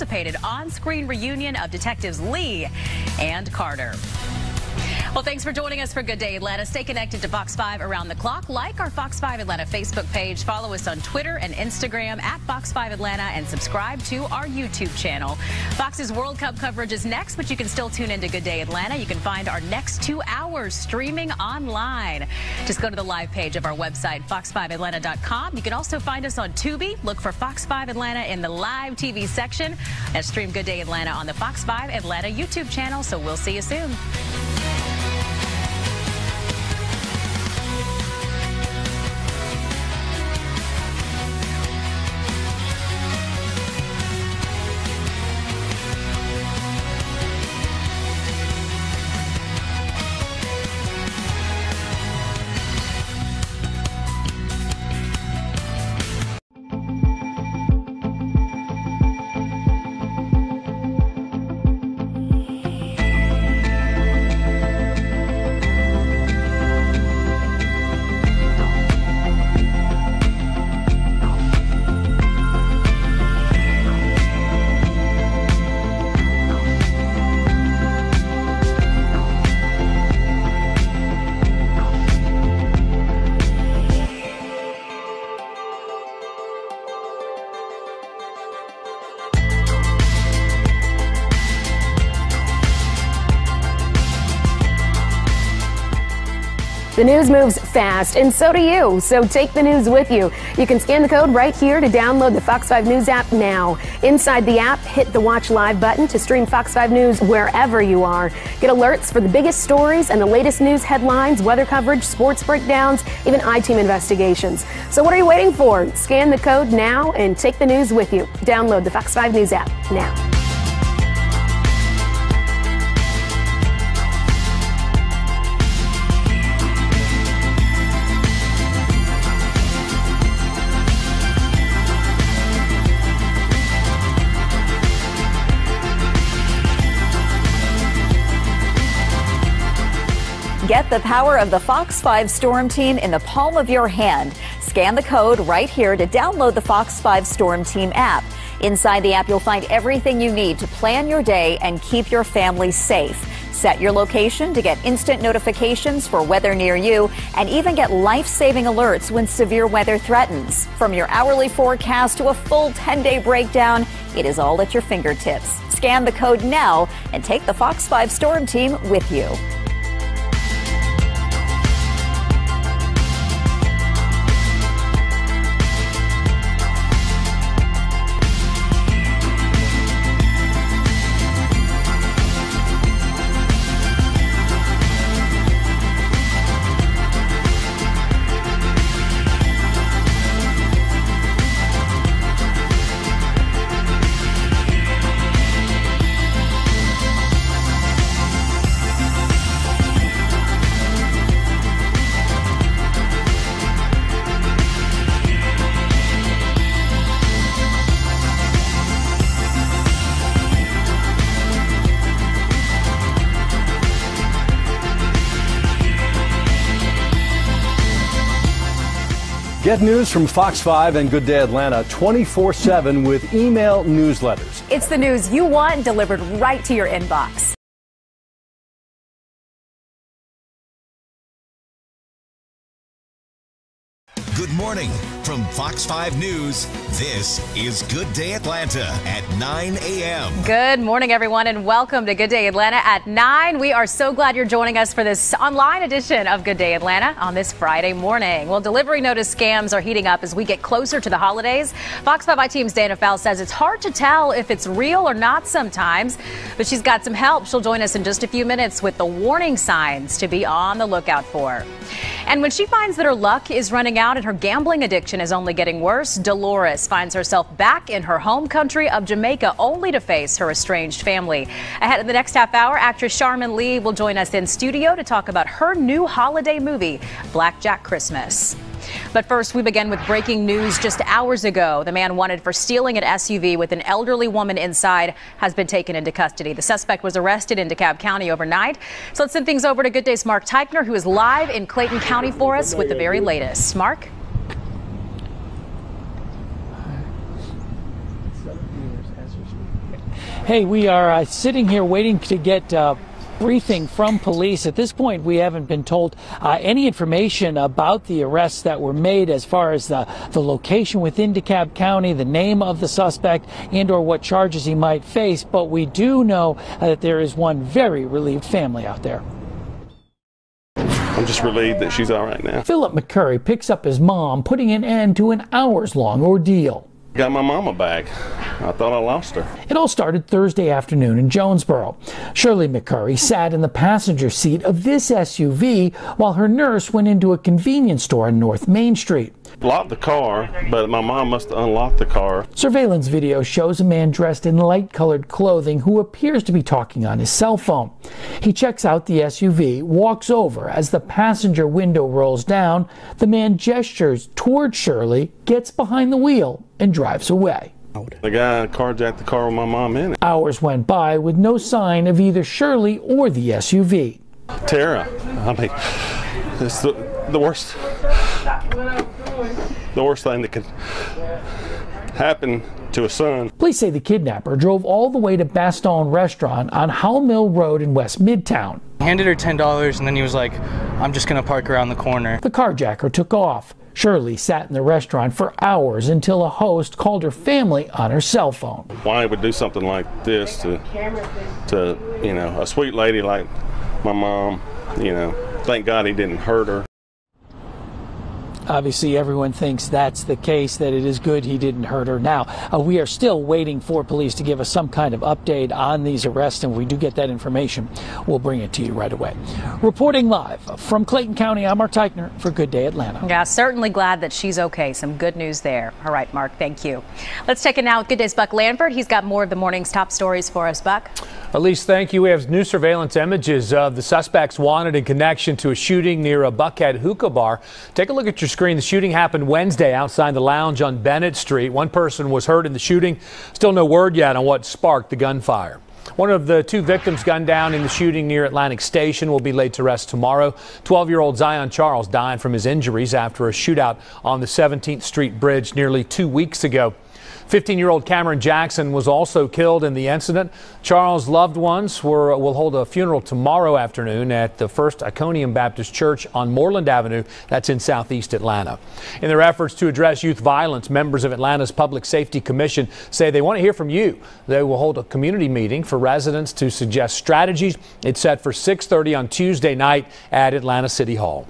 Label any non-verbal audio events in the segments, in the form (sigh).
anticipated on-screen reunion of detectives Lee and Carter. Well, thanks for joining us for Good Day Atlanta. Stay connected to Fox 5 around the clock. Like our Fox 5 Atlanta Facebook page. Follow us on Twitter and Instagram at Fox 5 Atlanta and subscribe to our YouTube channel. Fox's World Cup coverage is next, but you can still tune into Good Day Atlanta. You can find our next two hours streaming online. Just go to the live page of our website, fox5atlanta.com. You can also find us on Tubi. Look for Fox 5 Atlanta in the live TV section and stream Good Day Atlanta on the Fox 5 Atlanta YouTube channel. So we'll see you soon. The news moves fast, and so do you. So take the news with you. You can scan the code right here to download the Fox 5 News app now. Inside the app, hit the Watch Live button to stream Fox 5 News wherever you are. Get alerts for the biggest stories and the latest news headlines, weather coverage, sports breakdowns, even I-Team investigations. So what are you waiting for? Scan the code now and take the news with you. Download the Fox 5 News app now. Get the power of the Fox 5 Storm Team in the palm of your hand. Scan the code right here to download the Fox 5 Storm Team app. Inside the app, you'll find everything you need to plan your day and keep your family safe. Set your location to get instant notifications for weather near you and even get life saving alerts when severe weather threatens. From your hourly forecast to a full 10 day breakdown, it is all at your fingertips. Scan the code now and take the Fox 5 Storm Team with you. Get news from Fox 5 and Good Day Atlanta 24 7 with email newsletters. It's the news you want delivered right to your inbox. Morning. From Fox 5 News, this is Good Day Atlanta at 9 a.m. Good morning, everyone, and welcome to Good Day Atlanta at 9. We are so glad you're joining us for this online edition of Good Day Atlanta on this Friday morning. Well, delivery notice scams are heating up as we get closer to the holidays. Fox 5 I-Team's Dana Fowle says it's hard to tell if it's real or not sometimes, but she's got some help. She'll join us in just a few minutes with the warning signs to be on the lookout for. And when she finds that her luck is running out and her gambling addiction is only getting worse, Dolores finds herself back in her home country of Jamaica only to face her estranged family. Ahead in the next half hour, actress Sharman Lee will join us in studio to talk about her new holiday movie, Blackjack Christmas. But first, we begin with breaking news just hours ago. The man wanted for stealing an SUV with an elderly woman inside has been taken into custody. The suspect was arrested in DeKalb County overnight. So let's send things over to Good Day's Marc Teichner, who is live in Clayton County for us with the very latest. Mark? Hey, we are uh, sitting here waiting to get uh, briefing from police. At this point, we haven't been told uh, any information about the arrests that were made as far as the, the location within DeKalb County, the name of the suspect, and or what charges he might face. But we do know uh, that there is one very relieved family out there. I'm just relieved that she's all right now. Philip McCurry picks up his mom, putting an end to an hours long ordeal. Got my mama back. I thought I lost her. It all started Thursday afternoon in Jonesboro. Shirley McCurry sat in the passenger seat of this SUV while her nurse went into a convenience store on North Main Street. Locked the car, but my mom must have unlocked the car. Surveillance video shows a man dressed in light colored clothing who appears to be talking on his cell phone. He checks out the SUV, walks over. As the passenger window rolls down, the man gestures toward Shirley, gets behind the wheel, and drives away. The guy carjacked the car with my mom in it. Hours went by with no sign of either Shirley or the SUV. Tara, I mean, it's the, the worst, the worst thing that could happen to a son. Police say the kidnapper drove all the way to Bastogne Restaurant on Howell Mill Road in West Midtown. Handed her $10 and then he was like, I'm just going to park around the corner. The carjacker took off. Shirley sat in the restaurant for hours until a host called her family on her cell phone. Why would do something like this to, to, you know, a sweet lady like my mom, you know, thank God he didn't hurt her. Obviously, everyone thinks that's the case, that it is good he didn't hurt her. Now, uh, we are still waiting for police to give us some kind of update on these arrests, and if we do get that information, we'll bring it to you right away. Reporting live from Clayton County, I'm Marc Teichner for Good Day Atlanta. Yeah, certainly glad that she's okay. Some good news there. All right, Mark, thank you. Let's check it now with Good Day's Buck Lanford. He's got more of the morning's top stories for us, Buck. Elise, thank you. We have new surveillance images of the suspects wanted in connection to a shooting near a Buckhead hookah bar. Take a look at your screen. The shooting happened Wednesday outside the lounge on Bennett Street. One person was hurt in the shooting. Still no word yet on what sparked the gunfire. One of the two victims gunned down in the shooting near Atlantic Station will be laid to rest tomorrow. 12 year old Zyion Charles died from his injuries after a shootout on the 17th Street Bridge nearly two weeks ago. 15 year old Cameron Jackson was also killed in the incident. Charles' loved ones were, will hold a funeral tomorrow afternoon at the First Iconium Baptist Church on Moreland Avenue. That's in southeast Atlanta. In their efforts to address youth violence, members of Atlanta's Public Safety Commission say they want to hear from you. They will hold a community meeting for residents to suggest strategies. It's set for 6:30 on Tuesday night at Atlanta City Hall.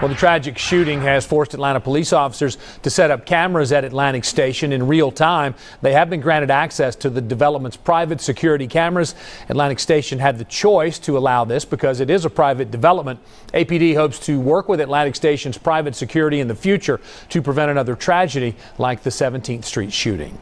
Well, the tragic shooting has forced Atlanta police officers to set up cameras at Atlantic Station in real time. They have been granted access to the development's private security cameras. Atlantic Station had the choice to allow this because it is a private development. APD hopes to work with Atlantic Station's private security in the future to prevent another tragedy like the 17th Street shooting.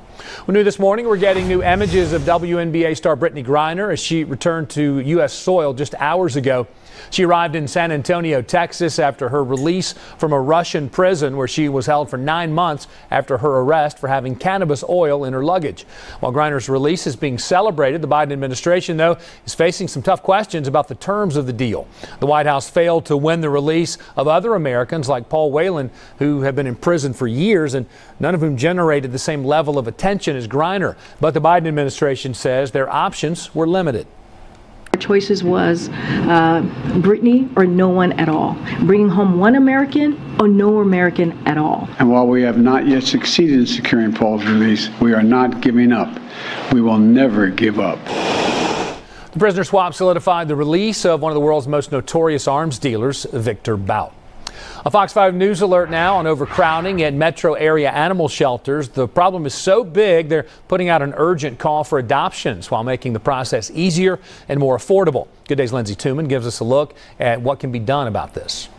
Well, new this morning, we're getting new images of WNBA star Brittney Griner as she returned to U.S. soil just hours ago. She arrived in San Antonio, Texas after her release from a Russian prison where she was held for nine months after her arrest for having cannabis oil in her luggage. While Griner's release is being celebrated, the Biden administration, though, is facing some tough questions about the terms of the deal. The White House failed to win the release of other Americans like Paul Whelan, who have been in prison for years and none of whom generated the same level of attention as Griner. But the Biden administration says their options were limited. Our choices was uh, Brittney or no one at all. Bringing home one American or no American at all. And while we have not yet succeeded in securing Paul's release, we are not giving up. We will never give up. The prisoner swap solidified the release of one of the world's most notorious arms dealers, Victor Bout. A Fox 5 News alert now on overcrowding at metro area animal shelters. The problem is so big, they're putting out an urgent call for adoptions while making the process easier and more affordable. Good Day's Lindsay Tuman gives us a look at what can be done about this.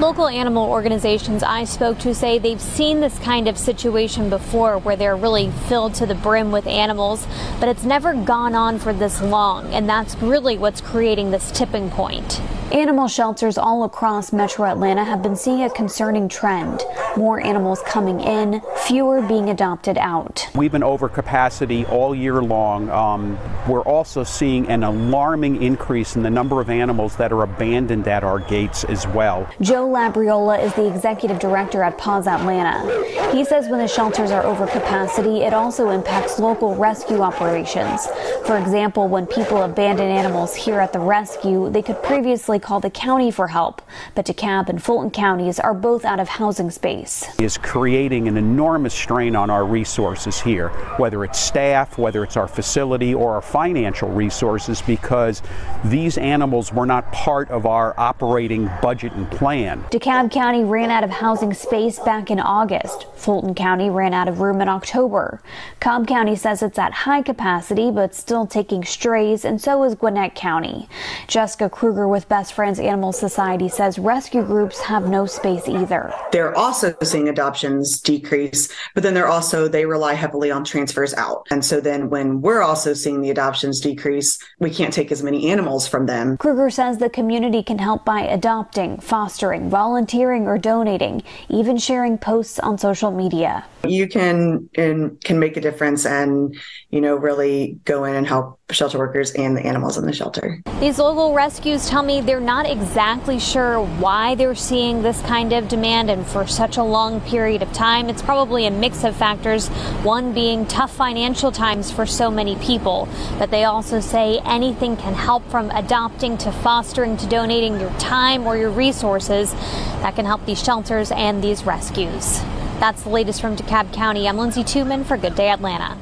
Local animal organizations I spoke to say they've seen this kind of situation before where they're really filled to the brim with animals, but it's never gone on for this long, and that's really what's creating this tipping point. Animal shelters all across metro Atlanta have been seeing a concerning trend. More animals coming in, fewer being adopted out. We've been over capacity all year long. Um, we're also seeing an alarming increase in the number of animals that are abandoned at our gates as well. Joe Labriola is the executive director at Paws Atlanta. He says when the shelters are over capacity, it also impacts local rescue operations. For example, when people abandon animals here at the rescue, they could previously call the county for help, but DeKalb and Fulton counties are both out of housing space. Is creating an enormous strain on our resources here, whether it's staff, whether it's our facility or our financial resources, because these animals were not part of our operating budget and plan. DeKalb County ran out of housing space back in August. Fulton County ran out of room in October. Cobb County says it's at high capacity, but still taking strays, and so is Gwinnett County. Jessica Kruger with Best Friends Animal Society says rescue groups have no space either. They're also seeing adoptions decrease, but then they're also, they rely heavily on transfers out. And so then when we're also seeing the adoptions decrease, we can't take as many animals from them. Kruger says the community can help by adopting, fostering, volunteering, or donating, even sharing posts on social media. You can and can make a difference and, you know, really go in and help shelter workers and the animals in the shelter. These local rescues tell me they're not exactly sure why they're seeing this kind of demand and for such a long period of time. It's probably a mix of factors, one being tough financial times for so many people, but they also say anything can help from adopting to fostering to donating your time or your resources that can help these shelters and these rescues. That's the latest from DeKalb County. I'm Lindsay Tuman for Good Day Atlanta.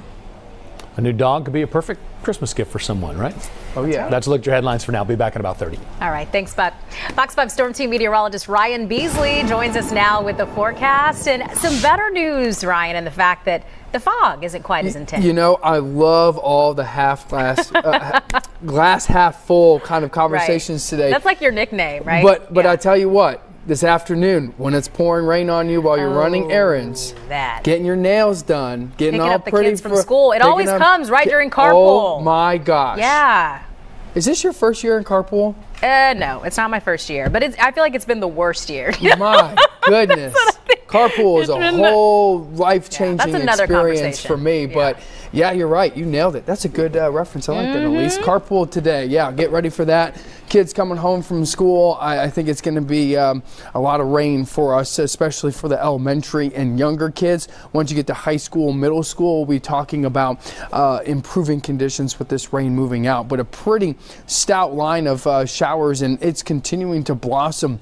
A new dog could be a perfect Christmas gift for someone, right? Oh, yeah. That's a look at your headlines for now. Be back in about 30. All right. Thanks, Bud. Fox 5 Storm Team meteorologist Ryan Beasley joins us now with the forecast and some better news, Ryan, and the fact that the fog isn't quite as intense. You know, I love all the half glass, uh, glass half full kind of conversations right. today. That's like your nickname, right? But but yeah. I tell you what, this afternoon when it's pouring rain on you while you're oh, running errands, that. getting your nails done, getting picking all up the pretty kids from school. It always up, comes right during carpool. Oh my gosh! Yeah. Is this your first year in carpool? Uh, no, it's not my first year, but I feel like it's been the worst year. my (laughs) goodness. Carpool is a whole life changing yeah, experience for me, yeah. but yeah, you're right. You nailed it. That's a good uh, reference. I like mm-hmm. that, Elise. Carpool today. Yeah, get ready for that. Kids coming home from school. I, I think it's going to be um, a lot of rain for us, especially for the elementary and younger kids. Once you get to high school, middle school, we'll be talking about uh, improving conditions with this rain moving out. But a pretty stout line of uh, showers, and it's continuing to blossom.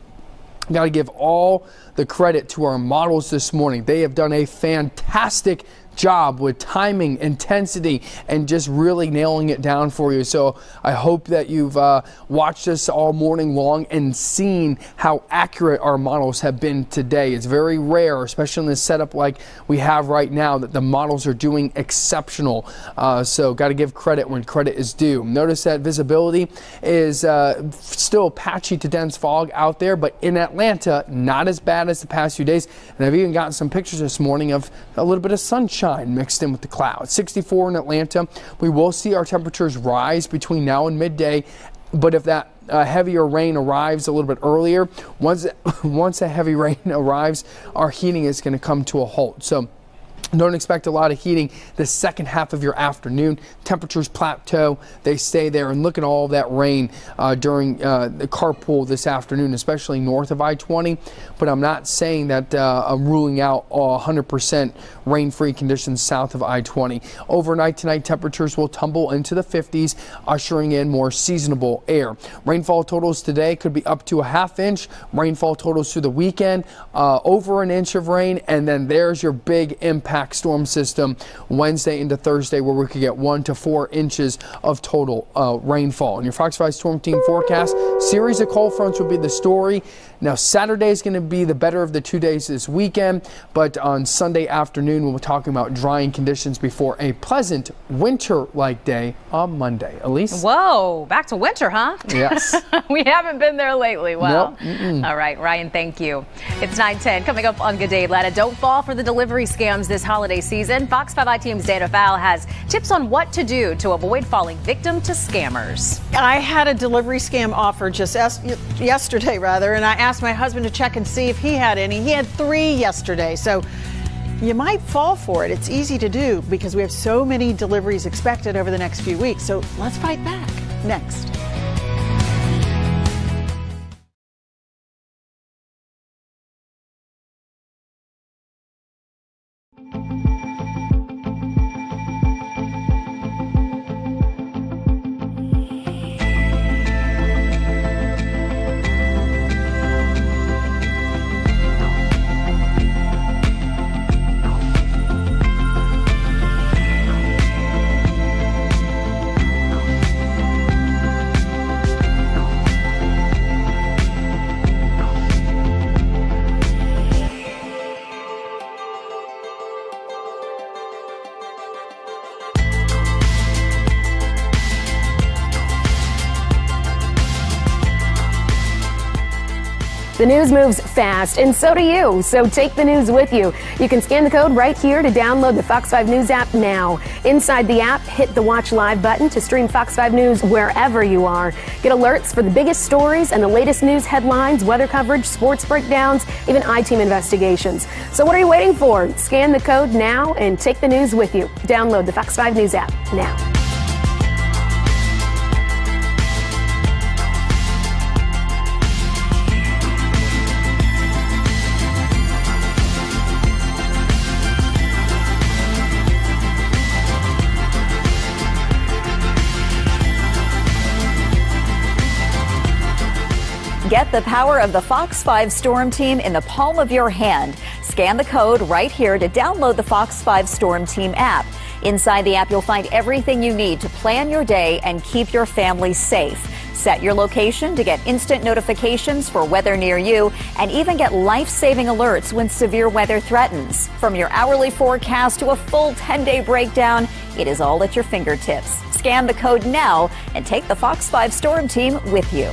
Got to give all the credit to our models this morning. They have done a fantastic job with timing, intensity, and just really nailing it down for you. So I hope that you've uh, watched us all morning long and seen how accurate our models have been today. It's very rare, especially in this setup like we have right now, that the models are doing exceptional. Uh, so got to give credit when credit is due. Notice that visibility is uh, still patchy to dense fog out there, but in Atlanta, not as bad as the past few days. And I've even gotten some pictures this morning of a little bit of sunshine sunshine mixed in with the clouds. 64 in Atlanta. We will see our temperatures rise between now and midday. But if that uh, heavier rain arrives a little bit earlier, once (laughs) once a heavy rain (laughs) arrives, our heating is going to come to a halt. So don't expect a lot of heating the second half of your afternoon. Temperatures plateau, they stay there. And look at all that rain uh, during uh, the carpool this afternoon, especially north of I 20. But I'm not saying that uh, I'm ruling out 100% rain free conditions south of I 20. Overnight tonight, temperatures will tumble into the 50s, ushering in more seasonable air. Rainfall totals today could be up to a half inch. Rainfall totals through the weekend, uh, over an inch of rain. And then there's your big impact storm system Wednesday into Thursday, where we could get one to four inches of total uh, rainfall. In your Fox 5 Storm Team forecast, series of cold fronts will be the story. Now, Saturday is going to be the better of the two days this weekend, but on Sunday afternoon, afternoon, we'll be talking about drying conditions before a pleasant winter-like day on Monday. Elise? Whoa, back to winter, huh? Yes. (laughs) we haven't been there lately. Wow. Nope. All right, Ryan, thank you. It's 910 coming up on Good Day Atlanta. Don't fall for the delivery scams this holiday season. Fox 5 I team's Dana Fowle has tips on what to do to avoid falling victim to scammers. I had a delivery scam offer just yesterday, rather, and I asked my husband to check and see if he had any. He had three yesterday. So you might fall for it. It's easy to do because we have so many deliveries expected over the next few weeks. So let's fight back next. News moves fast, and so do you. So take the news with you. You can scan the code right here to download the Fox 5 News app now. Inside the app, hit the Watch Live button to stream Fox 5 News wherever you are. Get alerts for the biggest stories and the latest news headlines, weather coverage, sports breakdowns, even I-team investigations. So what are you waiting for? Scan the code now and take the news with you. Download the Fox 5 News app now. The power of the Fox 5 Storm Team in the palm of your hand. Scan the code right here to download the Fox 5 Storm Team app. Inside the app, you'll find everything you need to plan your day and keep your family safe. Set your location to get instant notifications for weather near you and even get life saving alerts when severe weather threatens. From your hourly forecast to a full 10 day breakdown, it is all at your fingertips. Scan the code now and take the Fox 5 Storm Team with you.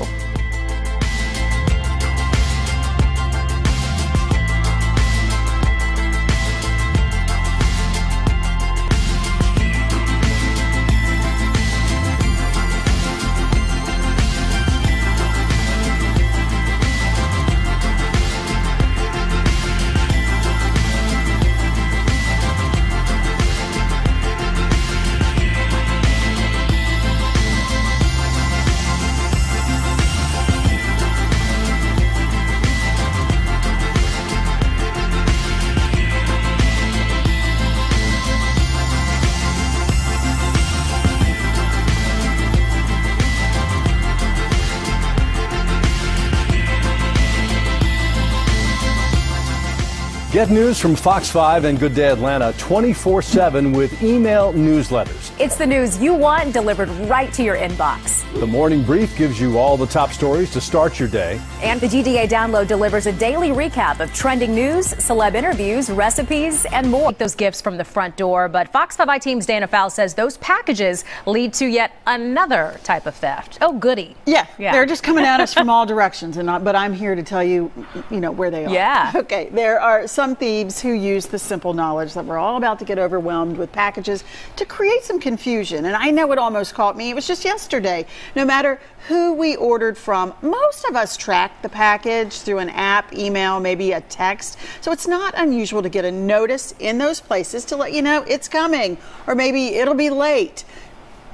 Get news from Fox 5 and Good Day Atlanta 24 7 with email newsletters. It's the news you want delivered right to your inbox. The morning brief gives you all the top stories to start your day. And the GDA download delivers a daily recap of trending news, celeb interviews, recipes, and more. Those gifts from the front door, but Fox 5 I Team's Dana Fowle says those packages lead to yet another type of theft. Oh, goody. Yeah, yeah. they're just coming at us from (laughs) all directions, and not, but I'm here to tell you, you know, where they are. Yeah. (laughs) Okay, there are some some thieves who use the simple knowledge that we're all about to get overwhelmed with packages to create some confusion. And I know it almost caught me. It was just yesterday. No matter who we ordered from, most of us track the package through an app, email, maybe a text. So it's not unusual to get a notice in those places to let you know it's coming or maybe it'll be late.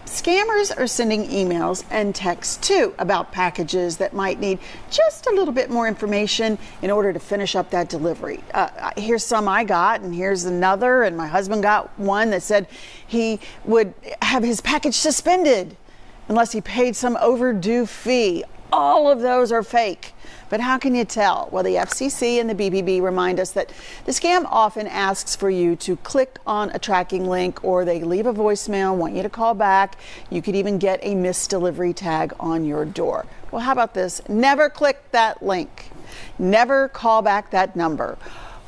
Scammers are sending emails and texts too about packages that might need just a little bit more information in order to finish up that delivery. Uh, here's some I got, and here's another, and my husband got one that said he would have his package suspended unless he paid some overdue fee. All of those are fake. But how can you tell? Well, the FCC and the BBB remind us that the scam often asks for you to click on a tracking link or they leave a voicemail, want you to call back. You could even get a missed delivery tag on your door. Well, how about this? Never click that link. Never call back that number.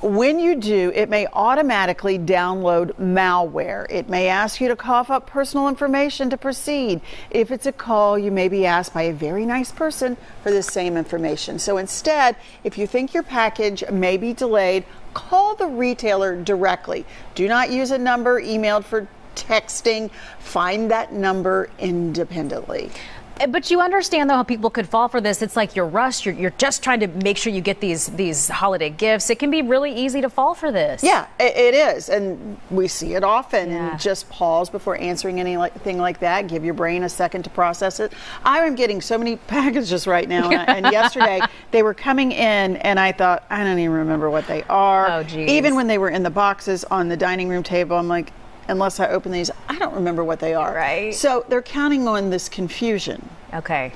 When you do, it may automatically download malware. It may ask you to cough up personal information to proceed. If it's a call, you may be asked by a very nice person for the same information. So instead, if you think your package may be delayed, call the retailer directly. Do not use a number emailed for texting. Find that number independently. Eh, but you understand though how people could fall for this. It's like you're rushed. You're, you're just trying to make sure you get these these holiday gifts. It can be really easy to fall for this. Yeah, it, it is, and we see it often. Yeah. And just pause before answering anything like that. Give your brain a second to process it. I am getting so many (laughs) packages right now, and, and (laughs) yesterday they were coming in, and I thought I don't even remember what they are. Oh, geez. Even when they were in the boxes on the dining room table, I'm like, unless I open these. I don't remember what they are. Right. So they're counting on this confusion. Okay.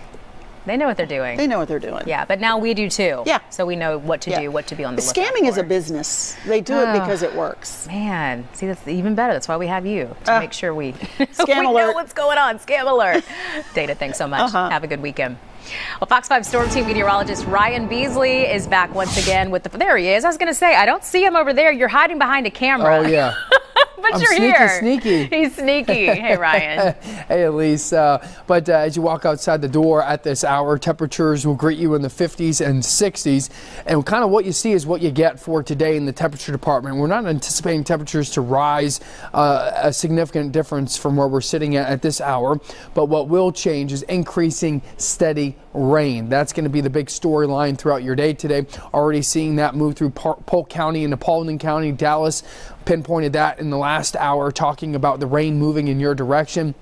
They know what they're doing. They know what they're doing. Yeah, but now we do too. Yeah. So we know what to yeah. do, what to be on the Scamming is a business. They do oh, it because it works. Man, see, that's even better. That's why we have you to uh, make sure we, (laughs) scam we alert. know what's going on. Scam alert. (laughs) Data, thanks so much. Uh-huh. Have a good weekend. Well, Fox 5 Storm Team meteorologist Ryan Beasley is back once again with the. There he is. I was going to say, I don't see him over there. You're hiding behind a camera. Oh, yeah. (laughs) (laughs) but I'm you're sneaky, here. Sneaky, (laughs) He's sneaky. Hey, Ryan. (laughs) hey, Elise. Uh, but uh, as you walk outside the door at this hour, temperatures will greet you in the 50s and 60s. And kind of what you see is what you get for today in the temperature department. We're not anticipating temperatures to rise uh, a significant difference from where we're sitting at at this hour. But what will change is increasing steady rain. That's going to be the big storyline throughout your day today. Already seeing that move through Polk County into Paulding County, Dallas pinpointed that in the last hour, talking about the rain moving in your direction.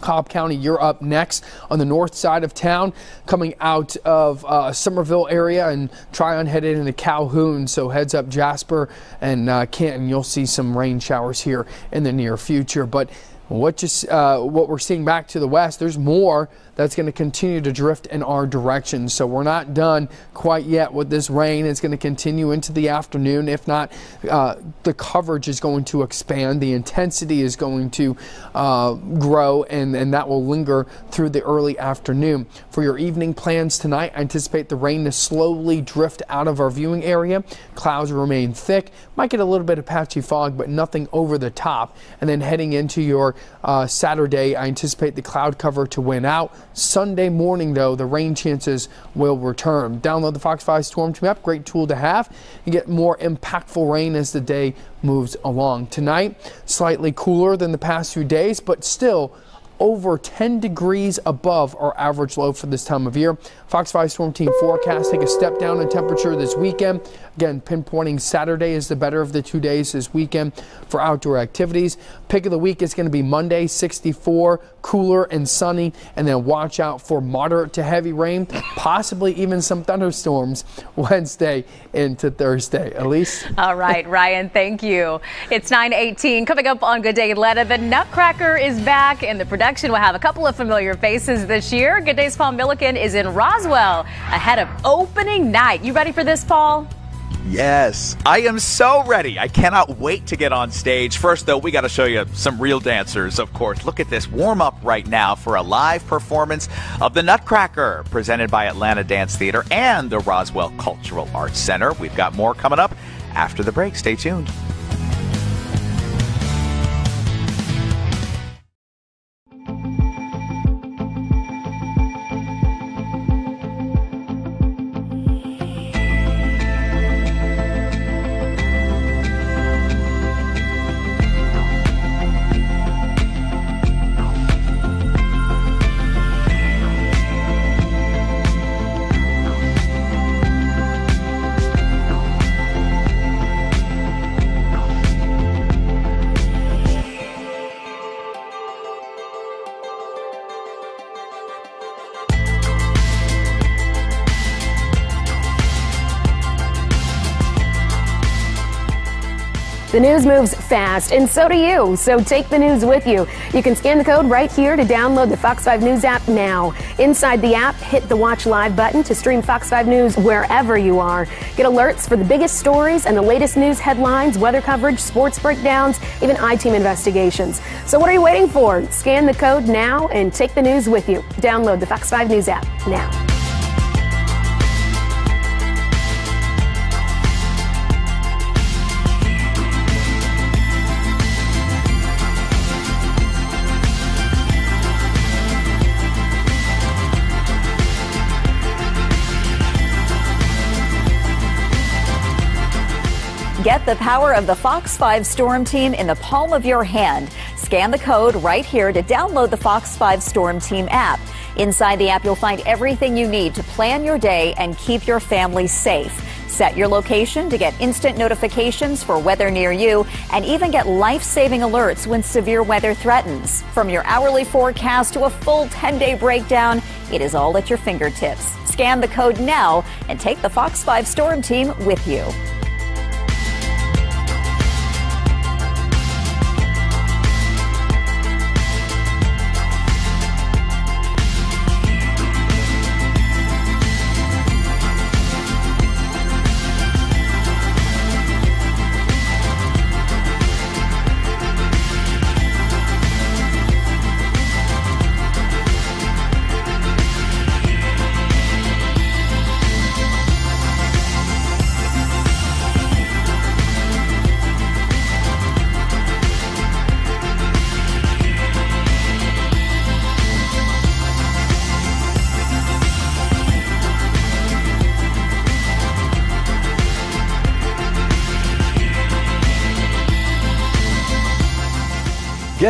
Cobb County, you're up next on the north side of town, coming out of uh, Summerville area and Trion headed into Calhoun. So heads up Jasper and uh, Canton, you'll see some rain showers here in the near future. But what just uh, what we're seeing back to the west, there's more that's going to continue to drift in our direction. So we're not done quite yet with this rain. It's going to continue into the afternoon. If not, uh, the coverage is going to expand. The intensity is going to uh, grow, and, and that will linger through the early afternoon. For your evening plans tonight, I anticipate the rain to slowly drift out of our viewing area. Clouds remain thick. Might get a little bit of patchy fog, but nothing over the top. And then heading into your uh, Saturday, I anticipate the cloud cover to win out. Sunday morning, though, the rain chances will return. Download the Fox 5 Storm Team app, great tool to have, and get more impactful rain as the day moves along. Tonight, slightly cooler than the past few days, but still over 10 degrees above our average low for this time of year. Fox 5 Storm Team forecast take a step down in temperature this weekend. Again, pinpointing Saturday is the better of the two days this weekend for outdoor activities. Pick of the week is going to be Monday, 64, cooler and sunny, and then watch out for moderate to heavy rain, possibly even some thunderstorms (laughs) Wednesday into Thursday. Elise? All right, Ryan, thank you. It's 918. Coming up on Good Day Atlanta, the Nutcracker is back in the production. We'll have a couple of familiar faces this year. Good Day's Paul Milliken is in Roswell ahead of opening night. You ready for this, Paul? Yes, I am so ready. I cannot wait to get on stage. First, though, we got to show you some real dancers, of course. Look at this warm up right now for a live performance of the Nutcracker, presented by Atlanta Dance Theater and the Roswell Cultural Arts Center. We've got more coming up after the break. Stay tuned. News moves fast, and so do you. So take the news with you. You can scan the code right here to download the Fox 5 News app now. Inside the app, hit the Watch Live button to stream Fox 5 News wherever you are. Get alerts for the biggest stories and the latest news headlines, weather coverage, sports breakdowns, even I-Team investigations. So what are you waiting for? Scan the code now and take the news with you. Download the Fox 5 News app now. Get the power of the Fox 5 Storm Team in the palm of your hand. Scan the code right here to download the Fox 5 Storm Team app. Inside the app, you'll find everything you need to plan your day and keep your family safe. Set your location to get instant notifications for weather near you and even get life saving alerts when severe weather threatens. From your hourly forecast to a full 10 day breakdown, it is all at your fingertips. Scan the code now and take the Fox 5 Storm Team with you.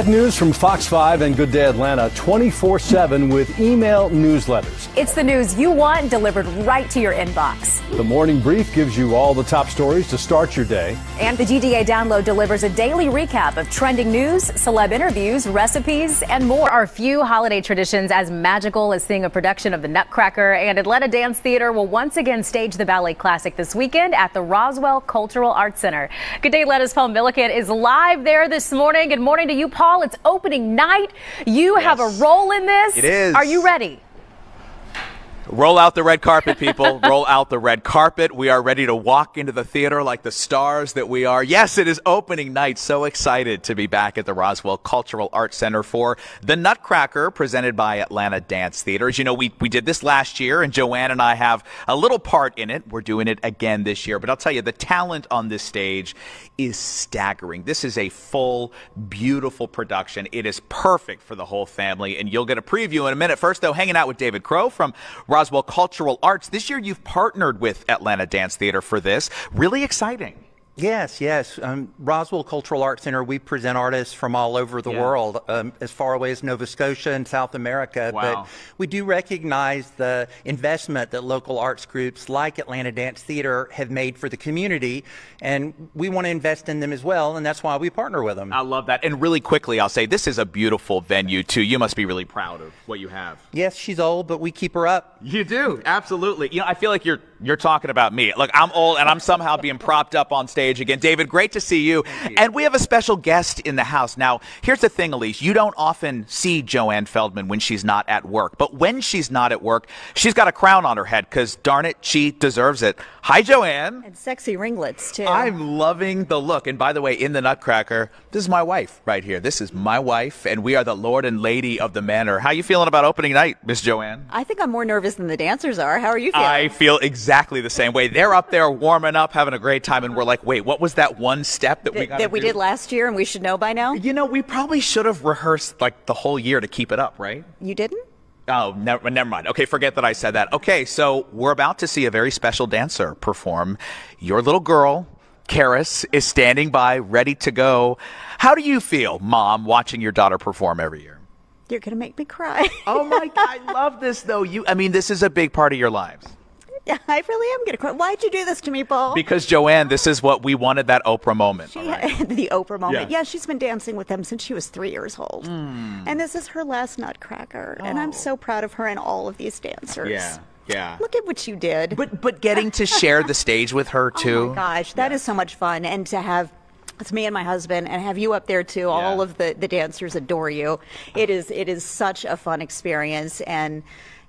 Get news from Fox 5 and Good Day Atlanta 24 7 with email newsletters. It's the news you want delivered right to your inbox. The morning brief gives you all the top stories to start your day. And the GDA download delivers a daily recap of trending news, celeb interviews, recipes, and more. Our few holiday traditions as magical as seeing a production of the Nutcracker and Atlanta Dance Theater will once again stage the ballet classic this weekend at the Roswell Cultural Arts Center. Good Day Atlanta's Paul Milliken is live there this morning. Good morning to you, Paul. It's opening night. You yes. have a role in this. It is. Are you ready? Roll out the red carpet, people. (laughs) Roll out the red carpet. We are ready to walk into the theater like the stars that we are. Yes, it is opening night. So excited to be back at the Roswell Cultural Arts Center for the Nutcracker presented by Atlanta Dance Theater. As you know, we, we did this last year, and Joanne and I have a little part in it. We're doing it again this year. But I'll tell you, the talent on this stage is staggering. This is a full, beautiful production. It is perfect for the whole family, and you'll get a preview in a minute. First, though, hanging out with David Crow from Roswell Cultural Arts. This year, you've partnered with Atlanta Dance Theater for this. Really exciting. Yes, yes. Um, Roswell Cultural Arts Center, we present artists from all over the yeah. world, um, as far away as Nova Scotia and South America. Wow. But we do recognize the investment that local arts groups like Atlanta Dance Theater have made for the community, and we want to invest in them as well, and that's why we partner with them. I love that. And really quickly, I'll say this is a beautiful venue, too. You must be really proud of what you have. Yes, she's old, but we keep her up. You do, absolutely. You know, I feel like you're you're talking about me. Look, I'm old, and I'm somehow being propped up on stage stage again. David, great to see you. you. And we have a special guest in the house. Now, here's the thing, Elise. You don't often see Joanne Feldman when she's not at work. But when she's not at work, she's got a crown on her head because, darn it, she deserves it. Hi, Joanne. And sexy ringlets, too. I'm loving the look. And by the way, in the Nutcracker, this is my wife right here. This is my wife, and we are the Lord and Lady of the Manor. How you feeling about opening night, Miss Joanne? I think I'm more nervous than the dancers are. How are you feeling? I feel exactly the same way. They're up there warming up, having a great time, and we're like, wait, what was that one step that we that we do? did last year and we should know by now? You know, we probably should have rehearsed like the whole year to keep it up, right? You didn't? Oh, never, never mind. Okay, forget that I said that. Okay, so we're about to see a very special dancer perform. Your little girl, Karis, is standing by, ready to go. How do you feel, Mom, watching your daughter perform every year? You're gonna make me cry. oh my God, I love this though. You, I mean, this is a big part of your lives. (laughs) Yeah, I really am going to cry. Why'd you do this to me, Paul? Because Joanne, this is what we wanted that Oprah moment. She, right? (laughs) the Oprah moment. Yeah. yeah. she's been dancing with them since she was three years old. Mm. And this is her last Nutcracker. Oh. And I'm so proud of her and all of these dancers. Yeah. Yeah. Look at what you did. But but getting to share the stage with her too. (laughs) Oh my gosh, that yeah. is so much fun and to have it's me and my husband and have you up there too. Yeah. All of the the dancers adore you. It is it is such a fun experience and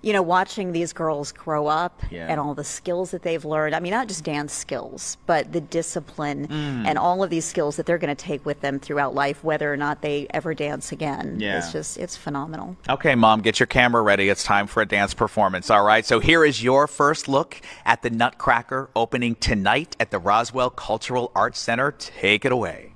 you know, watching these girls grow up yeah. and all the skills that they've learned. I mean, not just dance skills, but the discipline mm. and all of these skills that they're going to take with them throughout life, whether or not they ever dance again. Yeah. It's just, it's phenomenal. Okay, Mom, get your camera ready. It's time for a dance performance. All right. So here is your first look at the Nutcracker opening tonight at the Roswell Cultural Arts Center. Take it away.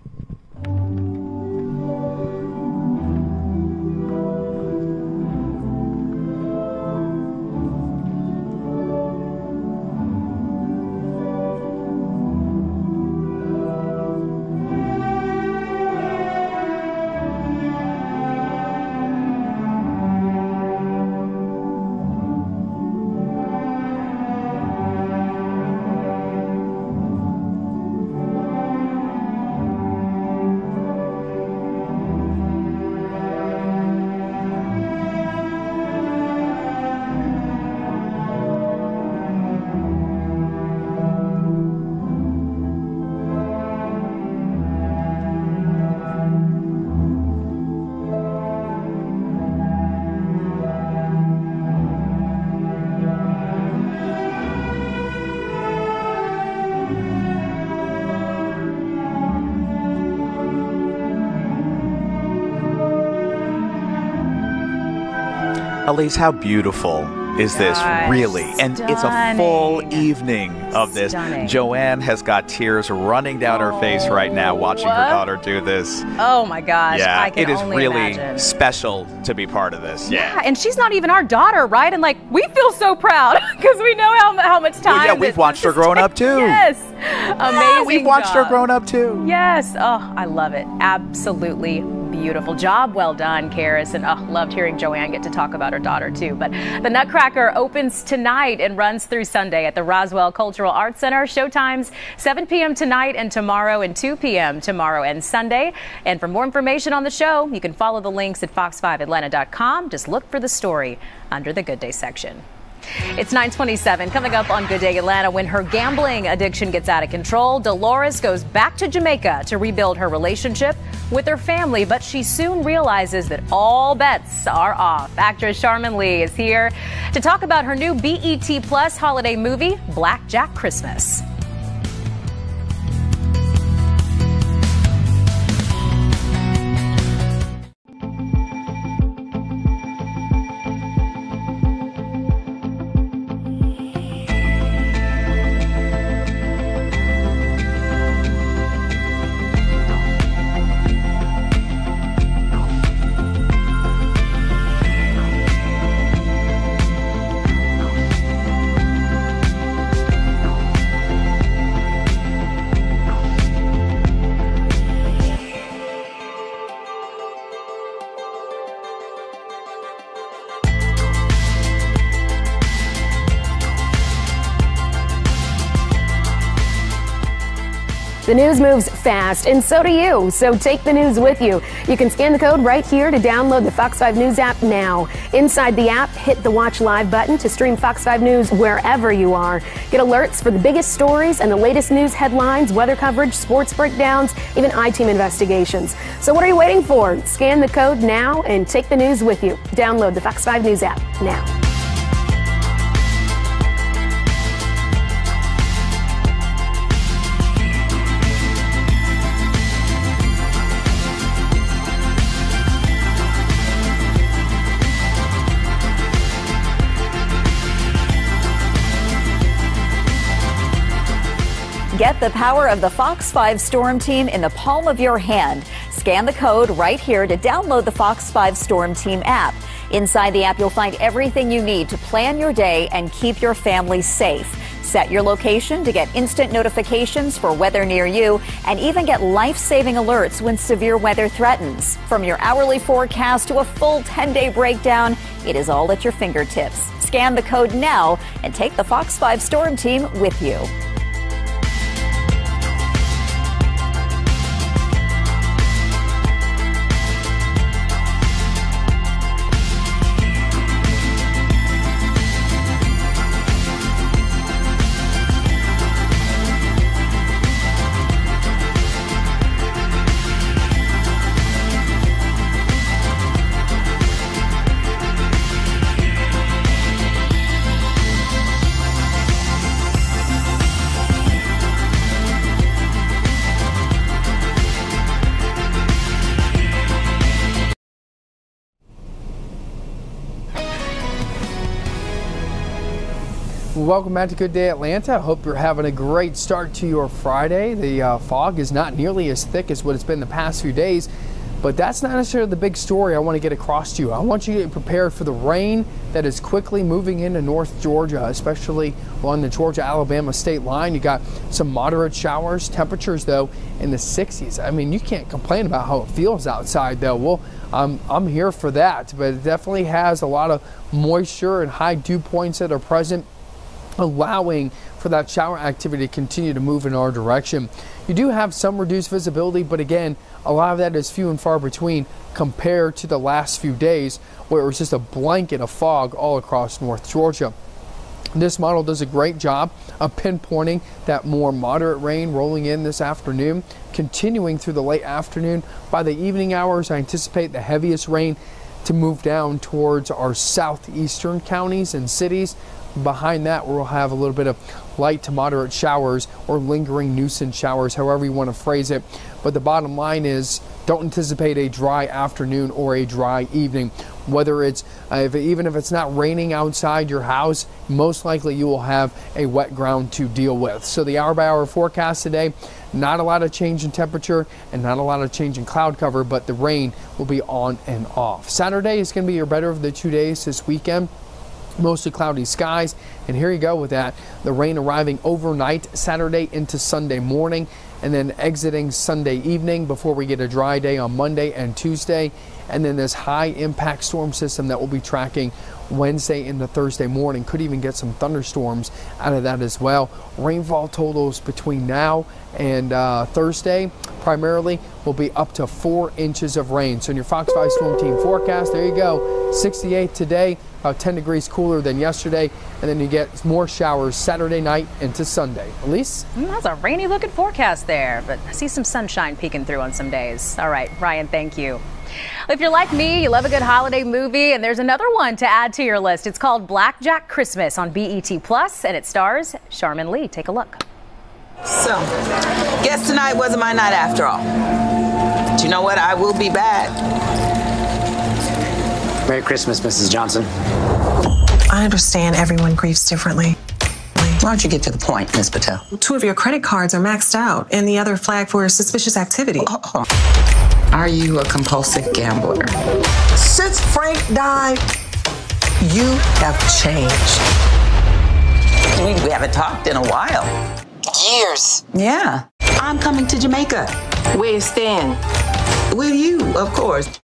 Alyse, how beautiful is this Gosh, really? And it's a full evening of this. Stunning. Joanne has got tears running down her face oh, right now watching her daughter do this. Oh my gosh. yeah, I can it is really imagine. special to be part of this. Yeah. Yeah, and she's not even our daughter, right? And like, we feel so proud (laughs) because we know how, how much time. Well, yeah, we've watched her growing up too. Yes, amazing. we've watched her growing up too. Yes. Oh, I love it. Absolutely beautiful job. Well done, Karis. And oh, loved hearing Joanne get to talk about her daughter too. But the Nutcracker opens tonight and runs through Sunday at the Roswell Cultural Arts Center. Showtimes 7 p.m. tonight and tomorrow and 2 p.m. tomorrow and Sunday. And for more information on the show, you can follow the links at fox5atlanta.com. Just look for the story under the Good Day section. It's 927 coming up on Good Day Atlanta. When her gambling addiction gets out of control, Dolores goes back to Jamaica to rebuild her relationship with her family, but she soon realizes that all bets are off. Actress Charmin Lee is here to talk about her new BET Plus holiday movie, Blackjack Christmas. News moves fast, and so do you. So take the news with you. You can scan the code right here to download the Fox 5 News app now. Inside the app, hit the Watch Live button to stream Fox 5 News wherever you are. Get alerts for the biggest stories and the latest news headlines, weather coverage, sports breakdowns, even I-Team investigations. So what are you waiting for? Scan the code now and take the news with you. Download the Fox 5 News app now. Get the power of the Fox 5 Storm Team in the palm of your hand. Scan the code right here to download the Fox 5 Storm Team app. Inside the app, you'll find everything you need to plan your day and keep your family safe. Set your location to get instant notifications for weather near you and even get life saving alerts when severe weather threatens. From your hourly forecast to a full 10 day breakdown, it is all at your fingertips. Scan the code now and take the Fox 5 Storm Team with you. Welcome back to Good Day Atlanta. I hope you're having a great start to your Friday. The uh, fog is not nearly as thick as what it's been the past few days, but that's not necessarily the big story I want to get across to you. I want you to get prepared for the rain that is quickly moving into North Georgia, especially along the Georgia Alabama state line. You got some moderate showers, temperatures though in the 60s. I mean, you can't complain about how it feels outside though. Well, I'm, I'm here for that, but it definitely has a lot of moisture and high dew points that are present allowing for that shower activity to continue to move in our direction. You do have some reduced visibility, but again, a lot of that is few and far between compared to the last few days where it was just a blanket of fog all across North Georgia. This model does a great job of pinpointing that more moderate rain rolling in this afternoon, continuing through the late afternoon. By the evening hours, I anticipate the heaviest rain to move down towards our southeastern counties and cities. Behind that, we'll have a little bit of light to moderate showers or lingering nuisance showers, however you want to phrase it. But the bottom line is don't anticipate a dry afternoon or a dry evening. Whether it's uh, if, even if it's not raining outside your house, most likely you will have a wet ground to deal with. So the hour by hour forecast today, not a lot of change in temperature and not a lot of change in cloud cover, but the rain will be on and off. Saturday is going to be your better of the two days this weekend mostly cloudy skies. And here you go with that. The rain arriving overnight Saturday into Sunday morning and then exiting Sunday evening before we get a dry day on Monday and Tuesday. And then this high impact storm system that we'll be tracking Wednesday into Thursday morning. Could even get some thunderstorms out of that as well. Rainfall totals between now and uh, Thursday primarily will be up to four inches of rain. So in your Fox 5 Storm Team forecast, there you go. 68 today, about 10 degrees cooler than yesterday, and then you get more showers Saturday night into Sunday. Alyse? Mm, that's a rainy looking forecast there, but I see some sunshine peeking through on some days. All right, Ryan, thank you. If you're like me, you love a good holiday movie, and there's another one to add to your list. It's called Blackjack Christmas on BET Plus, and it stars Charmin Lee. Take a look. So, guess tonight wasn't my night after all. But you know what? I will be back. Merry Christmas, Mrs. Johnson. I understand everyone grieves differently. Why don't you get to the point, Ms. Patel? Two of your credit cards are maxed out, and the other flagged for suspicious activity. Oh, Are you a compulsive gambler? Since Frank died, you have changed. We, we haven't talked in a while. Years. Yeah. I'm coming to Jamaica. Where Stan? staying? With you, of course.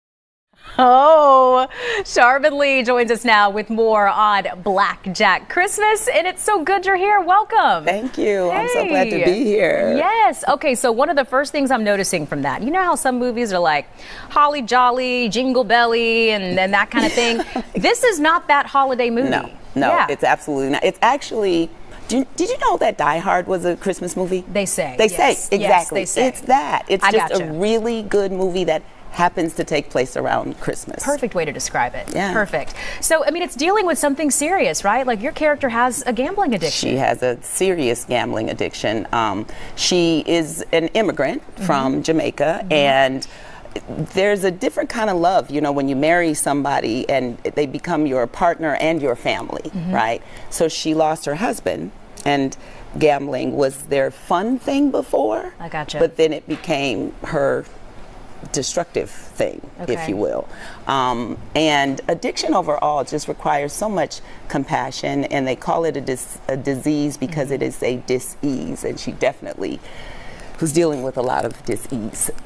Oh, Charmin Lee joins us now with more on Blackjack Christmas, and it's so good you're here. Welcome. Thank you. Hey. I'm so glad to be here. Yes. Okay, so one of the first things I'm noticing from that, you know how some movies are like Holly Jolly, Jingle Belly, and, and that kind of thing? (laughs) this is not that holiday movie. No, no, yeah. it's absolutely not. It's actually. Did you, did you know that Die Hard was a Christmas movie? They say. They yes. say exactly. Yes, they say. It's that. It's I just gotcha. a really good movie that happens to take place around Christmas. Perfect way to describe it. Yeah. Perfect. So, I mean, it's dealing with something serious, right? Like your character has a gambling addiction. She has a serious gambling addiction. Um, she is an immigrant mm-hmm. from Jamaica mm-hmm. and there's a different kind of love, you know, when you marry somebody and they become your partner and your family, mm-hmm. right? So she lost her husband and gambling was their fun thing before. I gotcha. But then it became her destructive thing, okay. if you will. Um, and addiction overall just requires so much compassion, and they call it a, dis- a disease because mm-hmm. it is a dis-ease, and she definitely was dealing with a lot of dis-ease. (laughs)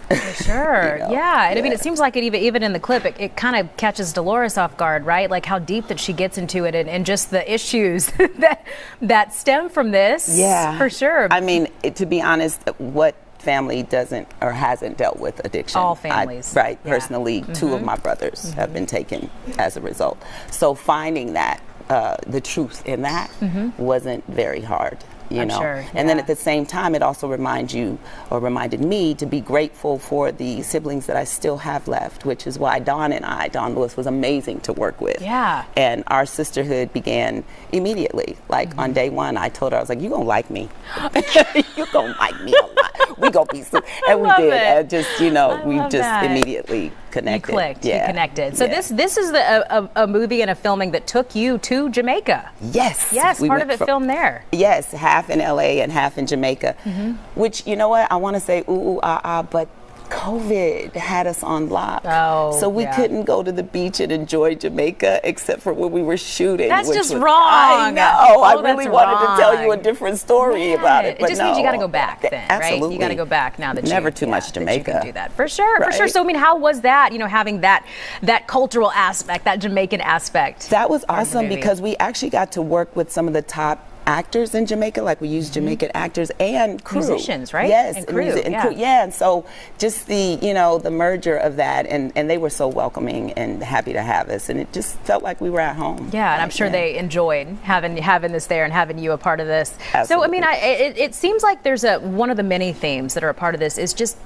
Sure, you know? yeah. And yeah. I mean, it seems like it even even in the clip, it, it kind of catches Dolores off guard, right? Like how deep that she gets into it, and, and just the issues (laughs) that that stem from this. Yeah, for sure. I mean, to be honest, what family doesn't or hasn't dealt with addiction. All families. I, right. Yeah. Personally, mm-hmm. two of my brothers mm-hmm. have been taken as a result. So finding that, uh, the truth in that mm-hmm. wasn't very hard you I'm know. Sure, and then at the same time, it also reminds you, or reminded me, to be grateful for the siblings that I still have left, which is why Dawnn and I, Dawnn Lewis, was amazing to work with. Yeah. And our sisterhood began immediately. Like mm-hmm. on day one, I told her, I was like, you're gonna like me? (laughs) (laughs) you're gonna like me a lot? We gonna be so." (laughs) And we did. And just you know, I we just that. immediately connected. You clicked. Yeah. You connected. So yeah. this this is the, a, a, movie and a filming that took you to Jamaica. Yes. Yes. We part of it from, filmed there. Yes, half in L.A. and half in Jamaica. Mm-hmm. Which you know what I want to say ooh ooh ah ah, but COVID had us on lock. Oh, so we yeah. couldn't go to the beach and enjoy Jamaica except for when we were shooting. That's just was, wrong. I know. Oh, I really wanted wrong. to tell you a different story yeah. about it. But it just no. means you got to go back then, Absolutely. right? You got to go back now that never you, too yeah, much Jamaica. That do that for sure, right? for sure. So I mean, how was that? You know, having that that cultural aspect, that Jamaican aspect. That was awesome because we actually got to work with some of the top actors in Jamaica, like we use Jamaican mm-hmm. actors and crew. musicians, right? Yes, and crew, and yeah. crew, yeah. And so just the you know the merger of that, and and they were so welcoming and happy to have us, and it just felt like we were at home. Yeah, and I'm sure yeah. they enjoyed having having this there and having you a part of this. Absolutely. So I mean, I, it, it seems like there's a one of the many themes that are a part of this is just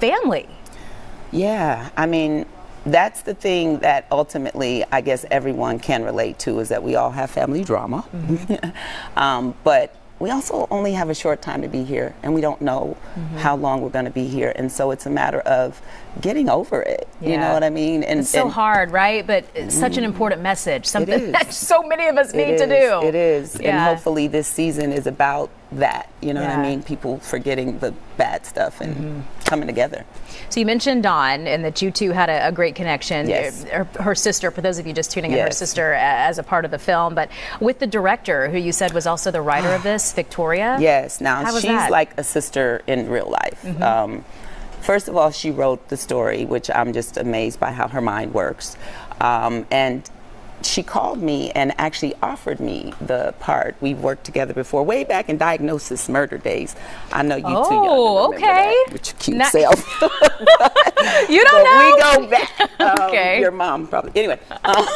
family. Yeah, I mean, that's the thing that ultimately I guess everyone can relate to is that we all have family drama. Mm-hmm. (laughs) um, but we also only have a short time to be here, and we don't know mm-hmm. how long we're going to be here. And so it's a matter of getting over it. Yeah. You know what I mean? And it's so and, hard, right? But it's such an mm-hmm. important message, something (laughs) that so many of us need to do. It is. Yeah. And hopefully this season is about that. You know yeah. what I mean? People forgetting the bad stuff and mm-hmm. coming together. So you mentioned Dawnn and that you two had a, a great connection. Yes. Her, her, sister, for those of you just tuning in, yes. her sister as a part of the film, but with the director, who you said was also the writer of this, (gasps) Victoria. Yes. Now she's that? like a sister in real life. Mm-hmm. Um, first of all, she wrote the story, which I'm just amazed by how her mind works. Um, and she called me and actually offered me the part. We've worked together before, way back in diagnosis murder days. I know you oh, two Oh, okay. that with your cute Not self. (laughs) you don't know. We go back. (laughs) Um, okay. Your mom probably. Anyway, (laughs) um,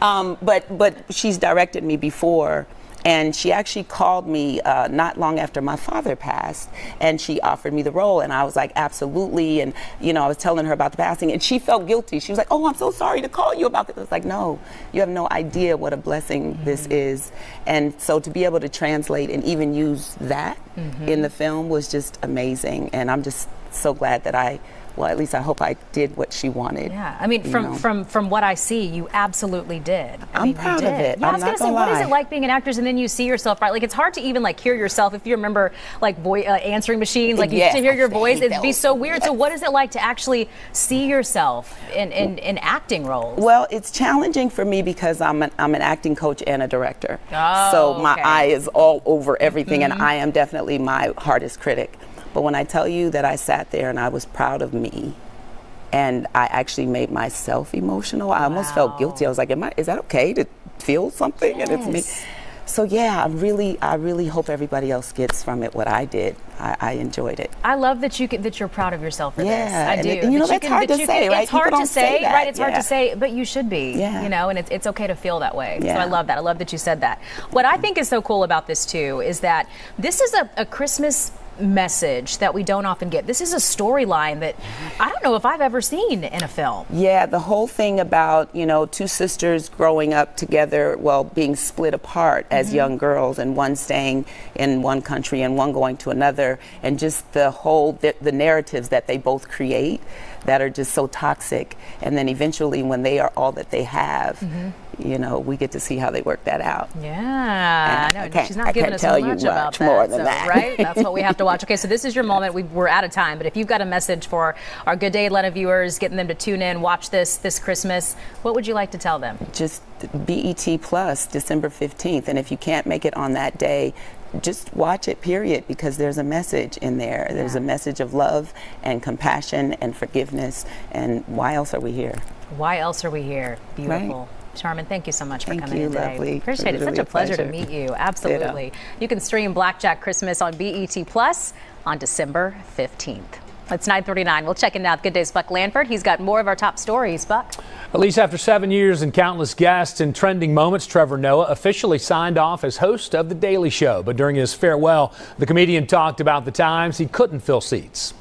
um, but but she's directed me before and she actually called me uh, not long after my father passed, and she offered me the role. And I was like, absolutely. And, you know, I was telling her about the passing, and she felt guilty. She was like, oh, I'm so sorry to call you about this. I was like, no, you have no idea what a blessing mm-hmm. this is. And so to be able to translate and even use that mm-hmm. in the film was just amazing. And I'm just so glad that I well, at least I hope I did what she wanted. Yeah, I mean, from know. from from what I see, you absolutely did. I am mean, proud of it. Yeah, I'm I was gonna say, what is it like being an actress and then you see yourself right? Like it's hard to even like hear yourself if you remember like voice uh, answering machines, like yes, you to hear your voice. It'd be so weird. Yes. So what is it like to actually see yourself in, in, in acting roles? Well, it's challenging for me because I'm an I'm an acting coach and a director. Oh, so my okay. eye is all over everything, mm-hmm. and I am definitely my hardest critic. But when I tell you that I sat there and I was proud of me and I actually made myself emotional. I almost wow. felt guilty. I was like, "Am I? Is that okay to feel something?" Yes. And it's me. So yeah, I really, I really hope everybody else gets from it what I did. I, I enjoyed it. I love that you can, that you're proud of yourself for yeah, this. I do. And, and you know, that that's can, hard to say, can, right? It's hard to say, say right? It's yeah. hard to say, but you should be. Yeah. You know, and it's it's okay to feel that way. Yeah. So I love that. I love that you said that. What I think is so cool about this too is that this is a, a Christmas message that we don't often get. This is a storyline that I don't know if I've ever seen in a film. Yeah, the whole thing about, you know, two sisters growing up together, well, being split apart as mm-hmm. young girls and one staying in one country and one going to another and just the whole the, the narratives that they both create that are just so toxic and then eventually when they are all that they have mm-hmm you know, we get to see how they work that out. Yeah, I know. She's not I giving us tell much, you about more that, than so, that. right? That's what we have to watch. (laughs) Okay, so this is your moment. We, are out of time, but if you've got a message for our Good Day Atlanta viewers, getting them to tune in, watch this this Christmas, what would you like to tell them? Just BET Plus, December 15th, and if you can't make it on that day, just watch it, period, because there's a message in there. There's a message of love and compassion and forgiveness. And why else are we here? Why else are we here? Beautiful. Right. Charmin, thank you so much thank for coming you, in today. Lovely. Appreciate it. It's such a pleasure, pleasure, to meet you. Absolutely. Ditto. You can stream Blackjack Christmas on BET Plus on December 15th. It's 9:39. We'll check in now. with Good day's Buck Lanford. He's got more of our top stories. Buck. At least after seven years and countless guests and trending moments, Trevor Noah officially signed off as host of The Daily Show. But during his farewell, the comedian talked about the times he couldn't fill seats.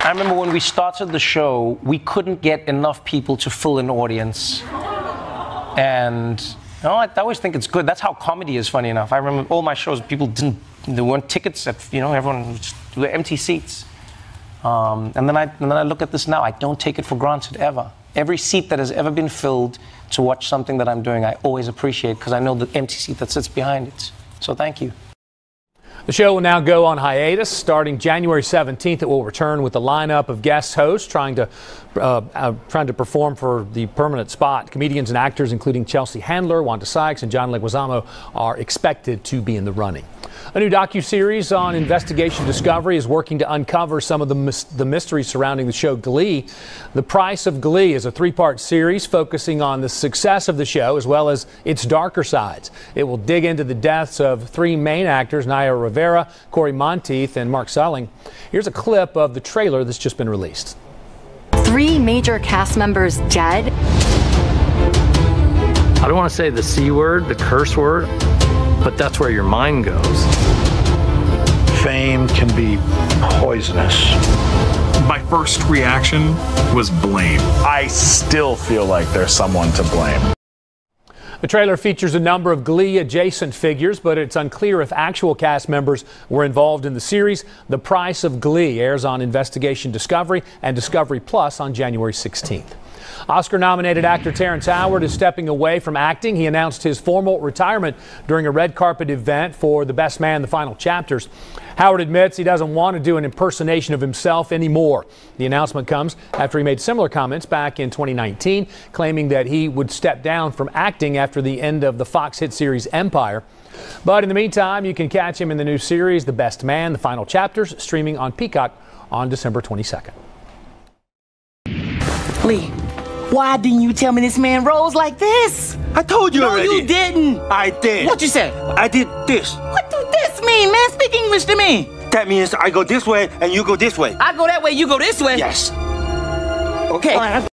I remember when we started the show, we couldn't get enough people to fill an audience. And you know, I always think it's good. That's how comedy is. Funny enough, I remember all my shows. People didn't. There weren't tickets. At, you know, everyone there were empty seats. Um, and then I and then I look at this now. I don't take it for granted ever. Every seat that has ever been filled to watch something that I'm doing, I always appreciate because I know the empty seat that sits behind it. So thank you. The show will now go on hiatus starting January 17th. It will return with a lineup of guest hosts trying to uh, uh, trying to perform for the permanent spot. Comedians and actors, including Chelsea Handler, Wanda Sykes, and John Leguizamo, are expected to be in the running. A new docu-series on Investigation Discovery is working to uncover some of the, mis- the mysteries surrounding the show Glee. The Price of Glee is a three-part series focusing on the success of the show as well as its darker sides. It will dig into the deaths of three main actors, Naya Rivera, Cory Monteith, and Mark Salling. Here's a clip of the trailer that's just been released. Three major cast members dead. I don't want to say the C word, the curse word, but that's where your mind goes. Fame can be poisonous. My first reaction was blame. I still feel like there's someone to blame. The trailer features a number of Glee adjacent figures, but it's unclear if actual cast members were involved in the series. The Price of Glee airs on Investigation Discovery and Discovery Plus on January 16th. Oscar nominated actor Terrence Howard is stepping away from acting. He announced his formal retirement during a red carpet event for The Best Man, the final chapters. Howard admits he doesn't want to do an impersonation of himself anymore. The announcement comes after he made similar comments back in 2019, claiming that he would step down from acting after the end of the Fox hit series Empire. But in the meantime, you can catch him in the new series, The Best Man, the final chapters, streaming on Peacock on December 22nd. Lee. Why didn't you tell me this man rolls like this? I told you no, already. you didn't. I did. What you say? I did this. What do this mean, man? Speak English to me. That means I go this way and you go this way. I go that way, you go this way? Yes. Okay.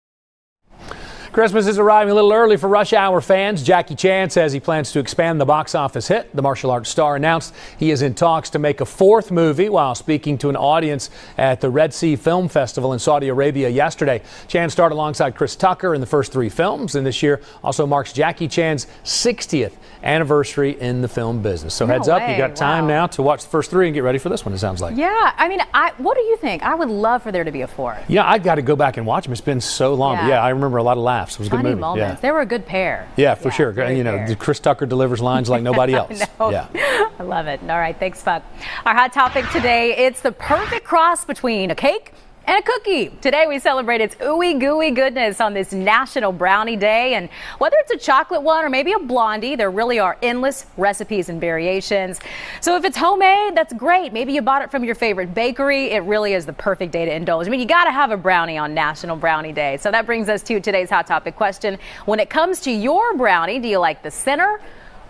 Christmas is arriving a little early for Rush Hour fans. Jackie Chan says he plans to expand the box office hit. The martial arts star announced he is in talks to make a fourth movie while speaking to an audience at the Red Sea Film Festival in Saudi Arabia yesterday. Chan starred alongside Chris Tucker in the first three films, and this year also marks Jackie Chan's 60th anniversary in the film business. So no heads up, way. you got time wow. now to watch the first three and get ready for this one, it sounds like. Yeah, I mean, I, what do you think? I would love for there to be a fourth. Yeah, I've got to go back and watch them. It's been so long. Yeah. Yeah, I remember a lot of laughs. It was a good movie. moments. Yeah. They were a good pair. Yeah, for sure. You know, fair. Chris Tucker delivers lines like nobody (laughs) else. I. Yeah. (laughs) I love it. All right, thanks, Buck. Our hot topic today, it's the perfect cross between a cake and a cookie. Today we celebrate its ooey gooey goodness on this National Brownie Day. And whether it's a chocolate one or maybe a blondie, there really are endless recipes and variations. So if it's homemade, that's great. Maybe you bought it from your favorite bakery. It really is the perfect day to indulge. I mean, you got to have a brownie on National Brownie Day. So that brings us to today's hot topic question. When it comes to your brownie, do you like the center?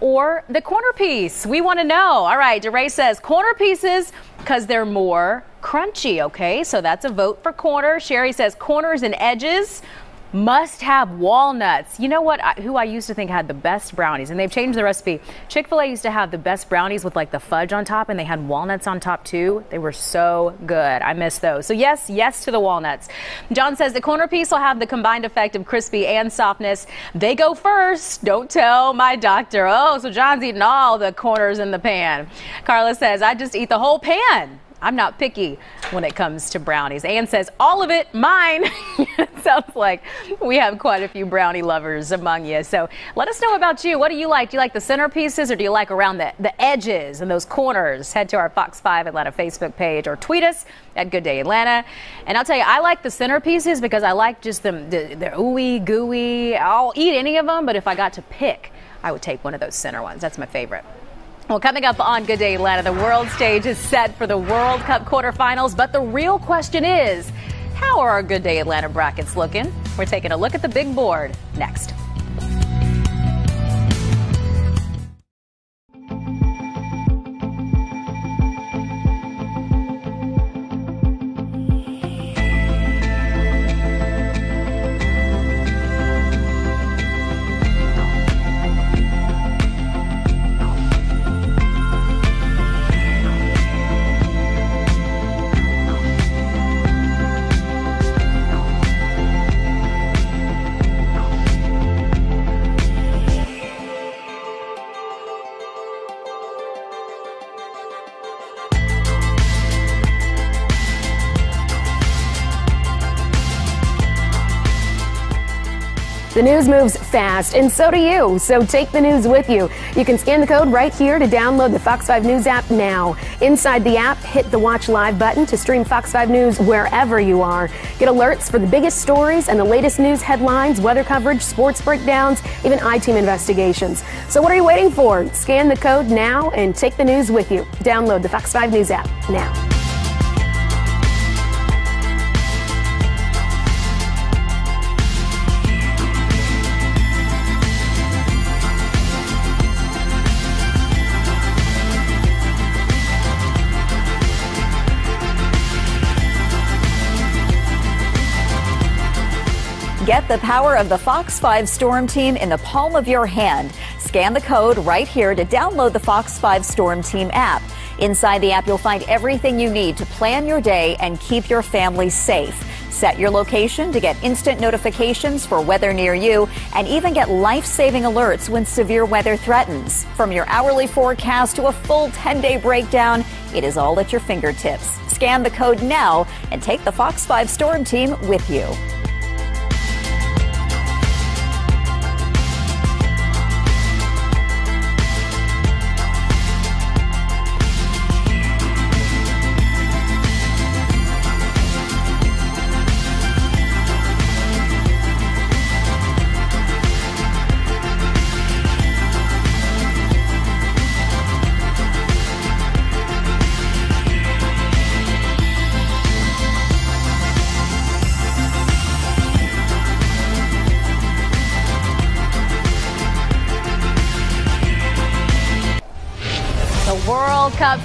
Or the corner piece? We want to know. All right, DeRay says corner pieces because they're more crunchy. Okay, so that's a vote for corner. Sherry says corners and edges must have walnuts. You know what? Who I used to think had the best brownies, and they've changed the recipe. Chick fil A used to have the best brownies with like the fudge on top, and they had walnuts on top too. They were so good. I miss those. So, yes, yes to the walnuts. John says the corner piece will have the combined effect of crispy and softness. They go first. Don't tell my doctor. Oh, so John's eating all the corners in the pan. Carla says, I just eat the whole pan. I'm not picky when it comes to brownies. Ann says, all of it, mine. (laughs) sounds like we have quite a few brownie lovers among you. So let us know about you. What do you like? Do you like the centerpieces or do you like around the, the edges and those corners? Head to our Fox 5 Atlanta Facebook page or tweet us at Good Day Atlanta. And I'll tell you, I like the centerpieces because I like just the, the, the ooey gooey. I'll eat any of them, but if I got to pick, I would take one of those center ones. That's my favorite. Well, coming up on Good Day Atlanta, the world stage is set for the World Cup quarterfinals. But the real question is how are our Good Day Atlanta brackets looking? We're taking a look at the big board next. The news moves fast, and so do you. So take the news with you. You can scan the code right here to download the Fox 5 News app now. Inside the app, hit the Watch Live button to stream Fox 5 News wherever you are. Get alerts for the biggest stories and the latest news headlines, weather coverage, sports breakdowns, even I-Team investigations. So what are you waiting for? Scan the code now and take the news with you. Download the Fox 5 News app now. Get the power of the Fox 5 Storm Team in the palm of your hand. Scan the code right here to download the Fox 5 Storm Team app. Inside the app, you'll find everything you need to plan your day and keep your family safe. Set your location to get instant notifications for weather near you and even get life saving alerts when severe weather threatens. From your hourly forecast to a full 10 day breakdown, it is all at your fingertips. Scan the code now and take the Fox 5 Storm Team with you.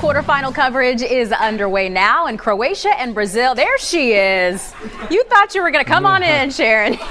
Quarterfinal coverage is underway now, and Croatia and Brazil. There she is. You thought you were going to come on in, Sharon. (laughs)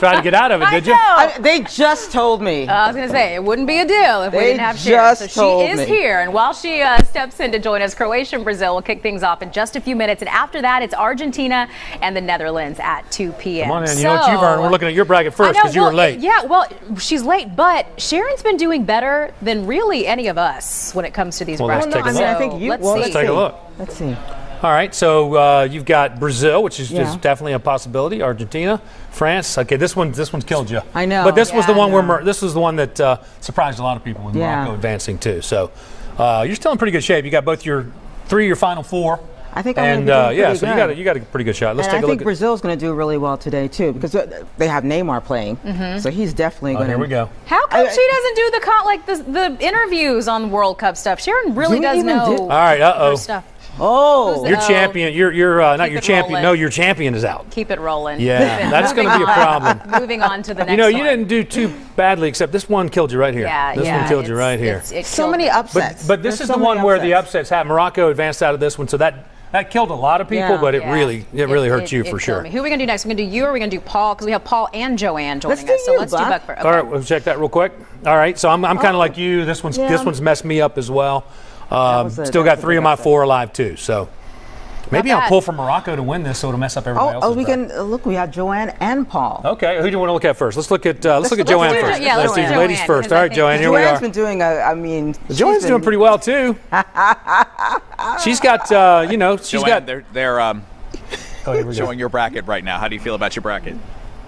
Try to get out of it, did you? I, they just told me. Uh, I was going to say it wouldn't be a deal if they we didn't have Sharon. So she is me. here, and while she uh, steps in to join us, Croatia and Brazil will kick things off in just a few minutes, and after that, it's Argentina and the Netherlands at 2 p.m. Come on in. So, you know what you've earned. We're looking at your bracket first because well, you were late. Yeah, well, she's late, but Sharon's been doing better than really any of us when it comes to these well, brackets. Let's take a I, look. mean, I think you. let's well, see. Let's take a look. Let's see. All right, so uh, you've got Brazil, which is, Yeah. is definitely a possibility. Argentina, France. Okay, this one, this one's killed you. I know. But this was the one where know. This was the one that uh, surprised a lot of people with Yeah. Morocco advancing too. So uh, you're still in pretty good shape. You got both your three, your final four. I think I'm and gonna be uh, yeah, pretty so you got a, you got a pretty good shot. Let's and take I a think look. Brazil's going to do really well today too because uh, they have Neymar playing, Mhm. so he's definitely oh, going to. here we go. How come she doesn't do the con- like the, the interviews on World Cup stuff? Sharon really does even know. do- All right, uh oh. stuff. Oh, Your Oh. champion, your your uh, not your champion. rolling. No, your champion is out. Keep it rolling. Yeah, it (laughs) that's gonna be a problem. Moving on to the next (laughs) You know, you one. didn't do too badly, except this one killed you right here. Yeah, this yeah. one killed you right here. it's- it so many me. upsets. But, but this There's is so the many one where the upsets happened. Morocco advanced out of this one, so that that killed a lot of people, Yeah. but it Yeah. really it really hurt you it for sure. me. Who are we going to do next? We're going to do you or are we going to do Paul? Because we have Paul and Joanne joining Let's do us. So you, let's do Buck. Buck first. All right, we'll check that real quick. All right, so I'm, I'm kind of Oh. like you. This one's Yeah. this one's messed me up as well. Um, a- still got three of my four alive too. So maybe I'll pull for Morocco to win this, so it'll mess up everybody Oh, else's. oh, we bracket. can uh, look. We have Joanne and Paul. Okay, who do you want to look at first? Let's look at uh, let's, Let's- look at Joanne first. Jo- yeah, let's let's do do ladies first. because All I right, think Joanne, here we Joanne's are. been doing. A, I mean, she's Joanne's been- doing pretty well too. (laughs) (laughs) she's got uh, you know she's Joanne, got. they're, they're um, Oh, here we go. showing your bracket right now. How do you feel about your bracket?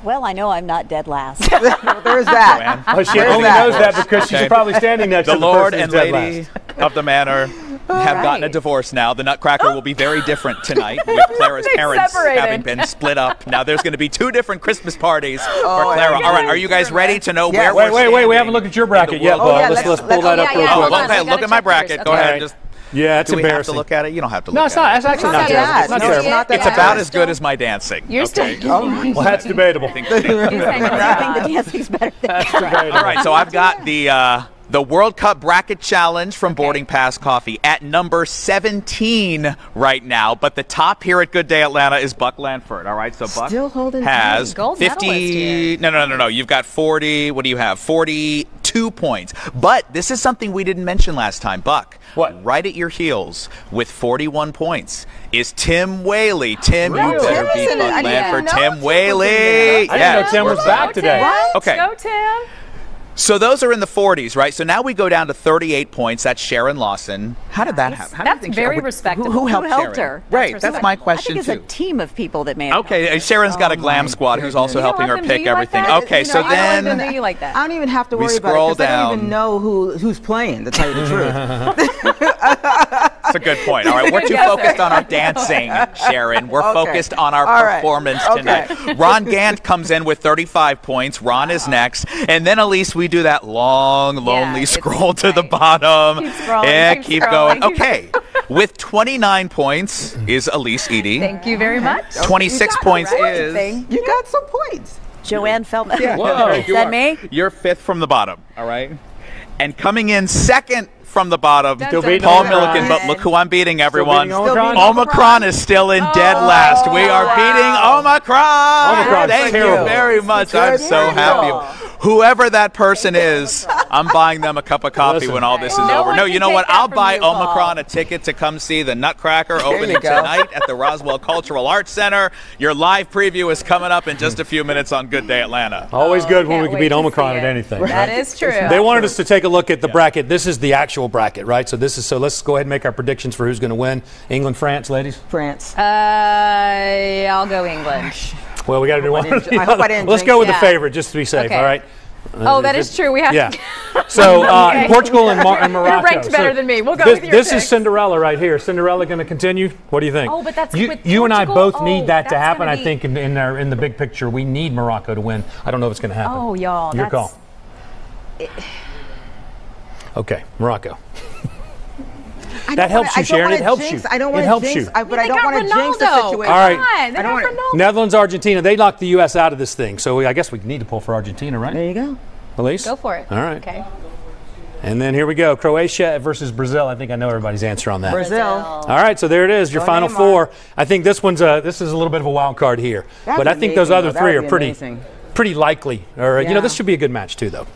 Well, I know I'm not dead last. (laughs) There's that. Oh, she There's only that. knows that because she's probably standing next The to the Lord and Lady of the Manor have gotten a divorce now. The Nutcracker will be very different tonight with (laughs) Clara's parents separated. having been split up. Now there's going to be two different Christmas parties for Oh, Clara. All right, are you guys ready to know Yeah. where Wait, we're wait, wait. We haven't looked at your bracket yet, Bob. Oh, yeah, let's, let's- let's pull let's- that oh, up yeah, real yeah, Oh, quick. okay. Look at my bracket. first. Go ahead and right. just. Yeah, it's Do we have to look at it? You don't have to Look No, look it's not. at It's actually Look not at terrible. that. It's not No, it's not that It's bad. about as good as my dancing. You're still. okay? Well, that's debatable. He's saying that. (laughs) the dancing's better than That's debatable. All right, so I've got the uh, the World Cup bracket challenge from Boarding Pass Coffee at number 17 right now. But the top here at Good Day Atlanta is Buck Lanford. All right, so Buck Still holding has tight. Gold medalist 50. here. No, no, no, no. You've got 40. What do you have? 42 points. But this is something we didn't mention last time. Buck. What? Right at your heels with 41 points is Tim Whaley. Tim, you Really? better Tim beat is in it. Buck Lanford. Tim Tim was in Whaley. there. I didn't know Tim was we're- back today. What? Okay. Go, Tim. So those are in the 40s, right? So now we go down to 38 points. That's Sharon Lawson. How did that happen? How do you That's think very Sharon- respectable. Who, who helped, Who helped Sharon? her? Right, That's that's my I question think too. it's a team of people that made. Okay, uh, Sharon's got a glam squad who's also You helping her pick you like everything. that? Okay, You so know, I don't let then them do you like that. I don't even have to worry about scroll it because I don't even down. know who who's playing. To tell you the (laughs) truth. (laughs) that's a good point. All right, we're too Yes, sir. focused on our dancing, Sharon. We're Okay. focused on our All right. performance Okay. tonight. Ron Gant comes in with 35 points. Ron is next, and then Alyse, we do that long, lonely it's- scroll to the bottom. Keep scrolling, yeah, keep keep scrolling. going. (laughs) Okay, with 29 points is Alyse Eady. Thank you very much. 26 points it, right? is. you got some points. Joanne Feldman. Whoa. (laughs) Is that me? You're fifth from the bottom, all right? And coming in second from the bottom, Still beating Paul Omicron. Milliken. But look who I'm beating, everyone. beating Omicron? Omicron is still in dead last. We are beating Omicron. Omicron's Thank terrible. you very much. I'm so happy. Whoever that person is, I'm buying them a cup of coffee Listen. when all this is No over. No, you know what? I'll buy you, Omicron a ticket to come see the Nutcracker opening tonight at the Roswell Cultural Arts Center. Your live preview is coming up in just a few minutes on Good Day Atlanta. Always good when we can beat Omicron at anything. That right? is true. They wanted us to take a look at the bracket. This is the actual bracket, right? So this is so. Let's go ahead and make our predictions for who's going to win. England, France, ladies. France. Uh, I'll go England. Well, we got to do one. or didn't- I hope I didn't (laughs) Let's drink go with that. the favorite, just to be safe. Okay. All right. Oh, that is true. We have Yeah. (laughs) So uh, Okay. Portugal and, Mar- and Morocco. ranked better So than me. We'll go this, with your This is. Cinderella right here. Cinderella going to continue. What do you think? Oh, but that's you, with you and I Portugal? both need Oh, that to happen. gonna I think in, in our in the big picture, we need Morocco to win. I don't know if it's going to happen. Oh, y'all. Your that's, call. Okay, Morocco. That helps wanna- you, Sharon. It helps jinx, you. I don't It want to helps jinx, you. I, but They I don't want to jinx the situation. All right. On, they I don't got wanna- Ronaldo. Netherlands, Argentina. They knocked the U.S. out of this thing, so I guess we need to pull for Argentina, right? There you go. Alyse? Go for it. All right. Okay. And then here we go. Croatia versus Brazil. I think I know everybody's answer on that. Brazil. All right, so there it is, your Go final Neymar. four. I think this one's a this is a little bit of a wild card here, That'd but I think those other though. three That are would be pretty amazing. pretty likely. Or you know, this should be a good match too, though.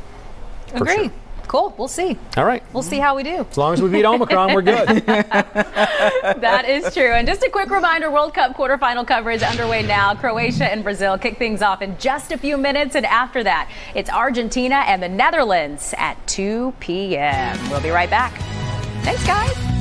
Agree. sure. Cool. We'll see. All right. We'll see how we do. As long as we beat Omicron, we're good. (laughs) (laughs) That is true. And just a quick reminder World Cup quarterfinal coverage underway now. Croatia and Brazil kick things off in just a few minutes. And after that, it's Argentina and the Netherlands at 2 p.m. We'll be right back. Thanks, guys.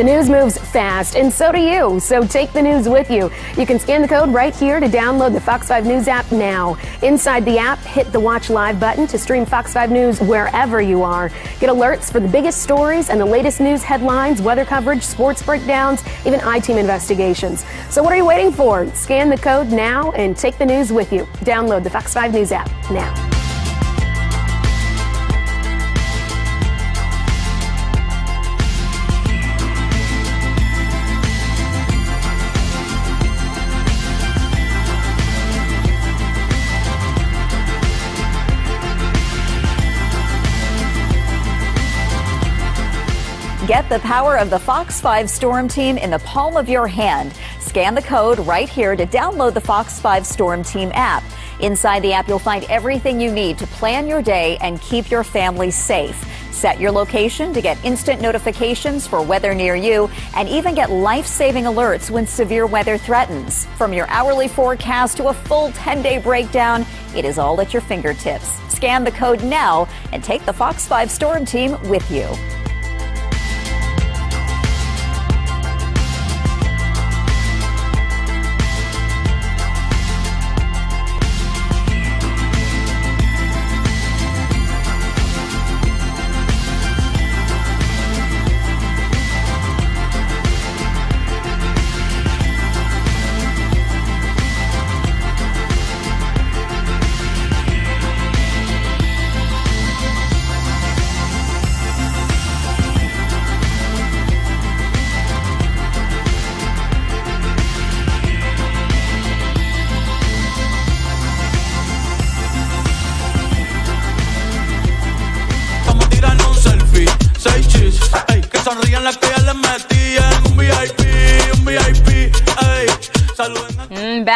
The news moves fast, and so do you. So take the news with you. You can scan the code right here to download the Fox 5 News app now. Inside the app, hit the Watch Live button to stream Fox 5 News wherever you are. Get alerts for the biggest stories and the latest news headlines, weather coverage, sports breakdowns, even I-Team investigations. So what are you waiting for? Scan the code now and take the news with you. Download the Fox 5 News app now. The power of the Fox 5 Storm Team in the palm of your hand. Scan the code right here to download the Fox 5 Storm Team app. Inside the app, you'll find everything you need to plan your day and keep your family safe. Set your location to get instant notifications for weather near you and even get life saving alerts when severe weather threatens. From your hourly forecast to a full 10 day breakdown, it is all at your fingertips. Scan the code now and take the Fox 5 Storm Team with you.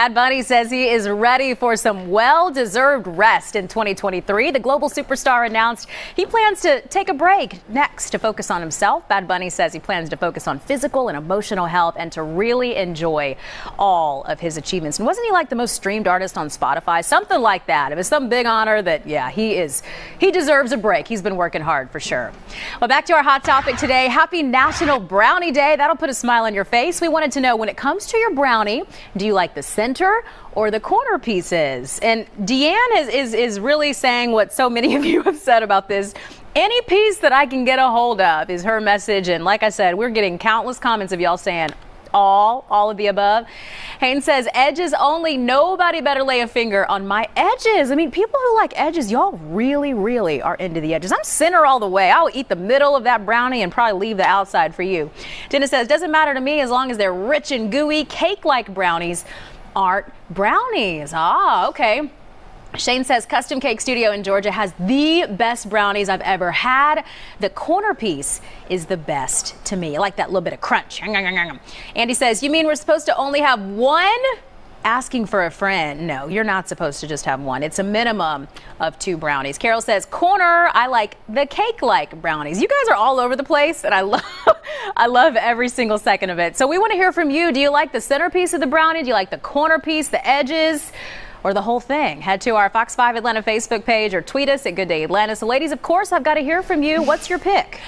Bad Bunny says he is ready for some well deserved rest in 2023. The global superstar announced he plans to take a break next to focus on himself. Bad Bunny says he plans to focus on physical and emotional health and to really enjoy all of his achievements. And wasn't he like the most streamed artist on Spotify? Something like that. It was some big honor that, yeah, he is, he deserves a break. He's been working hard for sure. Well, back to our hot topic today. Happy National Brownie Day. That'll put a smile on your face. We wanted to know when it comes to your brownie, do you like the center or the corner pieces? And Deanne is, is, is really saying what so many (laughs) of you have said about this. Any piece that I can get a hold of is her message. And like I said, we're getting countless comments of y'all saying, all, all of the above. Haynes says, edges only. Nobody better lay a finger on my edges. I mean, people who like edges, y'all really, really are into the edges. I'm center all the way. I'll eat the middle of that brownie and probably leave the outside for you. Dennis says, doesn't matter to me as long as they're rich and gooey. Cake like brownies aren't brownies. Ah, okay. Shane says Custom Cake Studio in Georgia has the best brownies I've ever had. The corner piece is the best to me. I like that little bit of crunch. Andy says, You mean we're supposed to only have one? Asking for a friend. No, you're not supposed to just have one. It's a minimum of two brownies. Carol says, Corner, I like the cake like brownies. You guys are all over the place, and I (laughs) love, I love every single second of it. So we want to hear from you. Do you like the centerpiece of the brownie? Do you like the corner piece, the edges? or the whole thing. Head to our Fox 5 Atlanta Facebook page or tweet us at Good Day Atlanta. So, ladies, of course, I've got to hear from you. What's your pick?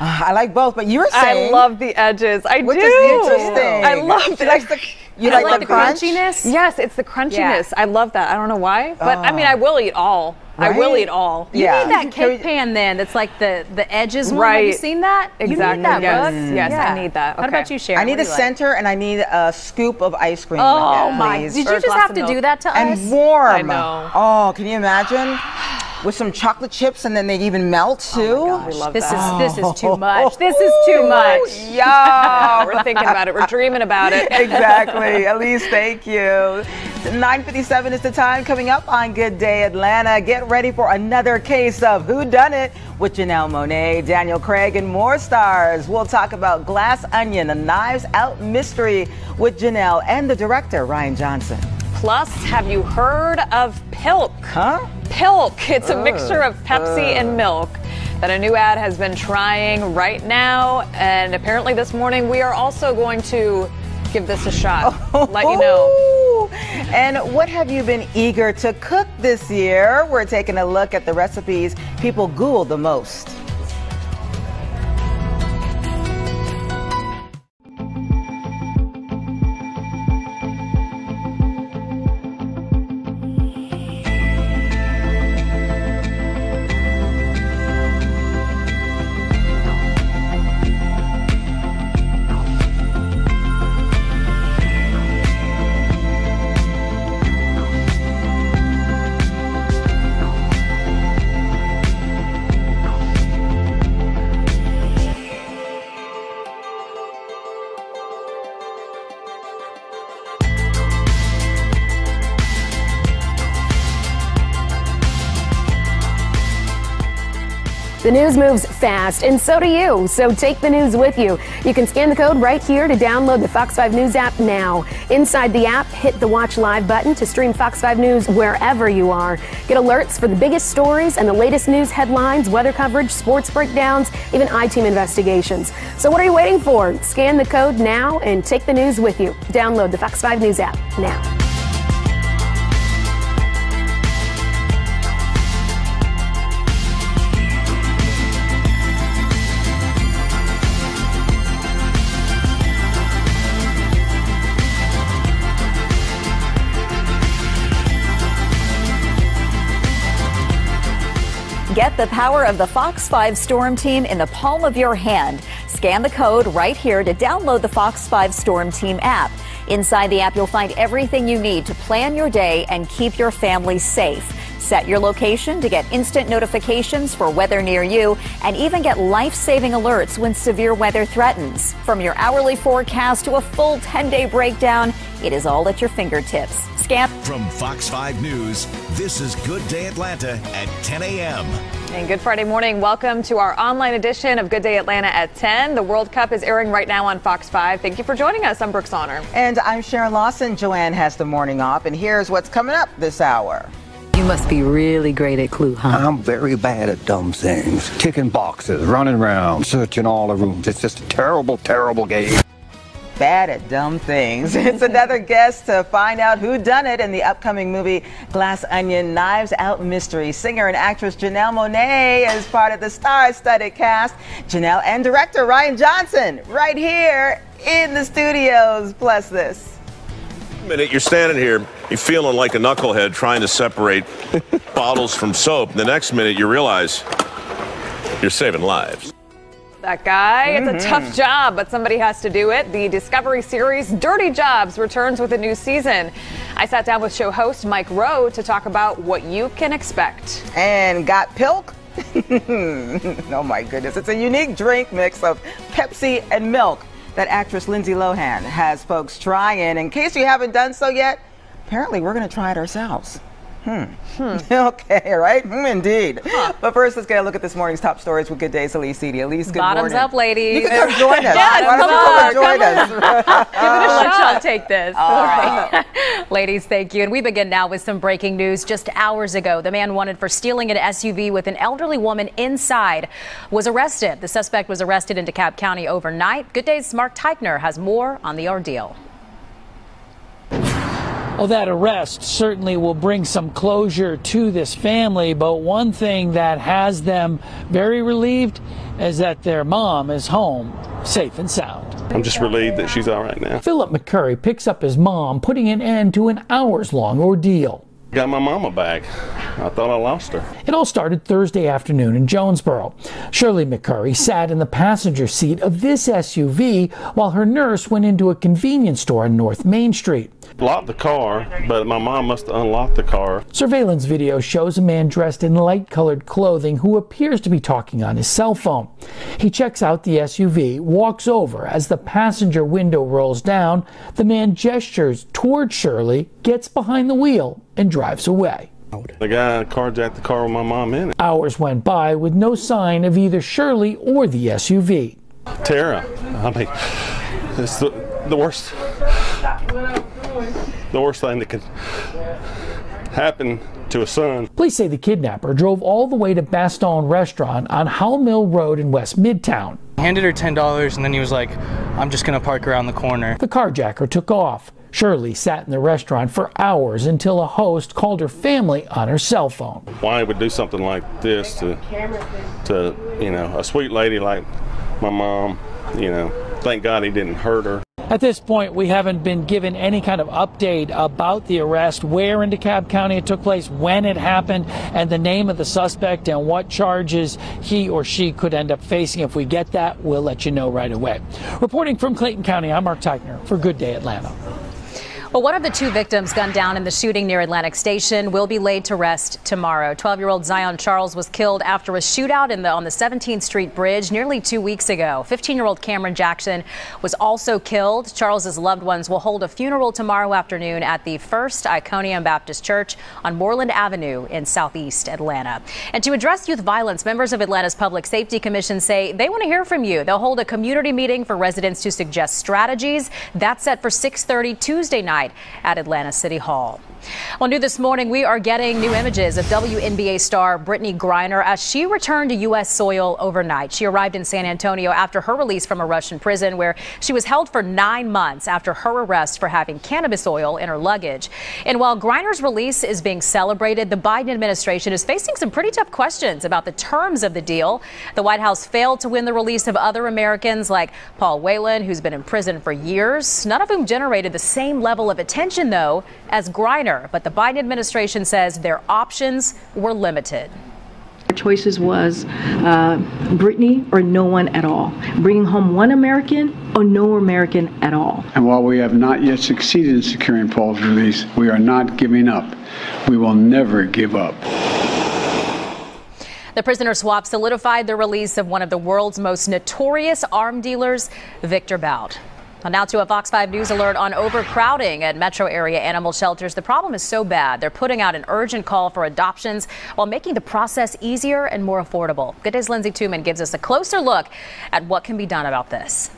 I like both, but you were saying I love the edges. I which do. Is interesting. I love she likes the you like, like, the, the crunch? crunchiness. Yes, it's the crunchiness. Yeah. I love that. I don't know why, but Oh. I mean, I oh. will eat all. I will eat all. You Yeah. need that cake pan then that's like the, the edges one. Have you Right. seen that? You Exactly. need that, Yes. Brooke. Yes, I need that. What Okay. about you, Sharon? I need What a do you like? center and I need a scoop of ice cream. Oh with it, my! please. Did you just have of to do that to us? and warm. I know. Oh, can you imagine? (sighs) (sighs) (sighs) With some chocolate chips and then they even melt oh too. I love This that. is this is too much. This is too much. Yeah, We're thinking about it. We're dreaming about it. (laughs) exactly. Alyse, thank you. 9:57 is the time coming up on Good Day Atlanta. Get ready for another case of Who Done It with Janelle Monáe, Daniel Craig, and more stars. We'll talk about Glass Onion, a Knives Out mystery with Janelle and the director Rian Johnson. Plus, have you heard of Pilk? Huh? Pilk. It's a oh, mixture of Pepsi and oh. milk that a new ad has been trying right now. And apparently, this morning, we are also going to give this a shot. (laughs) Let you know. And what have you been eager to cook this year? We're taking a look at the recipes people Google the most. News moves fast, and so do you. So take the news with you. You can scan the code right here to download the Fox 5 News app now. Inside the app, hit the Watch Live button to stream Fox 5 News wherever you are. Get alerts for the biggest stories and the latest news headlines, weather coverage, sports breakdowns, even I-Team investigations. So what are you waiting for? Scan the code now and take the news with you. Download the Fox 5 News app now. The power of the Fox 5 Storm Team in the palm of your hand. Scan the code right here to download the Fox 5 Storm Team app. Inside the app, you'll find everything you need to plan your day and keep your family safe. Set your location to get instant notifications for weather near you and even get life saving alerts when severe weather threatens. From your hourly forecast to a full 10 day breakdown, it is all at your fingertips. Scan. From Fox 5 News, this is Good Day Atlanta at 10 a.m. And good Friday morning. Welcome to our online edition of Good Day Atlanta at 10. The World Cup is airing right now on Fox 5. Thank you for joining us. I'm Brooks Honor. And I'm Sharon Lawson. Joanne has the morning off, and here's what's coming up this hour. You must be really great at Clue, huh? I'm very bad at dumb things. Ticking boxes, running around, searching all the rooms. It's just a terrible, terrible game. Bad at dumb things. (laughs) It's another (laughs) guest to find out who done it in the upcoming movie Glass Onion Knives Out Mystery. Singer and actress Janelle Monáe is part of the star-studded cast. Janelle and director Rian Johnson right here in the studios. Plus this. minute you're standing here, you're feeling like a knucklehead trying to separate (laughs) bottles from soap. The next minute you realize you're saving lives. That guy. It's Mhm. a tough job, but somebody has to do it. The Discovery series Dirty Jobs returns with a new season. I sat down with show host Mike Rowe to talk about what you can expect. And got pilk? (laughs) oh my goodness. It's a unique drink mix of Pepsi and milk that actress Lindsay Lohan has folks trying. In case you haven't done so yet, apparently we're going to try it ourselves. Hmm. (laughs) okay, right? Hmm, indeed. But first, let's get a look at this morning's top stories with Good Day's Alyse Eady. Alyse, good Bottoms morning. up, ladies. You can come (laughs) join us. Yes, Why come come on, join us? (laughs) Give it a shot. Sean take this. All right. Ladies, thank you. And we begin now with some breaking news. Just hours ago, the man wanted for stealing an SUV with an elderly woman inside was arrested. The suspect was arrested in DeKalb County overnight. Good Day's Marc Teichner has more on the ordeal. Well, that arrest certainly will bring some closure to this family, but one thing that has them very relieved is that their mom is home, safe and sound. I'm just relieved that she's all right now. Philip McCurry picks up his mom, putting an end to an hours long ordeal. Got my mama back. I thought I lost her. It all started Thursday afternoon in Jonesboro. Shirley McCurry sat in the passenger seat of this SUV while her nurse went into a convenience store on North Main Street. Locked the car, but my mom must have unlocked the car. Surveillance video shows a man dressed in light colored clothing who appears to be talking on his cell phone. He checks out the SUV, walks over. As the passenger window rolls down, the man gestures toward Shirley, gets behind the wheel, and drives away. The guy carjacked the car with my mom in it. Hours went by with no sign of either Shirley or the SUV. Tara, I mean, it's the, the worst, the worst thing that could happen to a son. Police say the kidnapper drove all the way to Bastogne Restaurant on Howell Mill Road in West Midtown. Handed her $10 and then he was like, I'm just going to park around the corner. The carjacker took off. Shirley sat in the restaurant for hours until a host called her family on her cell phone. Why would do something like this to, to you know, a sweet lady like my mom? You know, thank God he didn't hurt her. At this point, we haven't been given any kind of update about the arrest, where in DeKalb County it took place, when it happened, and the name of the suspect and what charges he or she could end up facing. If we get that, we'll let you know right away. Reporting from Clayton County, I'm Marc Teichner for Good Day Atlanta. Well, one of the two victims gunned down in the shooting near Atlantic Station will be laid to rest tomorrow. 12-year-old Zyion Charles was killed after a shootout the, on the 17th Street Bridge nearly two weeks ago. 15-year-old Cameron Jackson was also killed. Charles's loved ones will hold a funeral tomorrow afternoon at the First Iconium Baptist Church on Moreland Avenue in southeast Atlanta. And to address youth violence, members of Atlanta's Public Safety Commission say they want to hear from you. They'll hold a community meeting for residents to suggest strategies. That's set for 6:30 Tuesday night at Atlanta City Hall. Well, new this morning, we are getting new images of WNBA star Brittney Griner as she returned to U.S. soil overnight. She arrived in San Antonio after her release from a Russian prison where she was held for nine months after her arrest for having cannabis oil in her luggage. And while Griner's release is being celebrated, the Biden administration is facing some pretty tough questions about the terms of the deal. The White House failed to win the release of other Americans like Paul Whelan, who's been in prison for years, none of whom generated the same level of attention, though, as Griner. But the Biden administration says their options were limited. Our choices was uh, Brittney or no one at all. Bringing home one American or no American at all. And while we have not yet succeeded in securing Paul's release, we are not giving up. We will never give up. The prisoner swap solidified the release of one of the world's most notorious arm dealers, Viktor Bout. Now to a Fox 5 News alert on overcrowding at metro area animal shelters. The problem is so bad, they're putting out an urgent call for adoptions while making the process easier and more affordable. Good Day's Lindsay Tuman gives us a closer look at what can be done about this.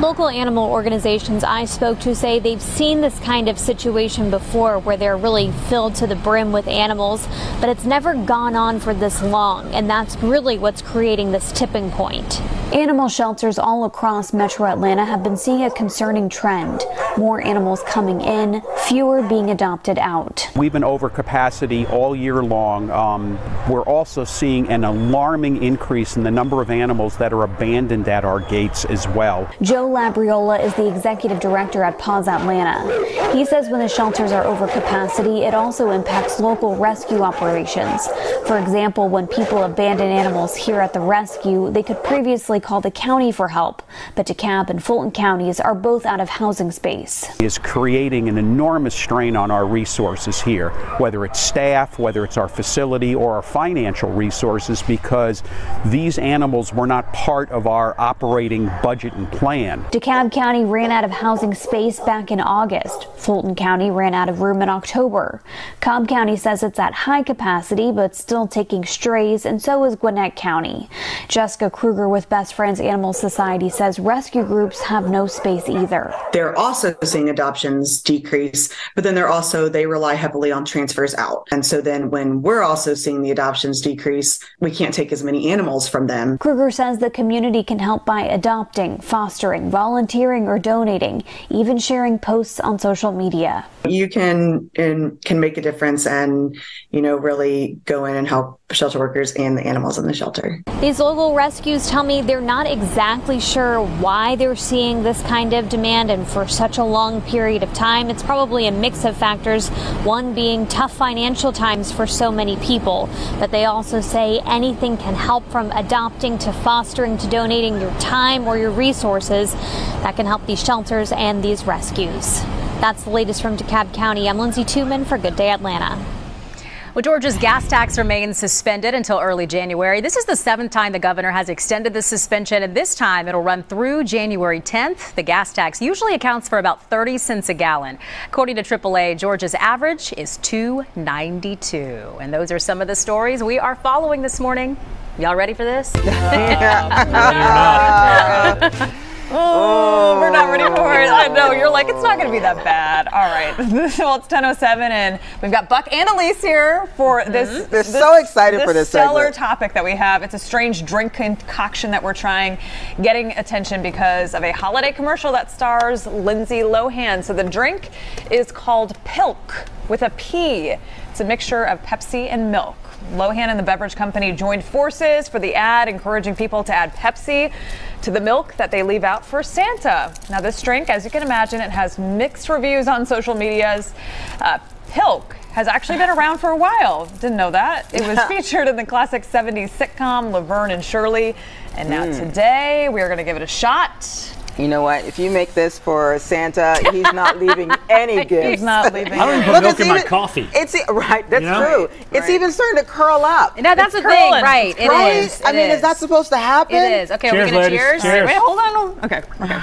Local animal organizations I spoke to say they've seen this kind of situation before where they're really filled to the brim with animals, but it's never gone on for this long, and that's really what's creating this tipping point. Animal shelters all across metro Atlanta have been seeing a concerning trend. More animals coming in, fewer being adopted out. We've been over capacity all year long. Um, we're also seeing an alarming increase in the number of animals that are abandoned at our gates as well. Joe Joe Labriola is the executive director at Paws Atlanta. He says when the shelters are over capacity, it also impacts local rescue operations. For example, when people abandon animals here at the rescue, they could previously call the county for help, but DeKalb and Fulton counties are both out of housing space. Is creating an enormous strain on our resources here, whether it's staff, whether it's our facility, or our financial resources, because these animals were not part of our operating budget and plan. DeKalb County ran out of housing space back in August. Fulton County ran out of room in October. Cobb County says it's at high capacity, but still taking strays, and so is Gwinnett County. Jessica Kruger with Best Friends Animal Society says rescue groups have no space either. They're also seeing adoptions decrease, but then they're also, they rely heavily on transfers out. And so then when we're also seeing the adoptions decrease, we can't take as many animals from them. Kruger says the community can help by adopting, fostering, volunteering, or donating, even sharing posts on social media. You can and can make a difference and, you know, really go in and help shelter workers and the animals in the shelter. These local rescues tell me they're not exactly sure why they're seeing this kind of demand and for such a long period of time. It's probably a mix of factors, one being tough financial times for so many people. But they also say anything can help from adopting to fostering to donating your time or your resources that can help these shelters and these rescues. That's the latest from DeKalb County. I'm Lindsay Tuman for Good Day Atlanta. Well, Georgia's gas tax remains suspended until early January. This is the seventh time the governor has extended the suspension, and this time it'll run through January 10th. The gas tax usually accounts for about 30 cents a gallon. According to AAA, Georgia's average is 2.92. And those are some of the stories we are following this morning. Y'all ready for this? (laughs) (laughs) Oh, we're not ready for it. I know. You're like, it's not going to be that bad. All right. (laughs) well, it's 10.07, and we've got Buck and Alyse here for this. Mm-hmm. They're this, so excited for this stellar segment. topic that we have. It's a strange drink concoction that we're trying, getting attention because of a holiday commercial that stars Lindsay Lohan. So the drink is called Pilk with a P. It's a mixture of Pepsi and milk. Lohan and the beverage company joined forces for the ad, encouraging people to add Pepsi to the milk that they leave out for Santa. Now, this drink, as you can imagine, it has mixed reviews on social medias. Uh, Pilk has actually been around for a while. Didn't know that. It was featured in the classic 70s sitcom Laverne and Shirley. And now Mm. today, we are going to give it a shot. You know what? If you make this for Santa, he's not (laughs) leaving any gifts. He's not leaving. I don't even put milk it's in my coffee. It's e- right. That's You know? true. It's even starting to curl up. No, that's It's the thing, curling. right? It right? is. I It mean, is is. that supposed to happen? It is. Okay, are we Cheers, going to ladies. cheers? Cheers. Wait, hold on. Okay, okay.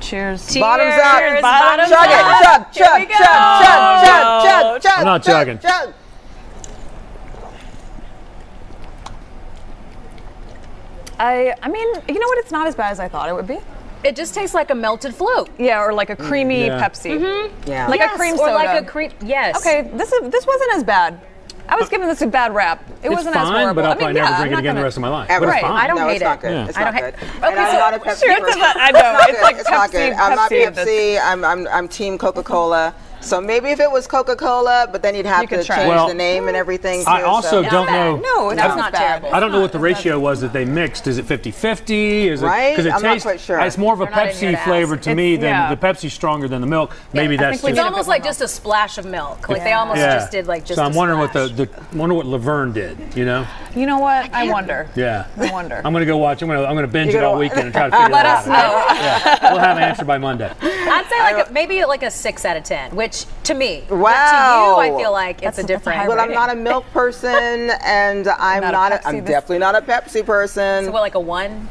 Cheers. Bottoms Cheers, up. cheers, bottoms Chug up. it. Chug, Here chug, we chug, go. chug, chug, chug, chug. I'm not chug, chugging. chug. I, I mean, you know what? It's not as bad as I thought it would be. It just tastes like a melted float. Yeah, or like a creamy mm, yeah. Pepsi. Mm-hmm. Yeah. Like Yes, a cream soda. or soda. like a cream. Yes. Okay, this is this wasn't as bad. I was uh, giving this a bad rap. It It's wasn't as fine, horrible. but I'll I mean, probably yeah, never I'm drink it not again the gonna- rest of my life. Ever. But it's Right. fine. I don't no, hate it's it. not good. Yeah. It's I not don't good. hate- And Okay, I'm so- not a Pepsi Sure, it's person. not- I know, (laughs) not it's like it's not Pepsi- good. I'm not Pepsi. Pepsi. I'm I'm I'm Team Coca-Cola. So maybe if it was Coca-Cola, but then you'd have You to change Well, the name and everything. Too, I also so. don't know. No, That's not not bad. terrible. I don't know what the ratio was that they mixed. Is it 50-50? Is it Right? because it I'm not tastes quite sure. it's more of a We're not in here Pepsi flavor to It's- me than yeah. the Pepsi's stronger than the milk. Maybe I that's think we just It's almost like just a splash of milk. Like they almost yeah. just did like just. so I'm a wondering what the, the wonder what Laverne did. You know? You know what? I wonder. Yeah. I wonder. I'm gonna go watch. I'm gonna I'm gonna binge it all weekend and try to (laughs) figure Let it out. us know. We'll have an answer by Monday. I'd say like maybe like a six out of ten, which to me, but Wow. to you, I feel like it's That's- a a different. high Well, I'm not a milk person, and I'm (laughs) Not a not. a, Pepsi, I'm definitely not a Pepsi person, so what, like a one?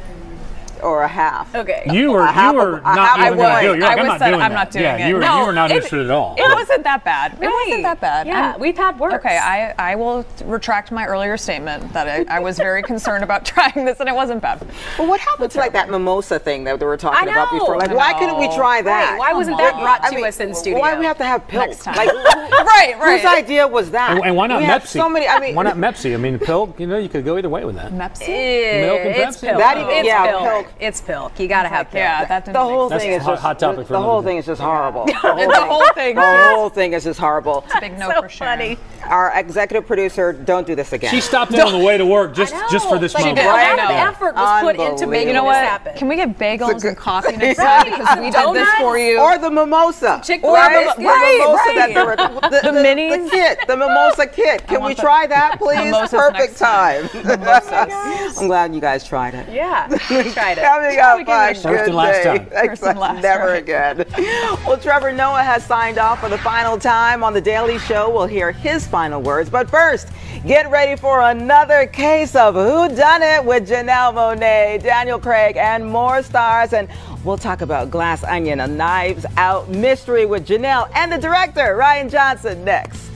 Or a half. Okay. You were you were not half even gonna do it. You're I like, I'm was not doing I'm not doing yeah, it. You were, No, you were not it- interested at all. It wasn't that bad. It wasn't that bad. Yeah, I'm- we've had worse. Okay, I, I will retract my earlier statement that I, I was very concerned about (laughs) trying this and it wasn't bad. Well, what happened to like that mimosa thing that they were talking about before? Like, why couldn't we try that? Right, why wasn't that on. brought I to mean, us in studio? Why do we have to have pills? Like, (laughs) right, right. whose idea was that? And, and why not we Pepsi? So many. I mean, why not Pepsi? I mean, pill. You know, you could go either way with that. Pepsi? Milk and it's Pepsi? That even, yeah, Pilk. Pilk. It's Pilk. You got to have Pilk. Yeah, that The whole That's thing is hot- just hot topic for the whole thing is just horrible. (laughs) The The whole thing. The whole thing is just horrible. It's a big no for Sharon. Our executive producer, don't do this again. She stopped in on the way to work just just for this Like, moment. a Right? lot of effort was put into making You know this happen. Can we get bagels and coffee (laughs) next time because we did this for you? Or the mimosa. Chick-fil-A. Right? Right, the mimosa right. that they're- the, the, The minis? The kit, the mimosa kit. Can we want the try that, please? Perfect time. time. (laughs) I'm glad you guys tried it. Yeah, we tried it. Coming up on First Good and last Day. time. First and last, Never right. again. Well, Trevor Noah has signed off for the final time on The Daily Show. We'll hear his final words. But first, get ready for another case of Who Done It with Janelle Monáe, Daniel Craig, and more stars. And we'll talk about Glass Onion, a Knives Out mystery with Janelle and the director, Rian Johnson, next.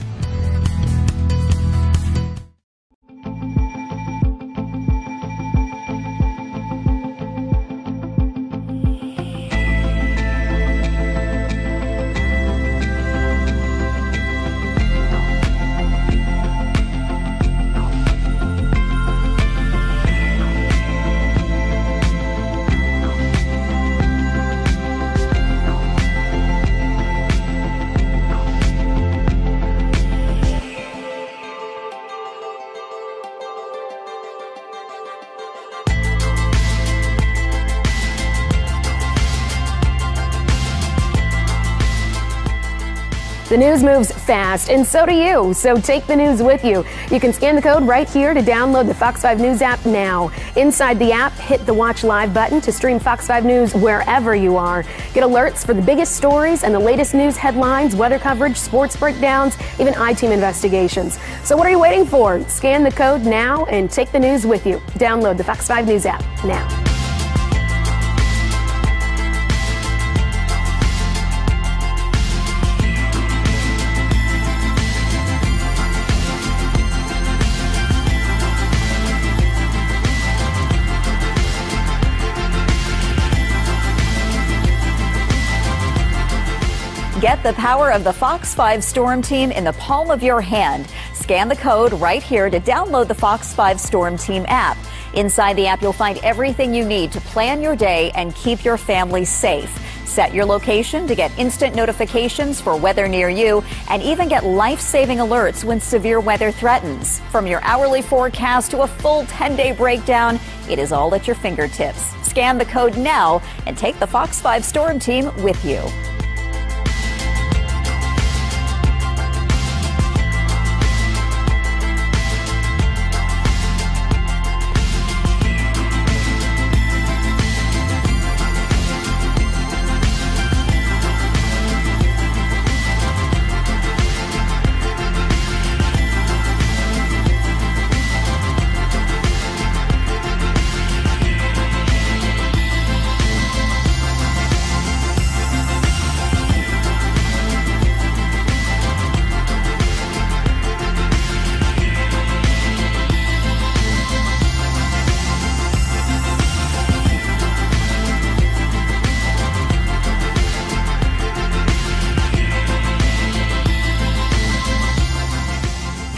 The news moves fast, and so do you. So take the news with you. You can scan the code right here to download the Fox 5 News app now. Inside the app, hit the Watch Live button to stream Fox 5 News wherever you are. Get alerts for the biggest stories and the latest news headlines, weather coverage, sports breakdowns, even I-Team investigations. So what are you waiting for? Scan the code now and take the news with you. Download the Fox 5 News app now. Get the power of the Fox 5 Storm Team in the palm of your hand. Scan the code right here to download the Fox 5 Storm Team app. Inside the app, you'll find everything you need to plan your day and keep your family safe. Set your location to get instant notifications for weather near you and even get life saving alerts when severe weather threatens. From your hourly forecast to a full 10 day breakdown, it is all at your fingertips. Scan the code now and take the Fox 5 Storm Team with you.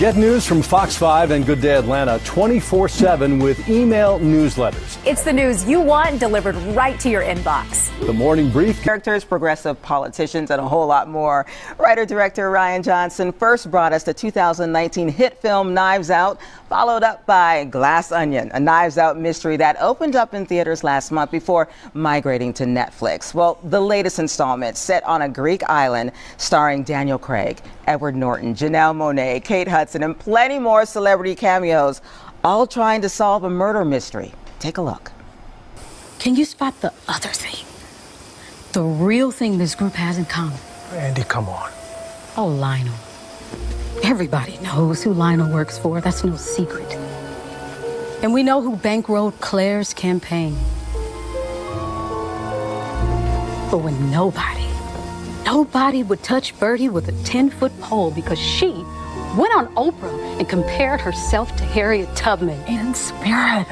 Get news from Fox 5 and Good Day Atlanta 24 7 with email newsletters. It's the news you want delivered right to your inbox. The morning brief. Characters, progressive politicians, and a whole lot more. Writer director Rian Johnson first brought us the 2019 hit film Knives Out, followed up by Glass Onion, a Knives Out mystery that opened up in theaters last month before migrating to Netflix. Well, the latest installment, set on a Greek island, starring Daniel Craig, Edward Norton, Janelle Monáe, Kate Hudson, and plenty more celebrity cameos, all trying to solve a murder mystery. Take a look. Can you spot the other thing? The real thing this group has in common? Andi, come on. Oh, Lionel. Everybody knows who Lionel works for. That's no secret. And we know who bankrolled Claire's campaign. But when nobody, nobody would touch Birdie with a 10 foot pole because she went on Oprah and compared herself to Harriet Tubman in spirit.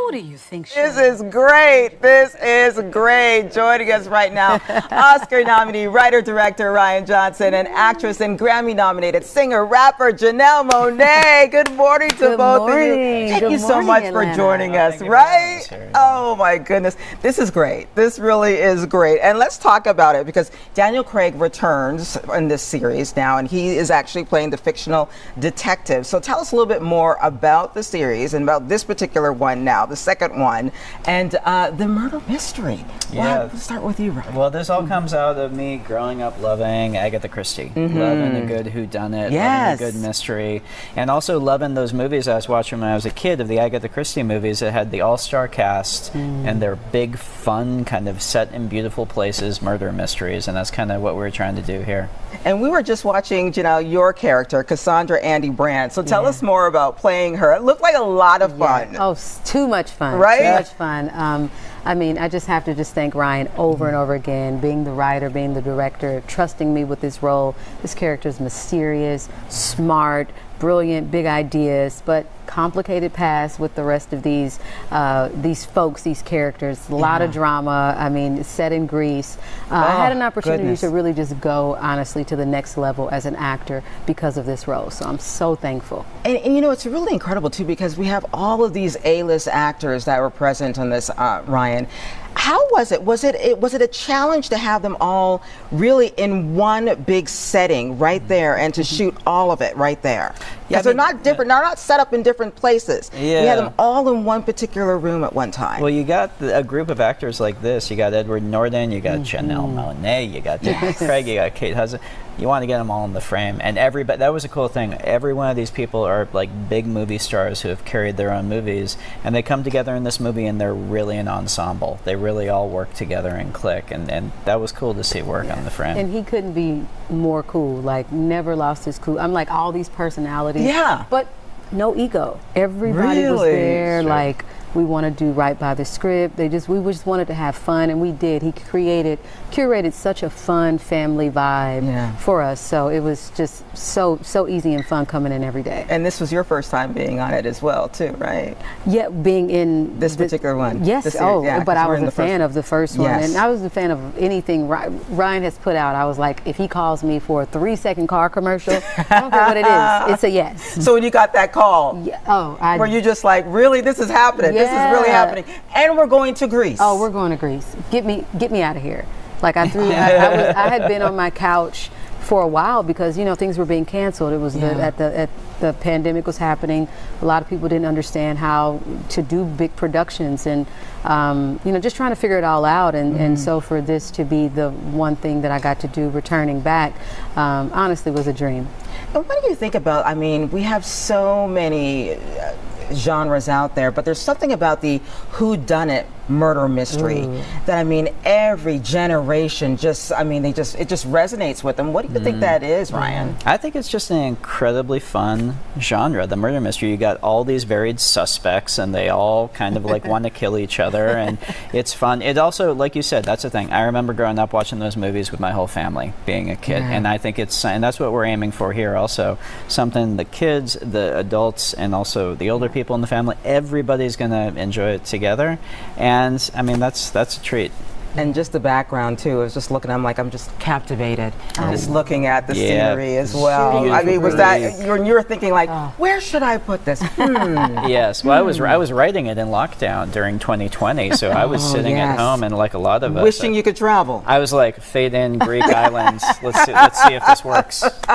Who do you think she This is great. This is great. Joining us right now, (laughs) Oscar nominee, writer director Rian Johnson, and actress and Grammy nominated singer rapper Janelle Monáe. Good morning to Good both morning. of you. Thank Good you so morning, much Atlanta. for joining us, right? right? Oh my goodness. This is great. This really is great. And let's talk about it because Daniel Craig returns in this series now and he is actually playing the fictional detective. So tell us a little bit more about the series and about this particular one now, the second one, and uh, the murder mystery. Yeah. Well, let's start with you, Rian. Well, this all comes out of me growing up loving Agatha Christie, Mhm. loving the good whodunit, Yes. loving the good mystery, and also loving those movies I was watching when I was a kid of the Agatha Christie movies that had the all-star cast Mm. and they're big, fun, kind of set in beautiful places murder mysteries, and that's kind of what we're trying to do here. And we were just watching, Janelle, your character, Cassandra Andi Brand. So tell Yeah. us more about playing her. It looked like a lot of fun. Oh, too much fun. Right? Too much fun. Um, I mean, I just have to just thank Rian over and over again, being the writer, being the director, trusting me with this role. This character is mysterious, smart, brilliant, big ideas, but complicated past with the rest of these uh, these folks, these characters. A lot of drama. I mean, set in Greece. Uh, I had Oh, an opportunity goodness. to really just go honestly to the next level as an actor because of this role. So I'm so thankful. And, and you know, it's really incredible too because we have all of these A-list actors that were present on this, uh, Rian. How was it? Was it, it was it a challenge to have them all really in one big setting right mm-hmm. there and to mm-hmm. shoot all of it right there? Yeah, Because I they're not different. They're not set up in different places. Yeah. We had them all in one particular room at one time. Well, you got a group of actors like this. You got Edward Norton, you got mm-hmm. Janelle Monáe, you got Daniel Yes. Craig, you got Kate Hudson. You want to get them all in the frame, and everybody. That was a cool thing. Every one of these people are like big movie stars who have carried their own movies, and they come together in this movie, and they're really an ensemble. They really all work together and click, and, and that was cool to see work on the frame. And he couldn't be more cool. Like never lost his cool. I'm like all these personalities. Yeah. But no ego. Everybody was there. Sure. Like we want to do right by the script. They just we just wanted to have fun, and we did. He created curated such a fun family vibe Yeah. for us. So it was just so so easy and fun coming in every day. and this was your first time being on it as well, too, right? Yeah, being in This the- particular one. Yes. Oh, series, oh, yeah, but I was a fan of the first one, Yes. and I was a fan of anything Rian has put out. I was like, if he calls me for a three-second car commercial, I don't care what it is. It's a yes. (laughs) So when you got that call, Yeah, oh, I. were you just like, really, this is happening? This is really happening. And we're going to Greece. Oh, we're going to Greece. Get me, get me out of here. Like I threw, I, I, was, I had been on my couch for a while because you know things were being canceled. It was the, at the at the pandemic was happening. A lot of people didn't understand how to do big productions, and um, you know just trying to figure it all out. And, and Mm-hmm. so for this to be the one thing that I got to do, returning back, um, honestly was a dream. And what do you think about? I mean, we have so many uh, genres out there, but there's something about the who done it murder mystery mm. that I mean every generation just I mean they just it just resonates with them. What do you think mm. that is, Rian? I think it's just an incredibly fun genre, the murder mystery. You got all these varied suspects, and they all kind of like (laughs) want to kill each other, and it's fun. It also, like you said, that's the thing. I remember growing up watching those movies with my whole family, being a kid, Yeah. and I think it's and that's what we're aiming for here. Also, something the kids, the adults, and also the older people in the family, everybody's gonna enjoy it together, and I mean that's that's a treat. And just the background too. I was just looking. I'm like, I'm just captivated. Oh. just looking at the Yeah. scenery as well. I mean, was that you're, you're thinking like, oh. where should I put this? Hmm. (laughs) Yes, well, I was hmm. I was writing it in lockdown during 2020, so I was Oh, sitting yes. at home and like a lot of us, Wishing uh, you could travel. I was like, fade in Greek (laughs) islands. Let's see, let's see if this works. (laughs)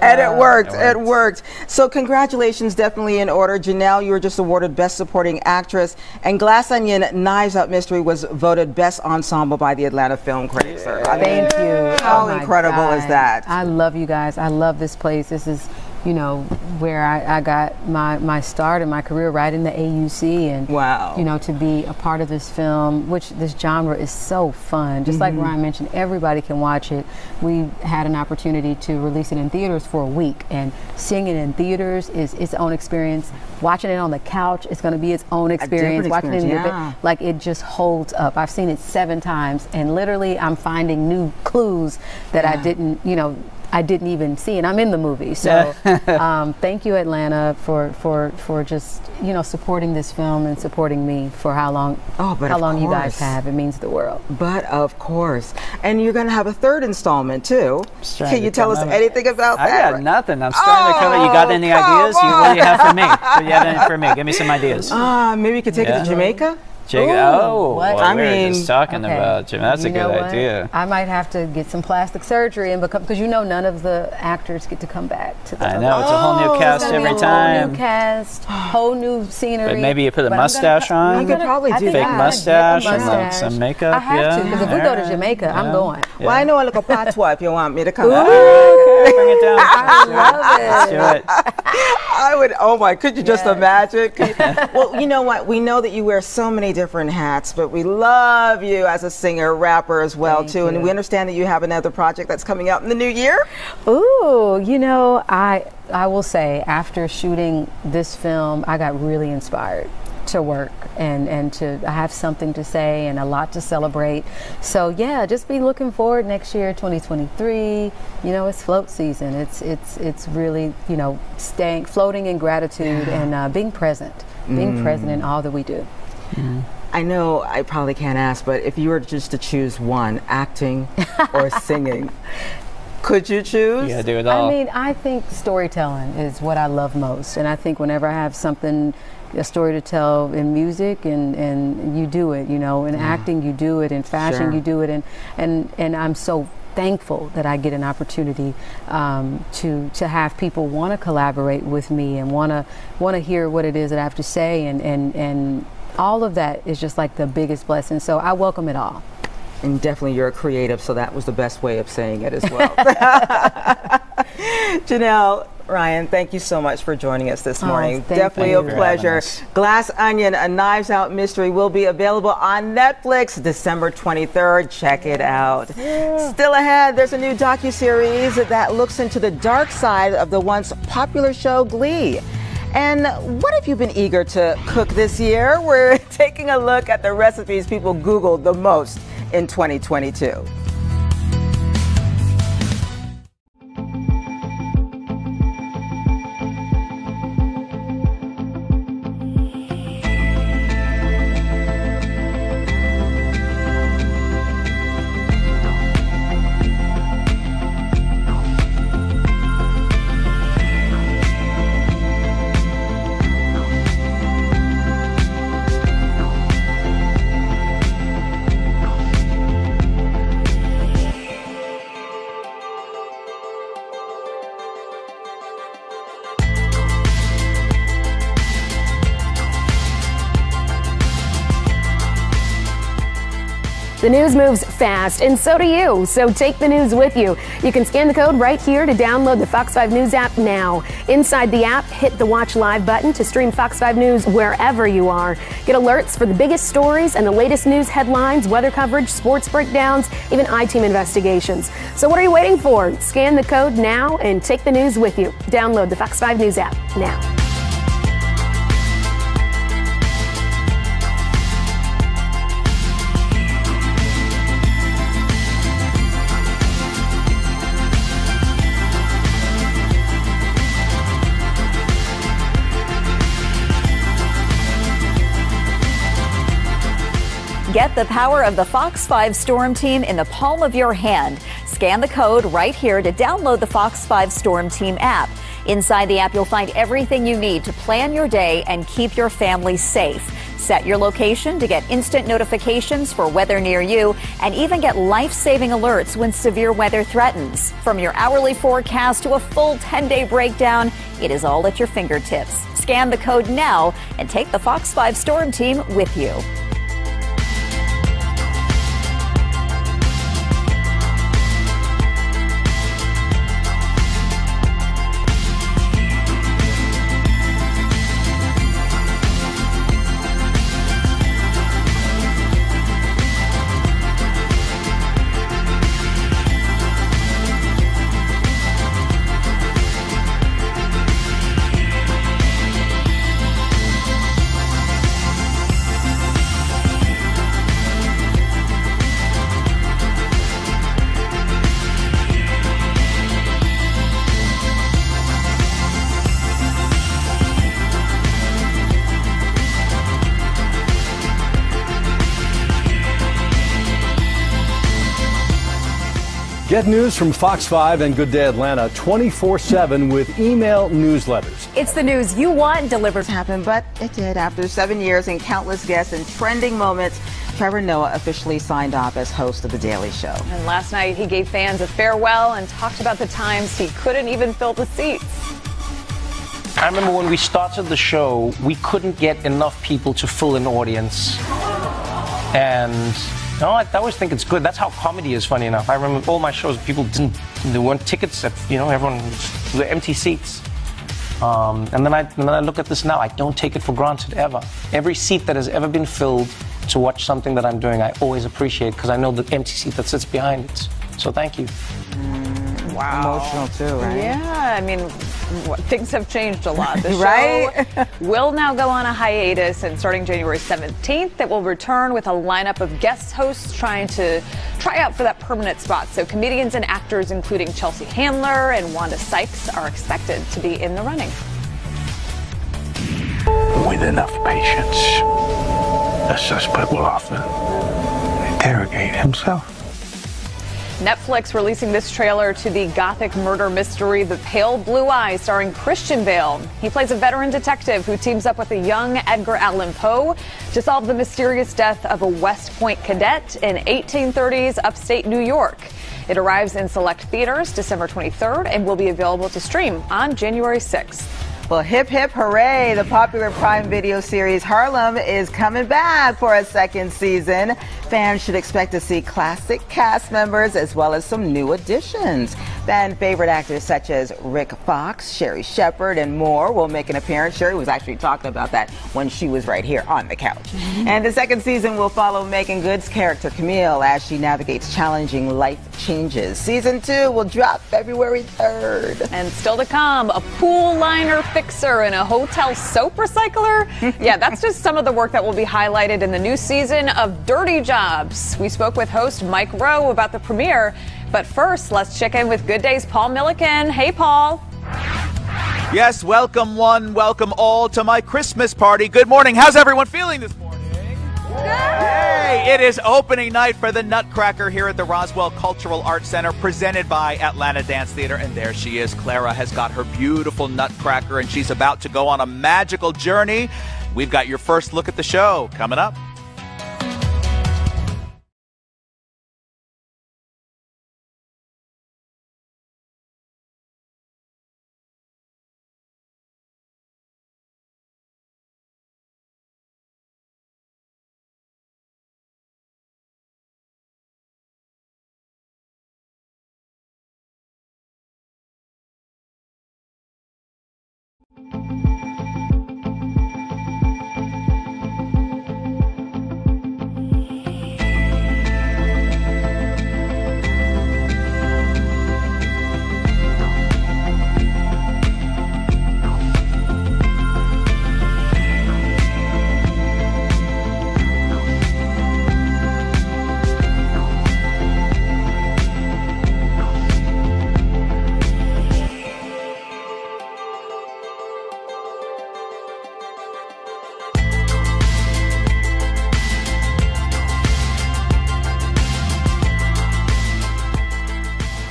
and it ah, worked. it It worked. So congratulations, definitely in order. Janelle, you were just awarded Best Supporting Actress, and Glass Onion: Knives Out Mystery was voted Best Ensemble by the Atlanta Film Critics. I mean, Thank you. How Oh my incredible is that? I love you guys. I love this place. This is, you know, where I, I got my, my start in my career right in the AUC. And, Wow. you know, to be a part of this film, which this genre is so fun. Just like Mhm. Rian mentioned, everybody can watch it. We had an opportunity to release it in theaters for a week. And seeing it in theaters is its own experience. Watching it on the couch is going to be its own experience. Watching it in your experience, bed, yeah. like it just holds up. I've seen it seven times, and literally, I'm finding new clues that I didn't, you know, I didn't even see, and I'm in the movie. So (laughs) um, (laughs) thank you, Atlanta, for for for just you know supporting this film and supporting me for how long Oh, but how of long you guys have. It means the world. But of course. And you're going to have a third installment too. Can to you tell us come anything about I that? got nothing. I'm starting to come. You got any ideas? You, what do you have for me? (laughs) What do you have any for me? Give me some ideas. Ah, maybe you could take it to Jamaica? Jake, Ooh, oh, what? well, I we were just talking Okay. about Jim. That's You a good idea. I might have to get some plastic surgery and become because you know none of the actors get to come back to the. I know, it's a whole new Oh, cast it's gonna be every a Whole new cast, whole new scenery. But maybe you put a But I'm gonna- mustache on. You could probably do think that. I'm Fake gonna get a mustache and like some makeup. I have yeah. to because if we go to Alright. Jamaica, I'm Yeah. going. Well, I know I look a little patois if you want me to come. Ooh. Okay, bring it down. I love Let's do it. (laughs) I would. Oh my! Could you just imagine? (laughs) Well, you know what? We know that you wear so many different hats, but we love you as a singer, rapper as well Thank too. And we understand that you have another project that's coming out in the new year. Ooh, you know, I I will say after shooting this film, I got really inspired to work and and to have something to say and a lot to celebrate. So yeah, just be looking forward next year, 2023. You know, it's float season. It's it's it's really you know staying floating in gratitude and uh, being present, being present in all that we do. I know I probably can't ask, but if you were just to choose one, acting or (laughs) singing, could you choose? You gotta do it all. I mean, I think storytelling is what I love most, and I think whenever I have something, a story to tell in music, and, and you do it, you know, in acting you do it, in fashion Sure. you do it, and and and I'm so thankful that I get an opportunity um, to to have people want to collaborate with me and want to want to hear what it is that I have to say, and and and all of that is just like the biggest blessing. So I welcome it all. And definitely you're a creative, so that was the best way of saying it as well. (laughs) (laughs) Janelle, Rian, thank you so much for joining us this Oh, morning. thank Definitely you. a Thank you for having pleasure. Glass Onion, a Knives Out mystery, will be available on Netflix December 23rd. Check it out. Still ahead, there's a new docuseries that looks into the dark side of the once popular show Glee. And what have you been eager to cook this year? (laughs) We're taking a look at the recipes people Googled the most in 2022. The news moves fast, and so do you. So take the news with you. You can scan the code right here to download the Fox 5 News app now. Inside the app, hit the Watch Live button to stream Fox 5 News wherever you are. Get alerts for the biggest stories and the latest news headlines, weather coverage, sports breakdowns, even I-Team investigations. So what are you waiting for? Scan the code now and take the news with you. Download the Fox 5 News app now. Get the power of the Fox 5 Storm Team in the palm of your hand. Scan the code right here to download the Fox 5 Storm Team app. Inside the app, you'll find everything you need to plan your day and keep your family safe. Set your location to get instant notifications for weather near you and even get life saving alerts when severe weather threatens. From your hourly forecast to a full 10 day breakdown, it is all at your fingertips. Scan the code now and take the Fox 5 Storm Team with you. Get news from Fox 5 and Good Day Atlanta 24 7 with email newsletters. It's the news you want delivered. Happened, but it did. After seven years and countless guests and trending moments, Trevor Noah officially signed off as host of The Daily Show. And last night, he gave fans a farewell and talked about the times he couldn't even fill the seats. I remember when we started the show, we couldn't get enough people to fill an audience. And you know, I always think it's good. That's how comedy is, funny enough. I remember all my shows, people didn't, there weren't tickets, at, you know, everyone, were empty seats. Um, and then I, and then I look at this now, I don't take it for granted ever. Every seat that has ever been filled to watch something that I'm doing, I always appreciate because I know the empty seat that sits behind it. So thank you. Wow. Emotional too, right? Yeah, I mean, things have changed a lot. The (laughs) Right? show (laughs) will now go on a hiatus, and starting January 17th, it will return with a lineup of guest hosts trying to try out for that permanent spot. So comedians and actors, including Chelsea Handler and Wanda Sykes, are expected to be in the running. With enough patience, the suspect will often interrogate himself. Netflix releasing this trailer to the gothic murder mystery The Pale Blue Eye, starring Christian Bale. He plays a veteran detective who teams up with a young Edgar Allan Poe to solve the mysterious death of a West Point cadet in 1830s upstate New York. It arrives in select theaters December 23rd and will be available to stream on January 6th. Well, hip hip hooray! The popular Prime Video series Harlem is coming back for a second season. Fans should expect to see classic cast members as well as some new additions. Fan favorite actors such as Rick Fox, Sherri Shepherd, and more will make an appearance. Sherri was actually talking about that when she was right here on the couch. Mm-hmm. And the second season will follow Meagan Good's character Camille as she navigates challenging life changes. Season two will drop February 3rd. And still to come, a pool liner fixer and a hotel soap recycler. (laughs) yeah, that's just some of the work that will be highlighted in the new season of Dirty Jobs. We spoke with host Mike Rowe about the premiere. But first, let's check in with Good Day's Paul Milliken. Hey, Paul. Yes, welcome one, welcome all to my Christmas party. Good morning. How's everyone feeling this morning? Yay! It is opening night for the Nutcracker here at the Roswell Cultural Arts Center, presented by Atlanta Dance Theater. And there she is. Clara has got her beautiful Nutcracker, and she's about to go on a magical journey. We've got your first look at the show coming up.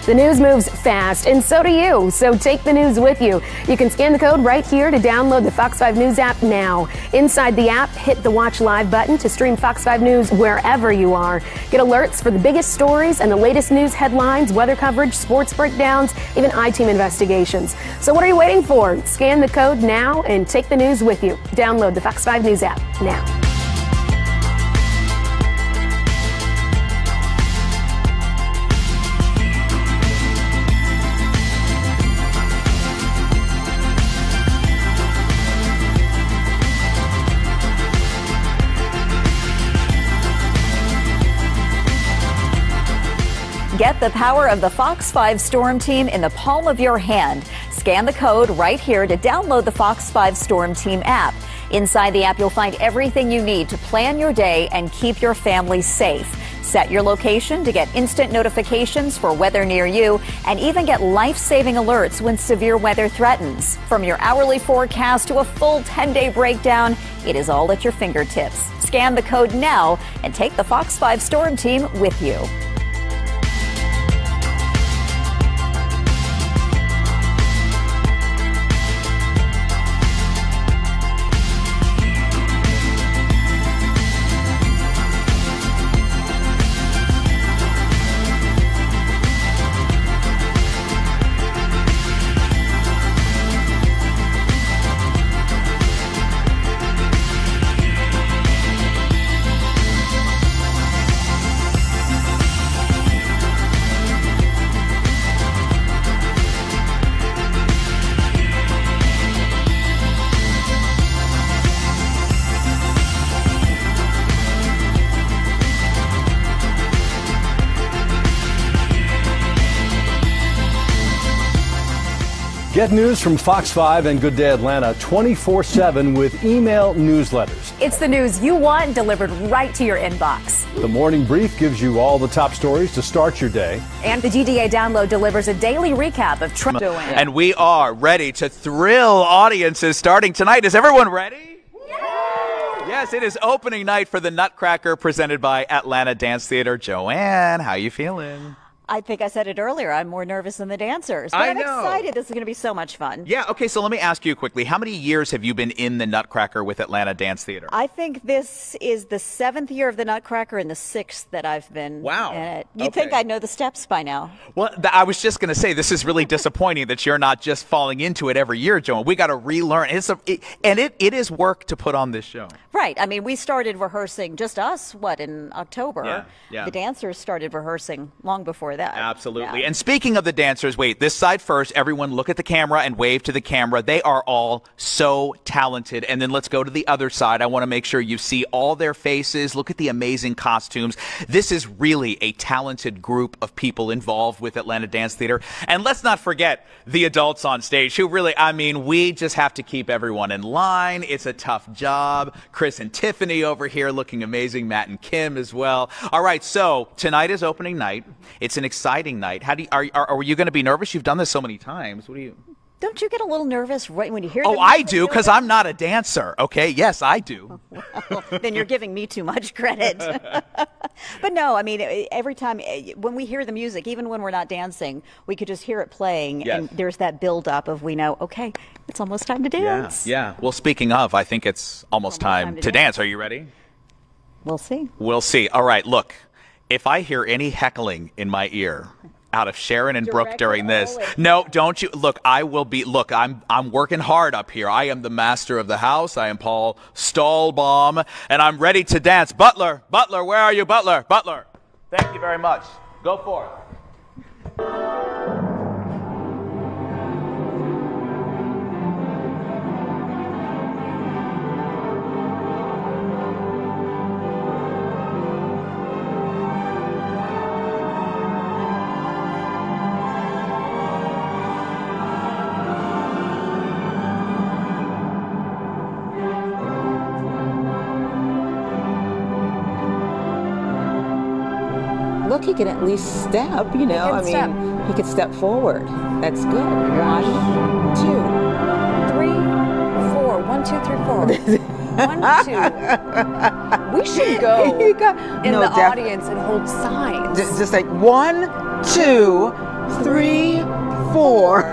The news moves fast, and so do you. So take the news with you. You can scan the code right here to download the Fox 5 News app now. Inside the app, hit the Watch Live button to stream Fox 5 News wherever you are. Get alerts for the biggest stories and the latest news headlines, weather coverage, sports breakdowns, even I-Team investigations. So what are you waiting for? Scan the code now and take the news with you. Download the Fox 5 News app now. The power of the Fox 5 Storm Team in the palm of your hand. Scan the code right here to download the Fox 5 Storm Team app. Inside the app, you'll find everything you need to plan your day and keep your family safe. Set your location to get instant notifications for weather near you and even get life saving alerts when severe weather threatens. From your hourly forecast to a full 10 day breakdown, it is all at your fingertips. Scan the code now and take the Fox 5 Storm Team with you. Get news from Fox 5 and Good Day Atlanta 24 7 with email newsletters. It's the news you want delivered right to your inbox. The morning brief gives you all the top stories to start your day. And the GDA download delivers a daily recap of Trump. And we are ready to thrill audiences starting tonight. Is everyone ready? Yes, it is opening night for the Nutcracker presented by Atlanta Dance Theater. Joanne, how are you feeling? I think I said it earlier. I'm more nervous than the dancers. But I I'm know. excited. This is going to be so much fun. Yeah, okay, so let me ask you quickly. How many years have you been in the Nutcracker with Atlanta Dance Theater? I think this is the seventh year of the Nutcracker and the sixth that I've been Wow. in it. You'd think I'd know the steps by now. Well, th- I was just going to say this is really disappointing that you're not just falling into it every year, Joan. We got to relearn. It's a, it, and it, it is work to put on this show. Right. I mean, we started rehearsing, just us, what, in October? Yeah, yeah. The dancers started rehearsing long before that. Absolutely. And speaking of the dancers, wait, this side first. Everyone look at the camera and wave to the camera. They are all so talented. And then let's go to the other side. I want to make sure you see all their faces. Look at the amazing costumes. This is really a talented group of people involved with Atlanta Dance Theater. And let's not forget the adults on stage who really, I mean, we just have to keep everyone in line. It's a tough job. Chris and Tiffany over here looking amazing. Matt and Kim as well. All right. So tonight is opening night. It's an exciting night. How do you, are, are, are you going to be nervous? You've done this so many times. What do you? Don't you get a little nervous right when you hear Oh, I do because I'm not a dancer. Okay. Yes, I do. (laughs) then you're giving me too much credit. (laughs) but no, I mean, every time when we hear the music, even when we're not dancing, we could just hear it playing, Yes. and there's that build up of we know, okay, it's almost time to dance. Yeah. yeah. Well, speaking of, I think it's almost time, time to to dance. Are you ready? We'll see. We'll see. All right. Look, if I hear any heckling in my ear out of Sharon and Brooke during this, no, don't you look. I will be. Look, I'm I'm working hard up here. I am the master of the house. I am Paul Stahlbaum, and I'm ready to dance. Butler, Butler, where are you, Butler? Butler. Thank you very much. Go for it. Can at least step, you know. I can step. mean, he could step forward. That's good. One, two. Three, four. One, two, three, four. (laughs) One, two. We should go (laughs) got- in No, the audience and hold signs. Just, just like one, two, three, four.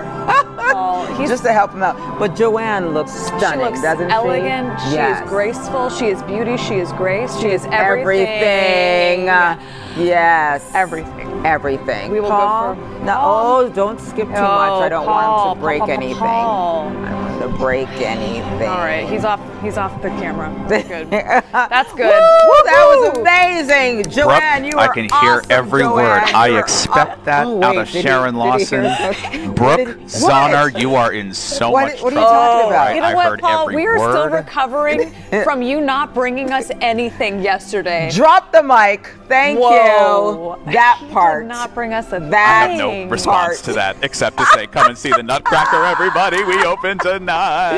He's- just to help him out. But Joanne looks stunning, she looks doesn't elegant. she? She yes. is graceful. She is beauty. She is grace. She, is everything. everything. Yes. Everything. Everything. We will Paul, go for No, oh, don't skip too much. I don't want him to break Paul, Paul, anything. Paul. I don't want to break anything. All right, he's off. He's off the camera. That's (laughs) good. That's good. Woo, that was amazing, Joanne. you are. I are can hear awesome, every Joanne. word. I You're expect aw- that Oh, out wait, of Sharon he Lawson. hear that? Brooke Did he- Zauner, you are in so What- much what are you talking about? I, You know I what, heard Paul? We are still recovering (laughs) from you not bringing us anything yesterday. Drop the mic. Thank Whoa. you. That part. Did not bring us a I that I have no thing. response to that except to say, "Come and see the Nutcracker, everybody. We open tonight."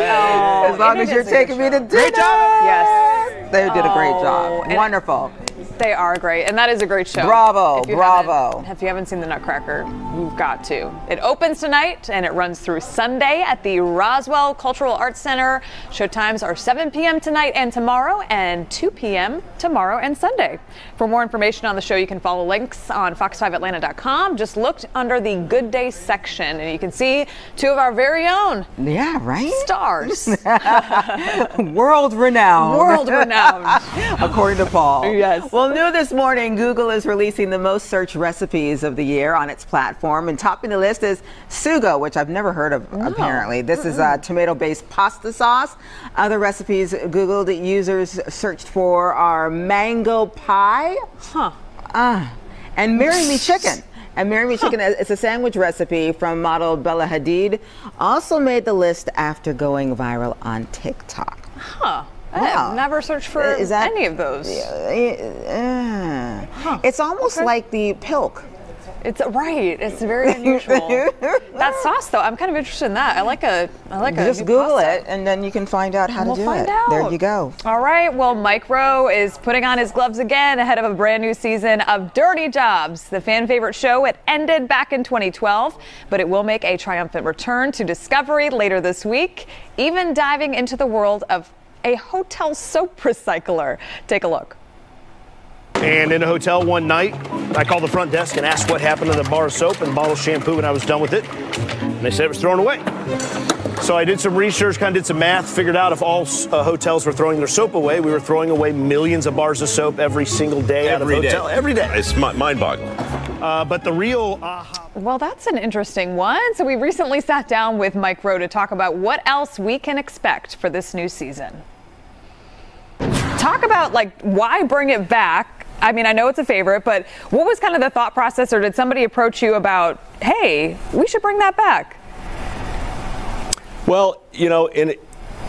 as long as you're taking me to dinner. Great job. Yes. They did a great Oh, job. and- Wonderful. They are great, and that is a great show. Bravo, If bravo. If you haven't seen the Nutcracker, you've got to. It opens tonight and it runs through Sunday at the Roswell Cultural Arts Center. Showtimes are 7 p.m. tonight and tomorrow, and 2 p.m. tomorrow and Sunday. For more information on the show, you can follow links on fox5atlanta.com. Just look under the Good Day section, and you can see two of our very own Yeah, right? stars, (laughs) World renowned. world renowned. (laughs) according to Paul. Yes. Well, new this morning, Google is releasing the most searched recipes of the year on its platform, and topping the list is sugo, which I've never heard of. Oh. Apparently, this is uh, a tomato-based pasta sauce. Other recipes Googled users searched for are mango pie. Huh. Ah, and marry me chicken. And marry me chicken is a sandwich recipe from model Bella Hadid. Also made the list after going viral on TikTok. Huh. I Wow. have never searched for Is that- any of those. Uh, It's almost like the pilk It's right. It's very (laughs) unusual. (laughs) that sauce, though, I'm kind of interested in that. I like a, I like a. Just Google pasta. it, and then you can find out how We'll to do find it. out. There you go. All right. Well, Mike Rowe is putting on his gloves again ahead of a brand new season of Dirty Jobs, the fan favorite show. It ended back in 2012, but it will make a triumphant return to Discovery later this week, even diving into the world of a hotel soap recycler. Take a look. And in a hotel one night, I called the front desk and asked what happened to the bar of soap and bottle of shampoo when I was done with it. And they said it was thrown away. So I did some research, kind of did some math, figured out if all uh, hotels were throwing their soap away, we were throwing away millions of bars of soap every single day out of Every day. hotel. Every day. It's mind boggling. Uh, but the real aha. Well, that's an interesting one. So we recently sat down with Mike Rowe to talk about what else we can expect for this new season. Talk about like why bring it back. I mean, I know it's a favorite, but what was kind of the thought process, or did somebody approach you about, hey, we should bring that back? Well, you know, in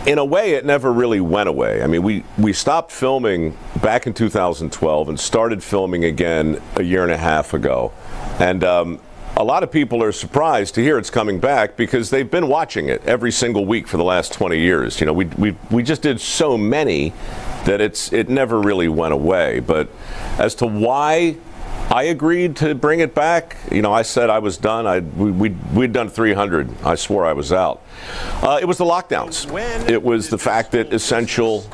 in a way, it never really went away. I mean, we we stopped filming back in 2012 and started filming again a year and a half ago, and. Um, a lot of people are surprised to hear it's coming back because they've been watching it every single week for the last 20 years. You know, we, we, we just did so many that it's it never really went away. But as to why I agreed to bring it back. You know, I said I was done. I we, we we'd done 300. I swore I was out. Uh, it was the lockdowns. It was the fact that essential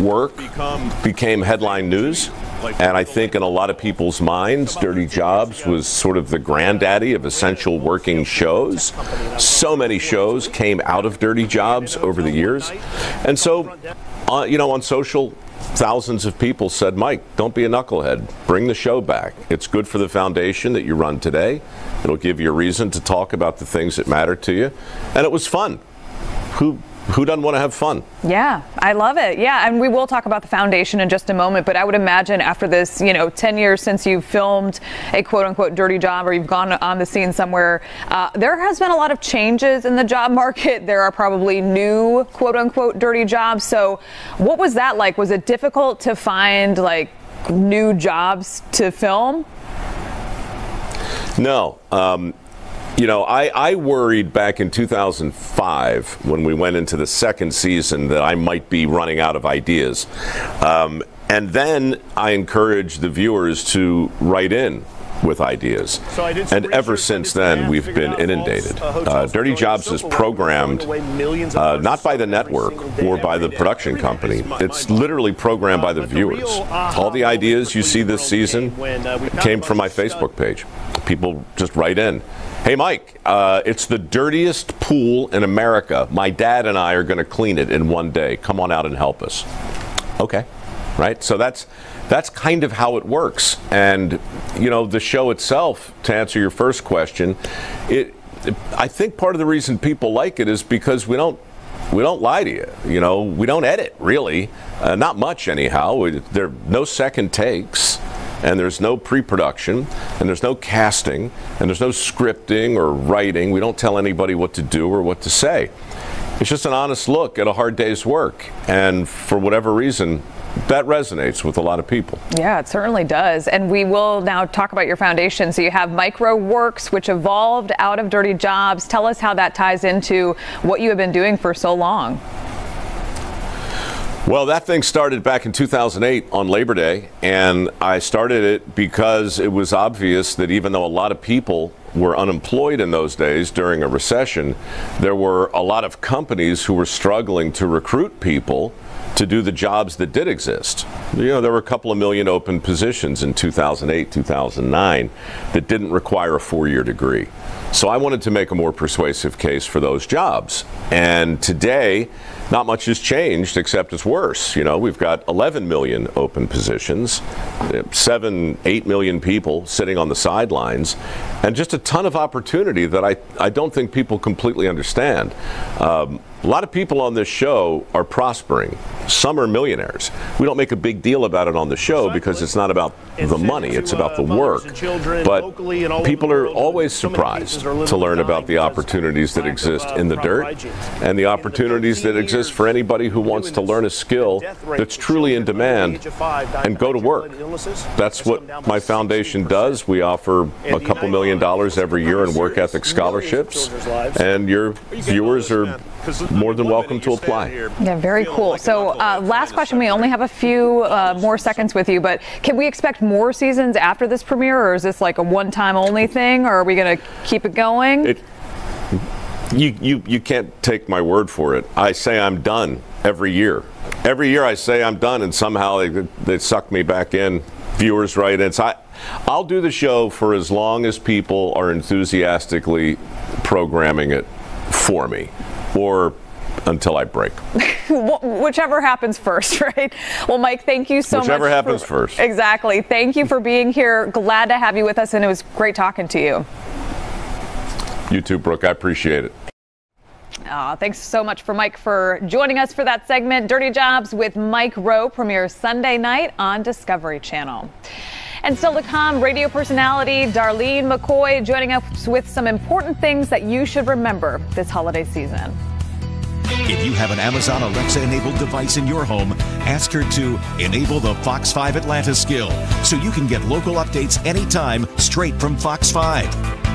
work became headline news. And I think in a lot of people's minds, Dirty Jobs was sort of the granddaddy of essential working shows. So many shows came out of Dirty Jobs over the years. And so, uh, you know, on social, thousands of people said, Mike, don't be a knucklehead. Bring the show back. It's good for the foundation that you run today. It'll give you a reason to talk about the things that matter to you. And it was fun. Who, who doesn't want to have fun? Yeah, I love it. Yeah, and we will talk about the foundation in just a moment, but I would imagine after this, you know, 10 years since you've filmed a quote unquote dirty job or you've gone on the scene somewhere, uh, there has been a lot of changes in the job (laughs) market. There are probably new quote unquote dirty jobs. So, what was that like? Was it difficult to find like new jobs to film? No. Um, you know, I, I worried back in 2005 when we went into the second season that I might be running out of ideas. Um, and then I encouraged the viewers to write in with ideas. So and ever since then, we've been inundated. Uh, Dirty Jobs is programmed uh, not by the network or by the production company. It's literally programmed by the viewers. All the ideas you see this season came from my Facebook page. People just write in. Hey, Mike, uh, it's the dirtiest pool in America. My dad and I are going to clean it in one day. Come on out and help us. Okay, right? So that's that's kind of how it works. And you know, the show itself, to answer your first question, it, I think part of the reason people like it is because we don't we don't lie to you. You know, we don't edit really, uh, not much anyhow. We, there are no second takes and there's no pre-production and there's no casting and there's no scripting or writing we don't tell anybody what to do or what to say it's just an honest look at a hard day's work and for whatever reason that resonates with a lot of people Yeah, it certainly does. And we will now talk about your foundation. So you have Micro Works, which evolved out of Dirty Jobs. Tell us how that ties into what you have been doing for so long. Well, that thing started back in 2008 on Labor Day, and I started it because it was obvious that even though a lot of people were unemployed in those days during a recession, there were a lot of companies who were struggling to recruit people to do the jobs that did exist. You know, there were a couple of million open positions in 2008, 2009 that didn't require a four year degree. So I wanted to make a more persuasive case for those jobs. And today, not much has changed except it's worse. You know, we've got 11 million open positions, seven, eight million people sitting on the sidelines, and just a ton of opportunity that I, I don't think people completely understand. Um, A lot of people on this show are prospering. Some are millionaires. We don't make a big deal about it on the show because it's not about the money, it's about the work. But people are always surprised to learn about the opportunities that exist in the dirt and the opportunities that exist for anybody who wants to learn a skill that's truly in demand and go to work. That's what my foundation does. We offer a couple million dollars every year in work ethic scholarships, and your viewers are more than welcome to apply. Yeah, very cool. So, uh, last question. We only have a few uh, more seconds with you, but can we expect more seasons after this premiere, or is this like a one-time only thing, or are we going to keep it going? It, you, you, you can't take my word for it. I say I'm done every year. Every year I say I'm done, and somehow they, they suck me back in. Viewers write in. So I, I'll do the show for as long as people are enthusiastically programming it for me or until I break. (laughs) Whichever happens first, (laughs) right? Well, Mike, thank you so Whichever much. Whichever happens for, first. Exactly. Thank you for being here. Glad to have you with us, and it was great talking to you. You too, Brooke. I appreciate it. Uh, thanks so much for Mike for joining us for that segment. Dirty Jobs with Mike Rowe premieres Sunday night on Discovery Channel. And still to come, radio personality Darlene McCoy joining us with some important things that you should remember this holiday season. If you have an Amazon Alexa enabled device in your home, ask her to enable the Fox 5 Atlanta skill so you can get local updates anytime straight from Fox 5.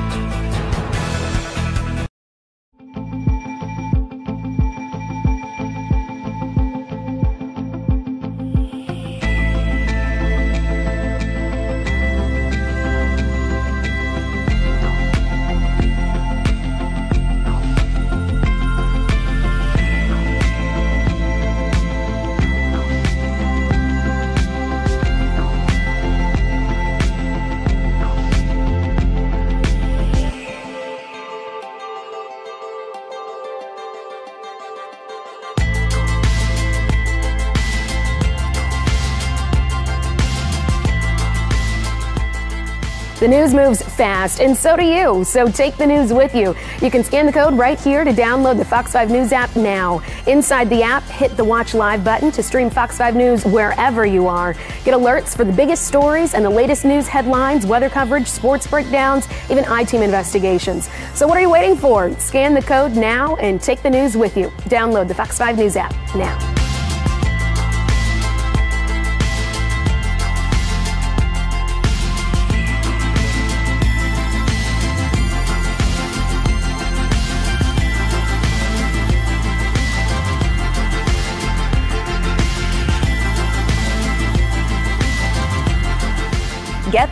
The news moves fast, and so do you. So take the news with you. You can scan the code right here to download the Fox 5 News app now. Inside the app, hit the Watch Live button to stream Fox 5 News wherever you are. Get alerts for the biggest stories and the latest news headlines, weather coverage, sports breakdowns, even I-Team investigations. So what are you waiting for? Scan the code now and take the news with you. Download the Fox 5 News app now.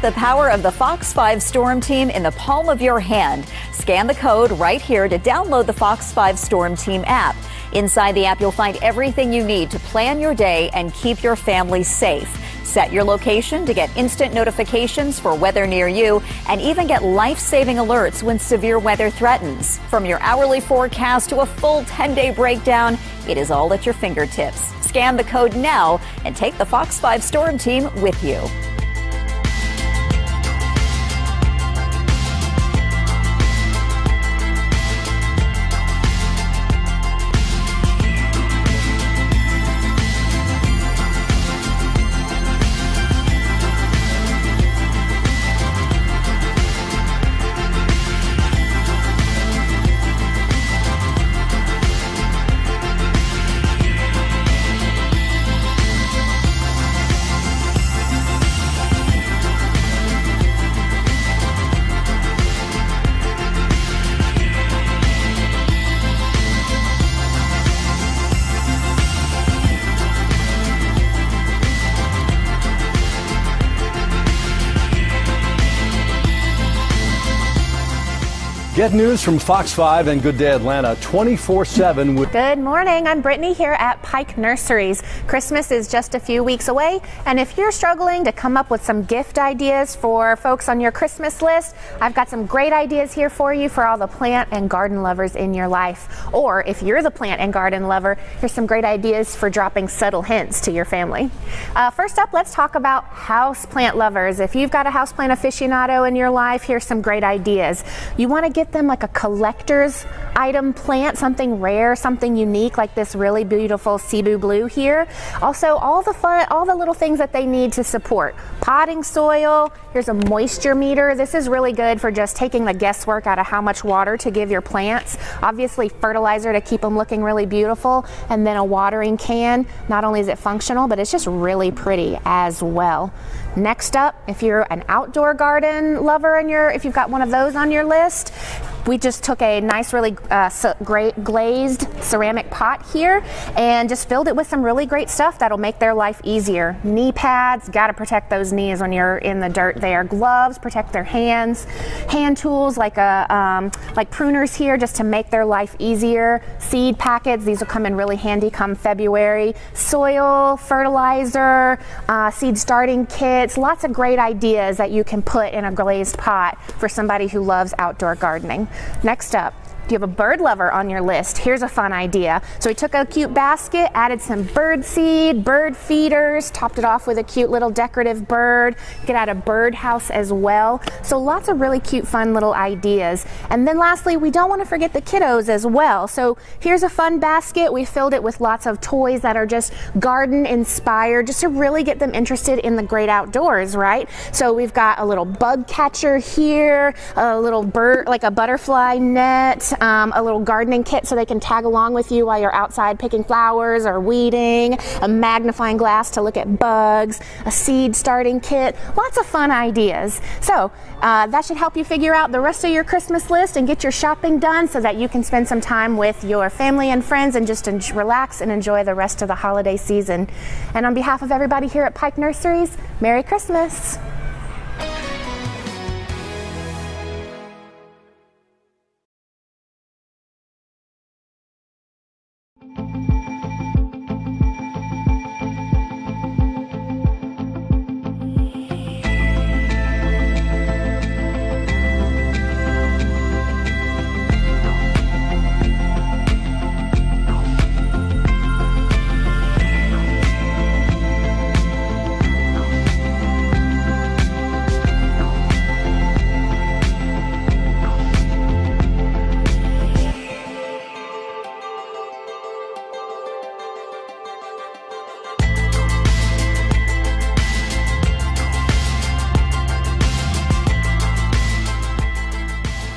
The power of the Fox 5 Storm Team in the palm of your hand. Scan the code right here to download the Fox 5 Storm Team app. Inside the app, you'll find everything you need to plan your day and keep your family safe. Set your location to get instant notifications for weather near you and even get life saving alerts when severe weather threatens. From your hourly forecast to a full 10 day breakdown, it is all at your fingertips. Scan the code now and take the Fox 5 Storm Team with you. Get news from Fox 5 and Good Day Atlanta 24 7 with. Good morning. I'm Brittany here at Pike Nurseries. Christmas is just a few weeks away, and if you're struggling to come up with some gift ideas for folks on your Christmas list, I've got some great ideas here for you for all the plant and garden lovers in your life. Or if you're the plant and garden lover, here's some great ideas for dropping subtle hints to your family. Uh, first up, let's talk about house plant lovers. If you've got a houseplant aficionado in your life, here's some great ideas. You want to get get them like a collector's item plant, something rare, something unique like this really beautiful Cebu blue here. Also, all the fun, all the little things that they need to support. Potting soil, here's a moisture meter. This is really good for just taking the guesswork out of how much water to give your plants. Obviously fertilizer to keep them looking really beautiful and then a watering can. Not only is it functional, but it's just really pretty as well. Next up, if you're an outdoor garden lover and you're if you've got one of those on your list, we just took a nice, really uh, great glazed ceramic pot here and just filled it with some really great stuff that'll make their life easier. Knee pads, got to protect those knees when you're in the dirt there. Gloves, protect their hands. Hand tools like a um, like pruners here just to make their life easier. Seed packets, these will come in really handy come February. Soil, fertilizer, uh, seed starting kits, lots of great ideas that you can put in a glazed pot for somebody who loves outdoor gardening. Next up, do you have a bird lover on your list? Here's a fun idea. So we took a cute basket, added some bird seed, bird feeders, topped it off with a cute little decorative bird. Could add a bird house as well. So lots of really cute, fun little ideas. And then lastly, we don't want to forget the kiddos as well. So here's a fun basket. We filled it with lots of toys that are just garden inspired, just to really get them interested in the great outdoors, right? So we've got a little bug catcher here, a little bird, like a butterfly net, um, a little gardening kit so they can tag along with you while you're outside picking flowers or weeding, a magnifying glass to look at bugs, a seed starting kit, lots of fun ideas. So uh, that should help you figure out the rest of your Christmas list and get your shopping done so that you can spend some time with your family and friends and just relax and enjoy the rest of the holiday season. And on behalf of everybody here at Pike Nurseries, Merry Christmas!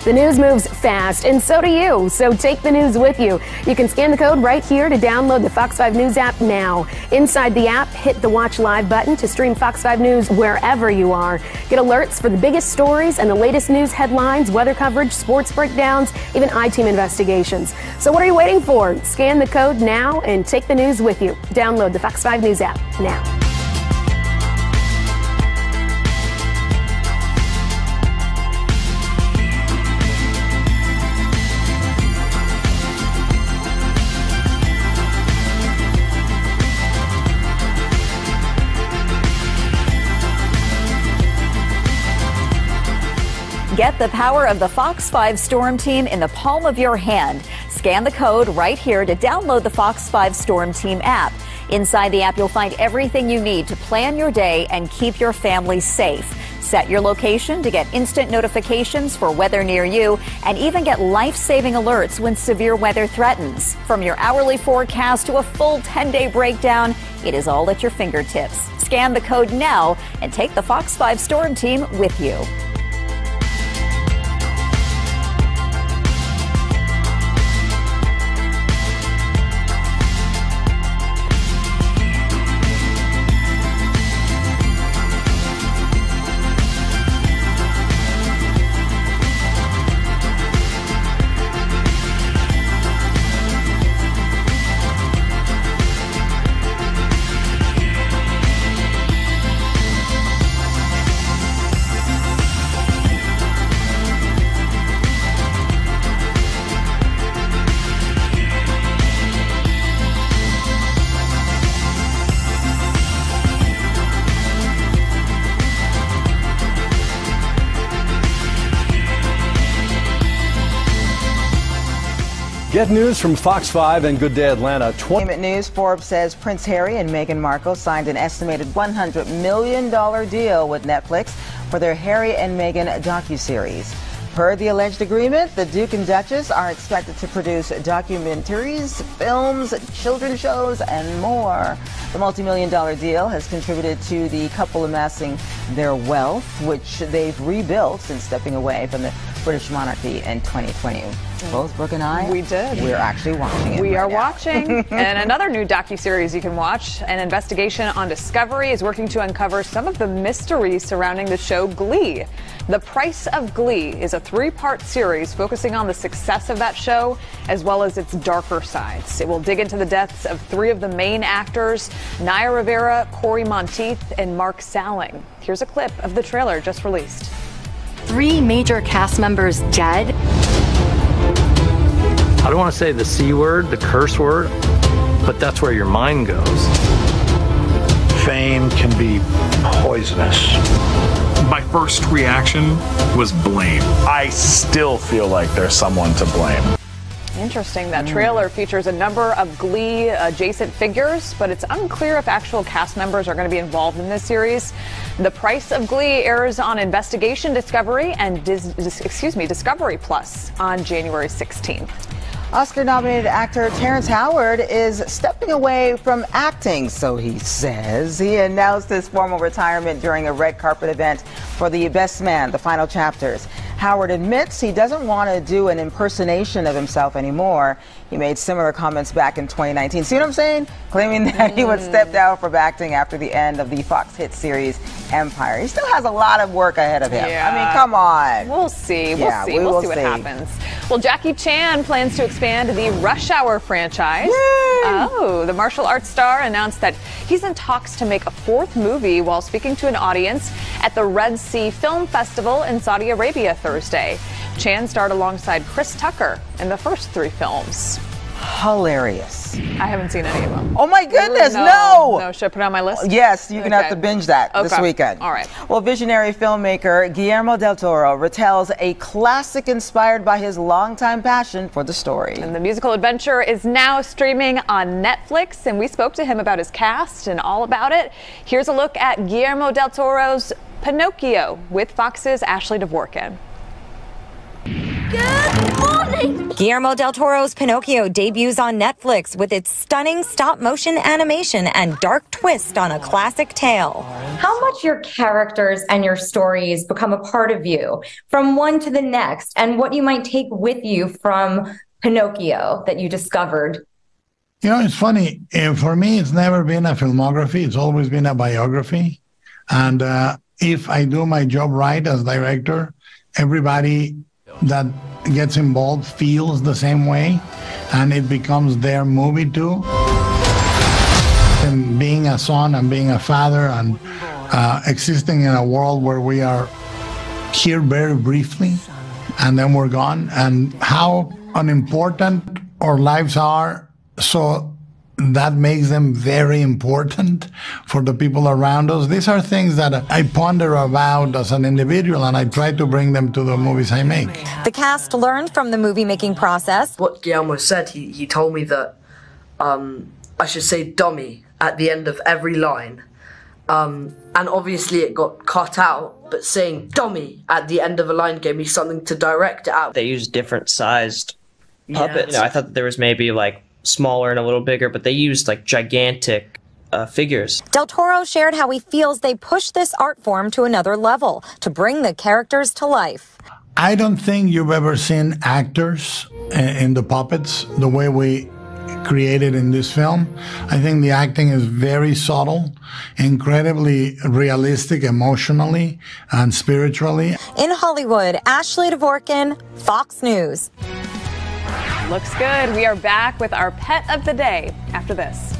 The news moves fast, and so do you. So take the news with you. You can scan the code right here to download the Fox 5 News app now. Inside the app, hit the Watch Live button to stream Fox 5 News wherever you are. Get alerts for the biggest stories and the latest news headlines, weather coverage, sports breakdowns, even I-team investigations. So what are you waiting for? Scan the code now and take the news with you. Download the Fox 5 News app now. Get the power of the Fox 5 Storm Team in the palm of your hand. Scan the code right here to download the Fox 5 Storm Team app. Inside the app, you'll find everything you need to plan your day and keep your family safe. Set your location to get instant notifications for weather near you and even get life saving alerts when severe weather threatens. From your hourly forecast to a full 10 day breakdown, it is all at your fingertips. Scan the code now and take the Fox 5 Storm Team with you. Get news from Fox 5 and Good Day Atlanta. 20 News Forbes says Prince Harry and Meghan Markle signed an estimated $100 million deal with Netflix for their Harry and Meghan docuseries. Per the alleged agreement, the Duke and Duchess are expected to produce documentaries, films, children's shows, and more. The multi-million dollar deal has contributed to the couple amassing their wealth, which they've rebuilt since stepping away from the British monarchy in 2020. Mm. Both Brooke and I, We did. We're actually watching it. We right are now. watching. (laughs) and another new docu-series you can watch, an investigation on Discovery is working to uncover some of the mysteries surrounding the show Glee. The Price of Glee is a three-part series focusing on the success of that show as well as its darker sides. It will dig into the deaths of three of the main actors, Naya Rivera, Cory Monteith, and Mark Salling. Here's a clip of the trailer just released. Three major cast members dead. I don't want to say the C word, the curse word, but that's where your mind goes. Fame can be poisonous. My first reaction was blame. I still feel like there's someone to blame. Interesting. That hmm. trailer features a number of Glee adjacent figures, but it's unclear if actual cast members are going to be involved in this series. The Price of Glee airs on Investigation Discovery and Dis- Dis- excuse me Discovery Plus on January 16th. Oscar nominated actor Terrence Howard is stepping away from acting, so he says. He announced his formal retirement during a red carpet event for The Best Man, the final chapters. Howard admits he doesn't want to do an impersonation of himself anymore. He made similar comments back in 2019. See what I'm saying? Claiming that he would step down mm. from acting after the end of the Fox hit series Empire. He still has a lot of work ahead of him. Yeah. I mean, come on. We'll see. We'll Yeah, see. we we'll will see what see. happens. Well, Jackie Chan plans to expand the Rush Hour franchise. Oh, the martial arts star announced that he's in talks to make a fourth movie while speaking to an audience at the Red Sea Film Festival in Saudi Arabia Thursday. Chan starred alongside Chris Tucker in the first three films. Hilarious. I haven't seen any of them. Oh my goodness, no! no! No, should I put it on my list? Yes, you're gonna have Okay. to binge that this Okay. weekend. All right. Well, visionary filmmaker Guillermo del Toro retells a classic inspired by his longtime passion for the story. And the musical adventure is now streaming on Netflix, and we spoke to him about his cast and all about it. Here's a look at Guillermo del Toro's Pinocchio with Fox's Ashley Dvorkin. Guillermo del Toro's Pinocchio debuts on Netflix with its stunning stop motion animation and dark twist on a classic tale. how much your characters and your stories become a part of you from one to the next, and what you might take with you from Pinocchio that you discovered. You know, it's funny. eh, For me, it's never been a filmography. It's always been a biography. And uh, if I do my job right as director, everybody that gets involved feels the same way, and it becomes their movie too. And being a son and being a father and uh, existing in a world where we are here very briefly and then we're gone, and how unimportant our lives are. So that makes them very important for the people around us. These are things that I ponder about as an individual, and I try to bring them to the movies I make. The cast learned from the movie making process. What Guillermo said, he, he told me that um, I should say dummy at the end of every line. Um, and obviously it got cut out, but saying dummy at the end of a line gave me something to direct it out. They used different sized puppets. Yes. You know, I thought that there was maybe like smaller and a little bigger, but they used like gigantic uh, figures. Del Toro shared how he feels they pushed this art form to another level to bring the characters to life. I don't think you've ever seen actors i- in the puppets the way we created in this film. I think the acting is very subtle, incredibly realistic emotionally and spiritually. In Hollywood, Ashley Dvorkin, Fox News. Looks good. We are back with our pet of the day after this.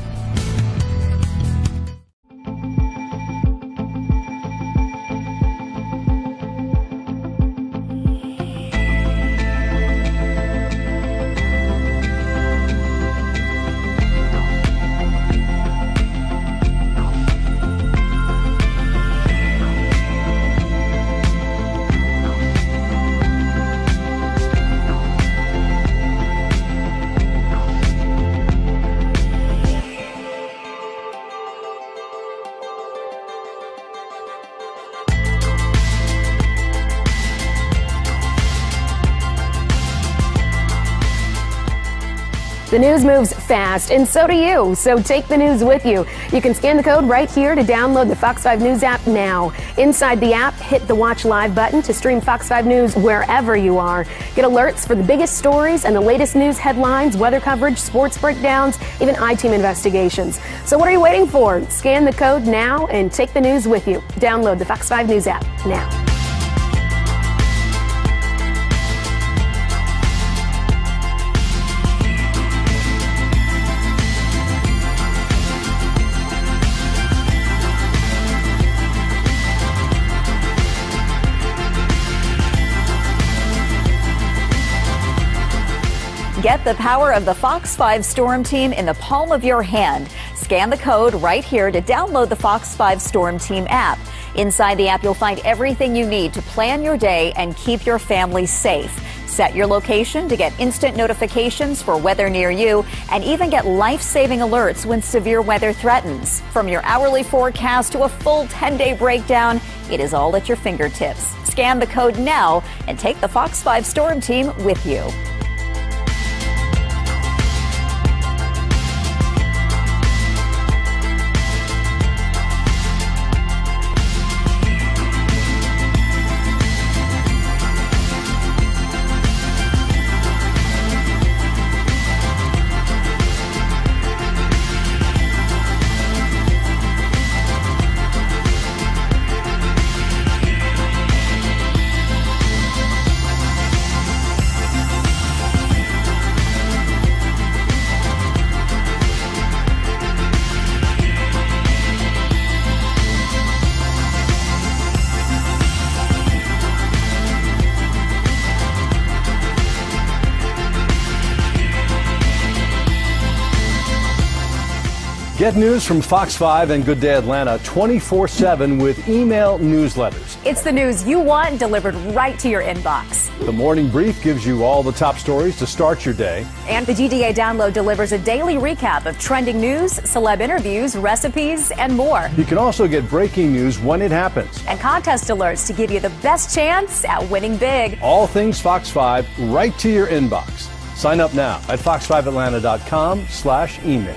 The news moves fast, and so do you. So take the news with you. You can scan the code right here to download the Fox 5 News app now. Inside the app, hit the Watch Live button to stream Fox 5 News wherever you are. Get alerts for the biggest stories and the latest news headlines, weather coverage, sports breakdowns, even I-Team investigations. So what are you waiting for? Scan the code now and take the news with you. Download the Fox 5 News app now. Get the power of the Fox 5 Storm Team in the palm of your hand. Scan the code right here to download the Fox 5 Storm Team app. Inside the app, you'll find everything you need to plan your day and keep your family safe. Set your location to get instant notifications for weather near you and even get life saving alerts when severe weather threatens. From your hourly forecast to a full 10 day breakdown, it is all at your fingertips. Scan the code now and take the Fox 5 Storm Team with you. Get news from Fox 5 and Good Day Atlanta 24 7 with email newsletters. It's the news you want delivered right to your inbox. The morning brief gives you all the top stories to start your day. And the GDA download delivers a daily recap of trending news, celeb interviews, recipes, and more. You can also get breaking news when it happens. And contest alerts to give you the best chance at winning big. All things Fox 5 right to your inbox. Sign up now at fox5atlanta.com slash email.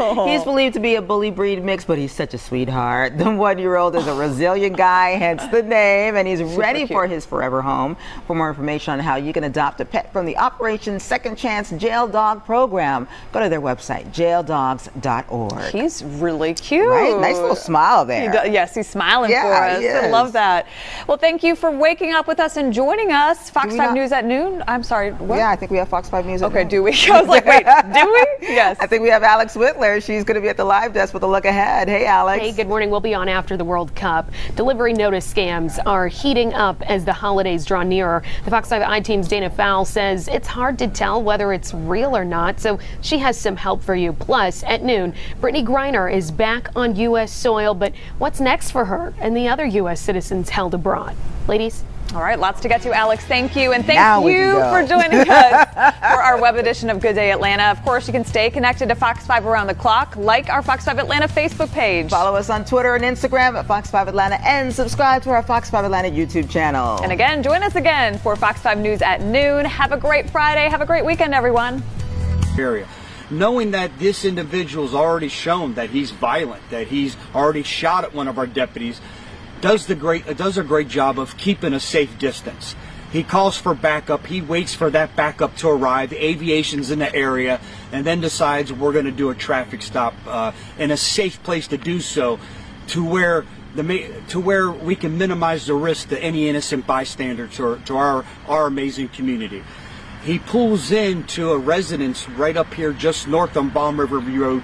He's believed to be a bully breed mix, but he's such a sweetheart. (laughs) The one-year-old is a resilient guy, hence the name, and he's Super ready cute. for his forever home. For more information on how you can adopt a pet from the Operation Second Chance Jail Dog program, go to their website, jaildogs.org. He's really cute. Right? Nice little smile there. He do- yes, he's smiling Yeah, for us. I love that. Well, thank you for waking up with us and joining us. Fox 5 not- News at noon. I'm sorry. What? Yeah, I think we have Fox 5 News. at Okay, do we? (laughs) I was like, wait, do we? (laughs) Yes. I think we have Alex Whitler. She's going to be at the live desk with a look ahead. Hey, Alex. Hey, good morning. We'll be on after the World Cup. Delivery notice scams are heating up as the holidays draw nearer. The Fox 5 I-Team's Dana Fowle says it's hard to tell whether it's real or not, so she has some help for you. Plus, at noon, Brittney Griner is back on U.S. soil, but what's next for her and the other U.S. citizens held abroad? Ladies? All right, lots to get to, Alex. Thank you. And thank Now you for joining (laughs) us for our web edition of Good Day Atlanta. Of course, you can stay connected to Fox 5 around the clock, like our Fox 5 Atlanta Facebook page. Follow us on Twitter and Instagram at Fox 5 Atlanta and subscribe to our Fox 5 Atlanta YouTube channel. And again, join us again for Fox 5 News at noon. Have a great Friday. Have a great weekend, everyone. area. Knowing that this individual's already shown that he's violent, that he's already shot at one of our deputies, does the great does a great job of keeping a safe distance. He calls for backup. He waits for that backup to arrive. Aviation's in the area, and then decides we're going to do a traffic stop uh, in a safe place to do so, to where the to where we can minimize the risk to any innocent bystander to, to our our amazing community. He pulls into a residence right up here, just north on Balm River Road,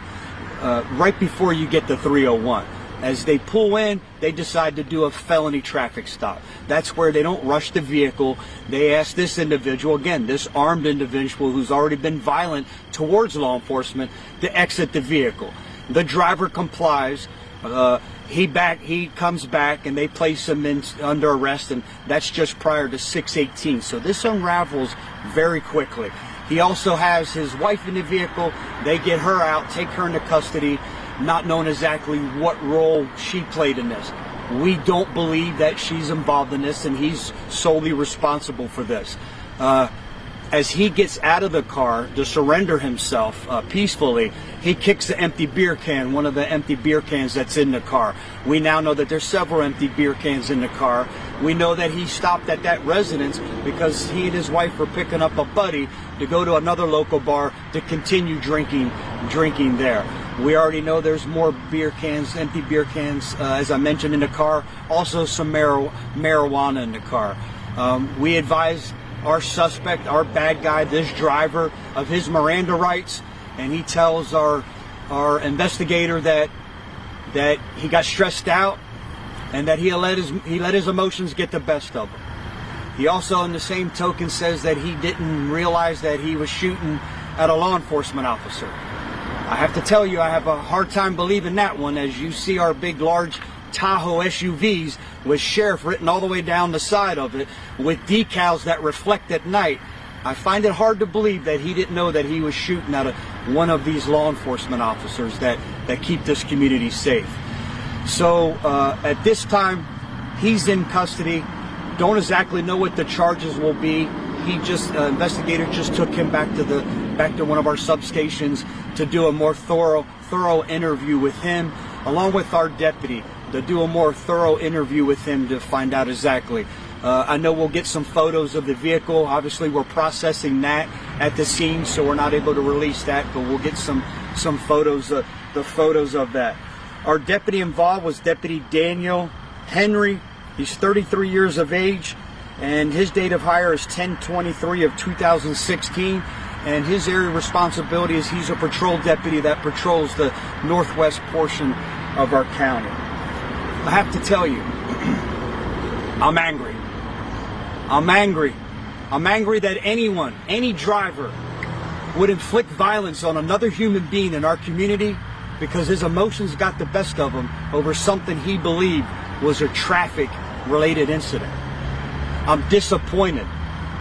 uh, right before you get to 301. As they pull in, they decide to do a felony traffic stop. That's where they don't rush the vehicle. They ask this individual, again, this armed individual who's already been violent towards law enforcement, to exit the vehicle. The driver complies. Uh, he back he comes back and they place him in under arrest and that's just prior to 618 so this unravels very quickly he also has his wife in the vehicle they get her out take her into custody not knowing exactly what role she played in this we don't believe that she's involved in this and he's solely responsible for this uh, as he gets out of the car to surrender himself uh, peacefully, he kicks the empty beer can, one of the empty beer cans that's in the car. We now know that there's several empty beer cans in the car. We know that he stopped at that residence because he and his wife were picking up a buddy to go to another local bar to continue drinking, drinking there. We already know there's more beer cans, empty beer cans, uh, as I mentioned in the car. Also some mar- marijuana in the car. Um, we advise our suspect, our bad guy, this driver, of his Miranda rights, and he tells our our investigator that that he got stressed out and that he let his he let his emotions get the best of him. He also, in the same token, says that he didn't realize that he was shooting at a law enforcement officer. I have to tell you, I have a hard time believing that one as you see our big, large Tahoe SUVs with sheriff written all the way down the side of it with decals that reflect at night. I find it hard to believe that he didn't know that he was shooting at a, one of these law enforcement officers that, that keep this community safe. So uh, at this time, he's in custody. Don't exactly know what the charges will be. He just uh, investigator just took him back to the back to one of our substations to do a more thorough thorough interview with him, along with our deputy to do a more thorough interview with him to find out exactly. Uh, I know we'll get some photos of the vehicle. Obviously, we're processing that at the scene, so we're not able to release that, but we'll get some some photos, of the photos of that. Our deputy involved was Deputy Daniel Henry. He's 33 years of age, and his date of hire is 1023 of 2016. And his area of responsibility is he's a patrol deputy that patrols the northwest portion of our county. I have to tell you, (clears throat) I'm angry. I'm angry. I'm angry that anyone, any driver, would inflict violence on another human being in our community because his emotions got the best of him over something he believed was a traffic related incident. I'm disappointed.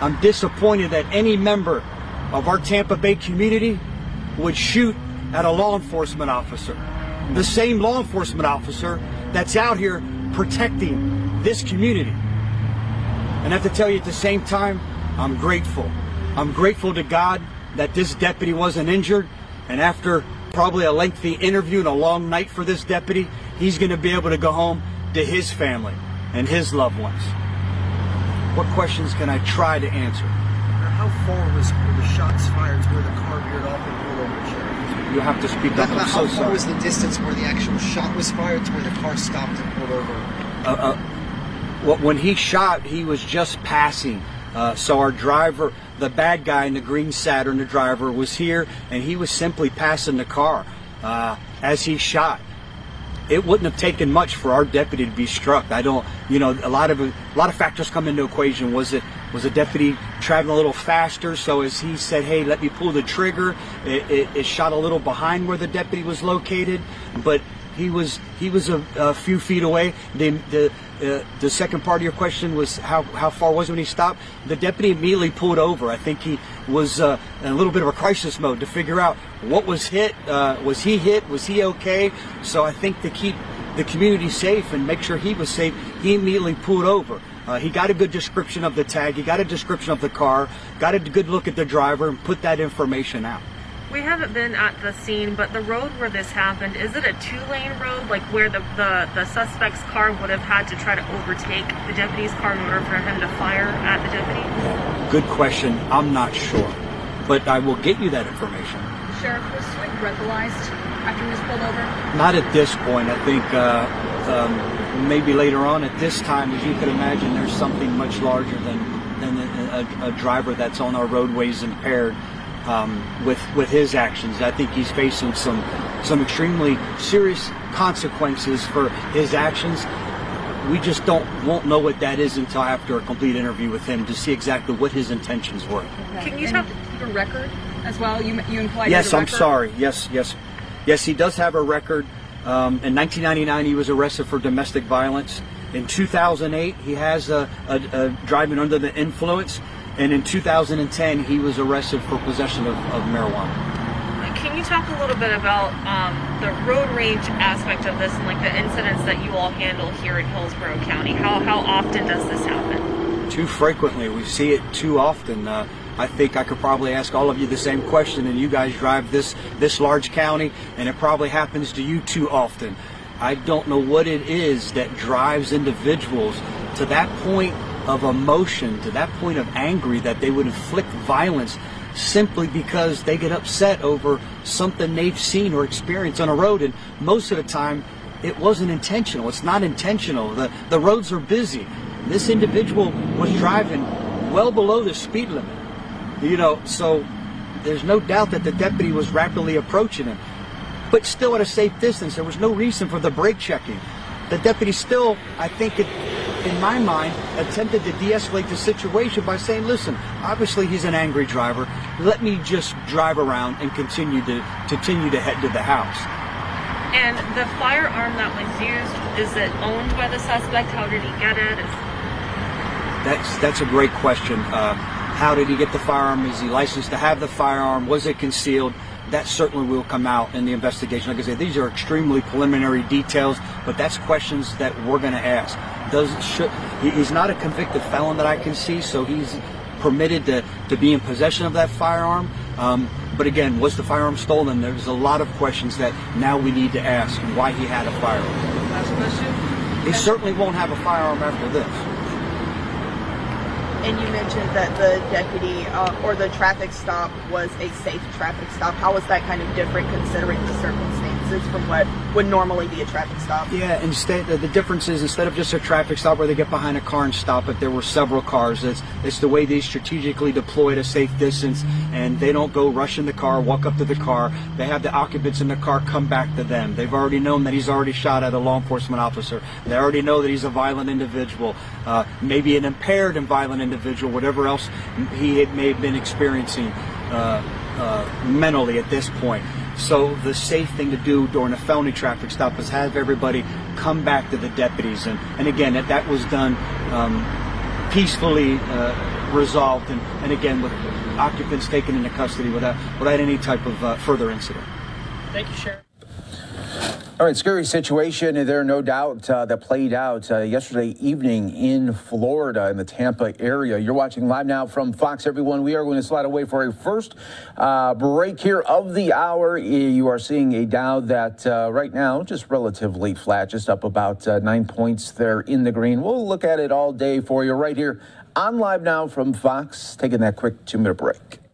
I'm disappointed that any member of our Tampa Bay community would shoot at a law enforcement officer. The same law enforcement officer that's out here protecting this community. And I have to tell you at the same time, I'm grateful. I'm grateful to God that this deputy wasn't injured. And after probably a lengthy interview and a long night for this deputy, he's going to be able to go home to his family and his loved ones. What questions can I try to answer? How far was the shots fired to where the car veered off and pulled over, Sheriff? You have to speak up. I'm how far sorry. was the distance where the actual shot was fired to where the car stopped and pulled over? uh, uh, wh- when he shot, he was just passing. Uh, so our driver, the bad guy in the green Saturn, the driver was here, and he was simply passing the car uh, as he shot. It wouldn't have taken much for our deputy to be struck. I don't, you know, a lot of a lot of factors come into equation. Was it was the deputy traveling a little faster? So as he said, "Hey, let me pull the trigger," it, it, it shot a little behind where the deputy was located, but he was he was a, a few feet away. The the uh, the second part of your question was how how far was it when he stopped? The deputy immediately pulled over. I think he was uh, in a little bit of a crisis mode to figure out what was hit. Uh, was he hit? Was he okay? So I think to keep the community safe and make sure he was safe, he immediately pulled over. Uh, he got a good description of the tag. He got a description of the car. Got a good look at the driver and put that information out. We haven't been at the scene, but the road where this happened, is it a two-lane road, like where the, the, the suspect's car would have had to try to overtake the deputy's car in order for him to fire at the deputy? Good question. I'm not sure, but I will get you that information. Sheriff, was Swick breathalyzed after he was pulled over? Not at this point. I think uh, um, maybe later on. At this time, as you can imagine, there's something much larger than than a, a, a driver that's on our roadways impaired. Um, with with his actions. I think he's facing some some extremely serious consequences for his actions. We just don't won't know what that is until after a complete interview with him to see exactly what his intentions were. Can you talk the record as well? You you implied Yes, there's a I'm sorry. Yes, yes, yes. He does have a record. Um, in 1999, he was arrested for domestic violence. In 2008, he has a, a, a driving under the influence, and in 2010, he was arrested for possession of, of marijuana. Can you talk a little bit about um, the road rage aspect of this and like the incidents that you all handle here in Hillsborough County? How how often does this happen? Too frequently, we see it too often. Uh, I think I could probably ask all of you the same question, and you guys drive this this large county, and it probably happens to you too often. I don't know what it is that drives individuals to that point of emotion, to that point of angry that they would inflict violence simply because they get upset over something they've seen or experienced on a road. And most of the time, it wasn't intentional. It's not intentional. The, the roads are busy. This individual was driving well below the speed limit. You know, so there's no doubt that the deputy was rapidly approaching him, but still at a safe distance. There was no reason for the brake checking. The deputy still, I think, it, in my mind, attempted to de-escalate the situation by saying, "Listen, obviously he's an angry driver. Let me just drive around and continue to continue to head to the house." And the firearm that was used, is it owned by the suspect? How did he get it? Is, That's that's a great question. Uh, how did he get the firearm? Is he licensed to have the firearm? Was it concealed? That certainly will come out in the investigation. Like I said, these are extremely preliminary details, but that's questions that we're going to ask. Does should, he's not a convicted felon that I can see, so he's permitted to, to be in possession of that firearm. Um, but again, was the firearm stolen? There's a lot of questions that now we need to ask why he had a firearm. Last question. He certainly won't have a firearm after this. And you mentioned that the deputy uh, or the traffic stop was a safe traffic stop. How was that kind of different considering the circumstances from what would normally be a traffic stop? Yeah, instead the difference is instead of just a traffic stop where they get behind a car and stop it, there were several cars. It's it's the way they strategically deployed a safe distance, and they don't go rush in the car, walk up to the car. They have the occupants in the car come back to them. They've already known that he's already shot at a law enforcement officer. They already know that he's a violent individual, uh, maybe an impaired and violent individual, whatever else he may have been experiencing. Uh, uh, mentally at this point. So the safe thing to do during a felony traffic stop is have everybody come back to the deputies, and, and again that that was done um, peacefully uh, resolved, and, and again with occupants taken into custody without without any type of uh, further incident. Thank you, Sheriff. All right, scary situation there, no doubt, uh, that played out uh, yesterday evening in Florida, in the Tampa area. You're watching live now from Fox, everyone. We are going to slide away for a first uh, break here of the hour. You are seeing a Dow that uh, right now just relatively flat, just up about uh, nine points there in the green. We'll look at it all day for you right here on live now from Fox, taking that quick two minute break.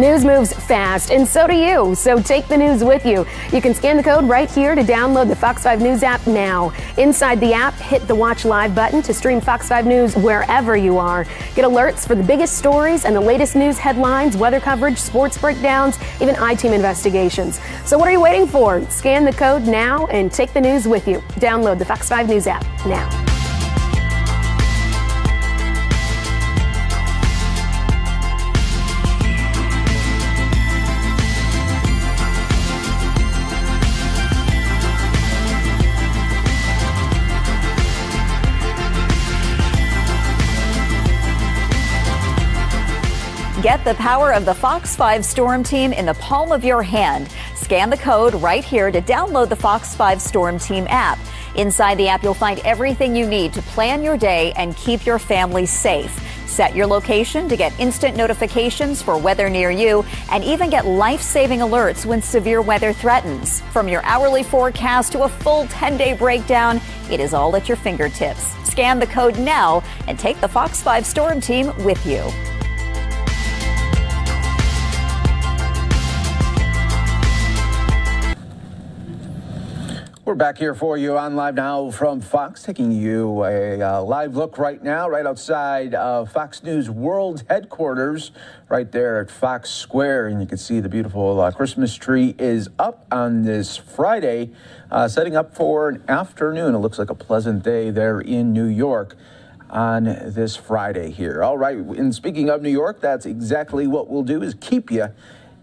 News moves fast, and so do you. So take the news with you. You can scan the code right here to download the Fox 5 News app now. Inside the app, hit the Watch Live button to stream Fox 5 News wherever you are. Get alerts for the biggest stories and the latest news headlines, weather coverage, sports breakdowns, even I-Team investigations. So what are you waiting for? Scan the code now and take the news with you. Download the Fox 5 News app now. Get the power of the Fox 5 Storm Team in the palm of your hand. Scan the code right here to download the Fox 5 Storm Team app. Inside the app, you'll find everything you need to plan your day and keep your family safe. Set your location to get instant notifications for weather near you and even get life saving alerts when severe weather threatens. From your hourly forecast to a full 10 day breakdown, it is all at your fingertips. Scan the code now and take the Fox 5 Storm Team with you. We're back here for you on Live Now from Fox, taking you a uh, live look right now, right outside uh, Fox News World headquarters, right there at Fox Square. And you can see the beautiful uh, Christmas tree is up on this Friday, uh, setting up for an afternoon. It looks like a pleasant day there in New York on this Friday here. All right, and speaking of New York, that's exactly what we'll do is keep you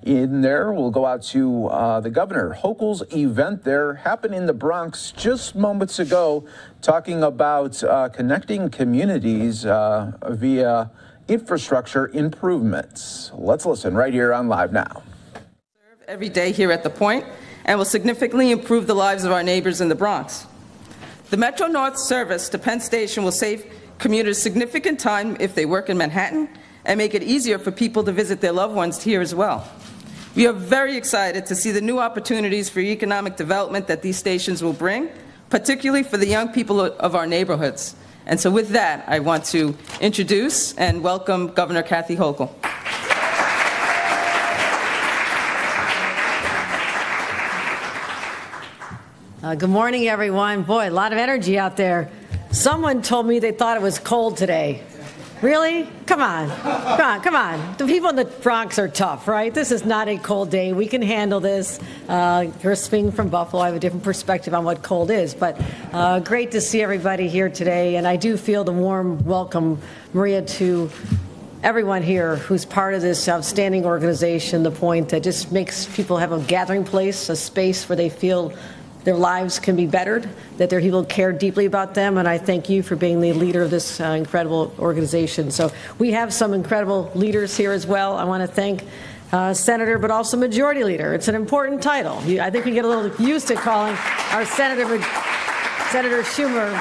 in there. We'll go out to uh, the Governor Hochul's event there, happened in the Bronx just moments ago, talking about uh, connecting communities uh, via infrastructure improvements. Let's listen right here on Live Now. Every day here at the Point and will significantly improve the lives of our neighbors in the Bronx. The Metro North service to Penn Station will save commuters significant time if they work in Manhattan and make it easier for people to visit their loved ones here as well. We are very excited to see the new opportunities for economic development that these stations will bring, particularly for the young people of our neighborhoods. And so with that, I want to introduce and welcome Governor Kathy Hochul. Uh, good morning, everyone. Boy, a lot of energy out there. Someone told me they thought it was cold today. Really? Come on. Come on, come on. The people in the Bronx are tough, right? This is not a cold day. We can handle this. Uh, Chris being from Buffalo, I have a different perspective on what cold is. But uh, great to see everybody here today. And I do feel the warm welcome, Maria, to everyone here who's part of this outstanding organization, The Point, that just makes people have a gathering place, a space where they feel their lives can be bettered, that their people care deeply about them, and I thank you for being the leader of this uh, incredible organization. So we have some incredible leaders here as well. I want to thank uh, Senator, but also Majority Leader. It's an important title. I think we get a little used to calling our Senator, Senator Schumer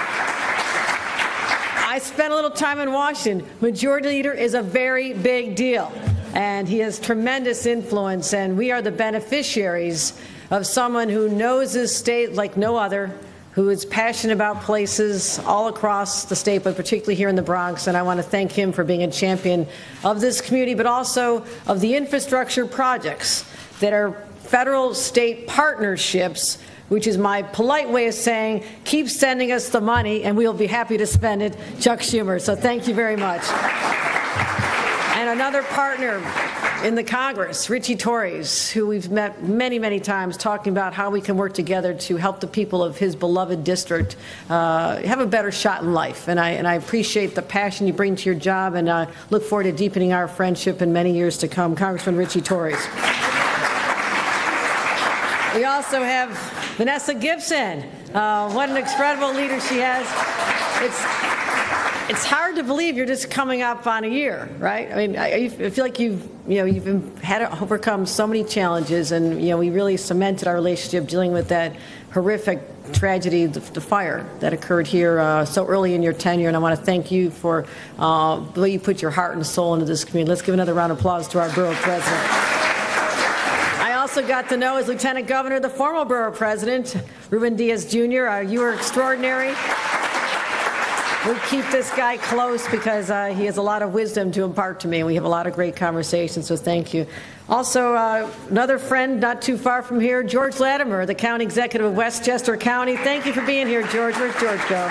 I spent a little time in Washington. Majority Leader is a very big deal, and he has tremendous influence, and we are the beneficiaries of someone who knows this state like no other, who is passionate about places all across the state, but particularly here in the Bronx. And I want to thank him for being a champion of this community, but also of the infrastructure projects that are federal state partnerships which is my polite way of saying keep sending us the money and we'll be happy to spend it, Chuck Schumer. So thank you very much. And another partner in the Congress, Richie Torres, who we've met many, many times talking about how we can work together to help the people of his beloved district uh, have a better shot in life. And I, and I appreciate the passion you bring to your job and uh, look forward to deepening our friendship in many years to come. Congressman Richie Torres. We also have Vanessa Gibson. Uh, what an incredible leader she has. It's it's hard to believe you're just coming up on a year, right? I mean, I, I feel like you've, you know, you've had to overcome so many challenges, and you know, we really cemented our relationship dealing with that horrific tragedy, the, the fire that occurred here uh, so early in your tenure. And I want to thank you for uh, the way you put your heart and soul into this community. Let's give another round of applause to our borough president. I also got to know as Lieutenant Governor the former borough president, Ruben Diaz Jr. Uh, you were extraordinary we keep this guy close because uh, he has a lot of wisdom to impart to me, and we have a lot of great conversations, so thank you. Also, uh, another friend not too far from here, George Latimer, the county executive of Westchester County. Thank you for being here, George. Where's George go?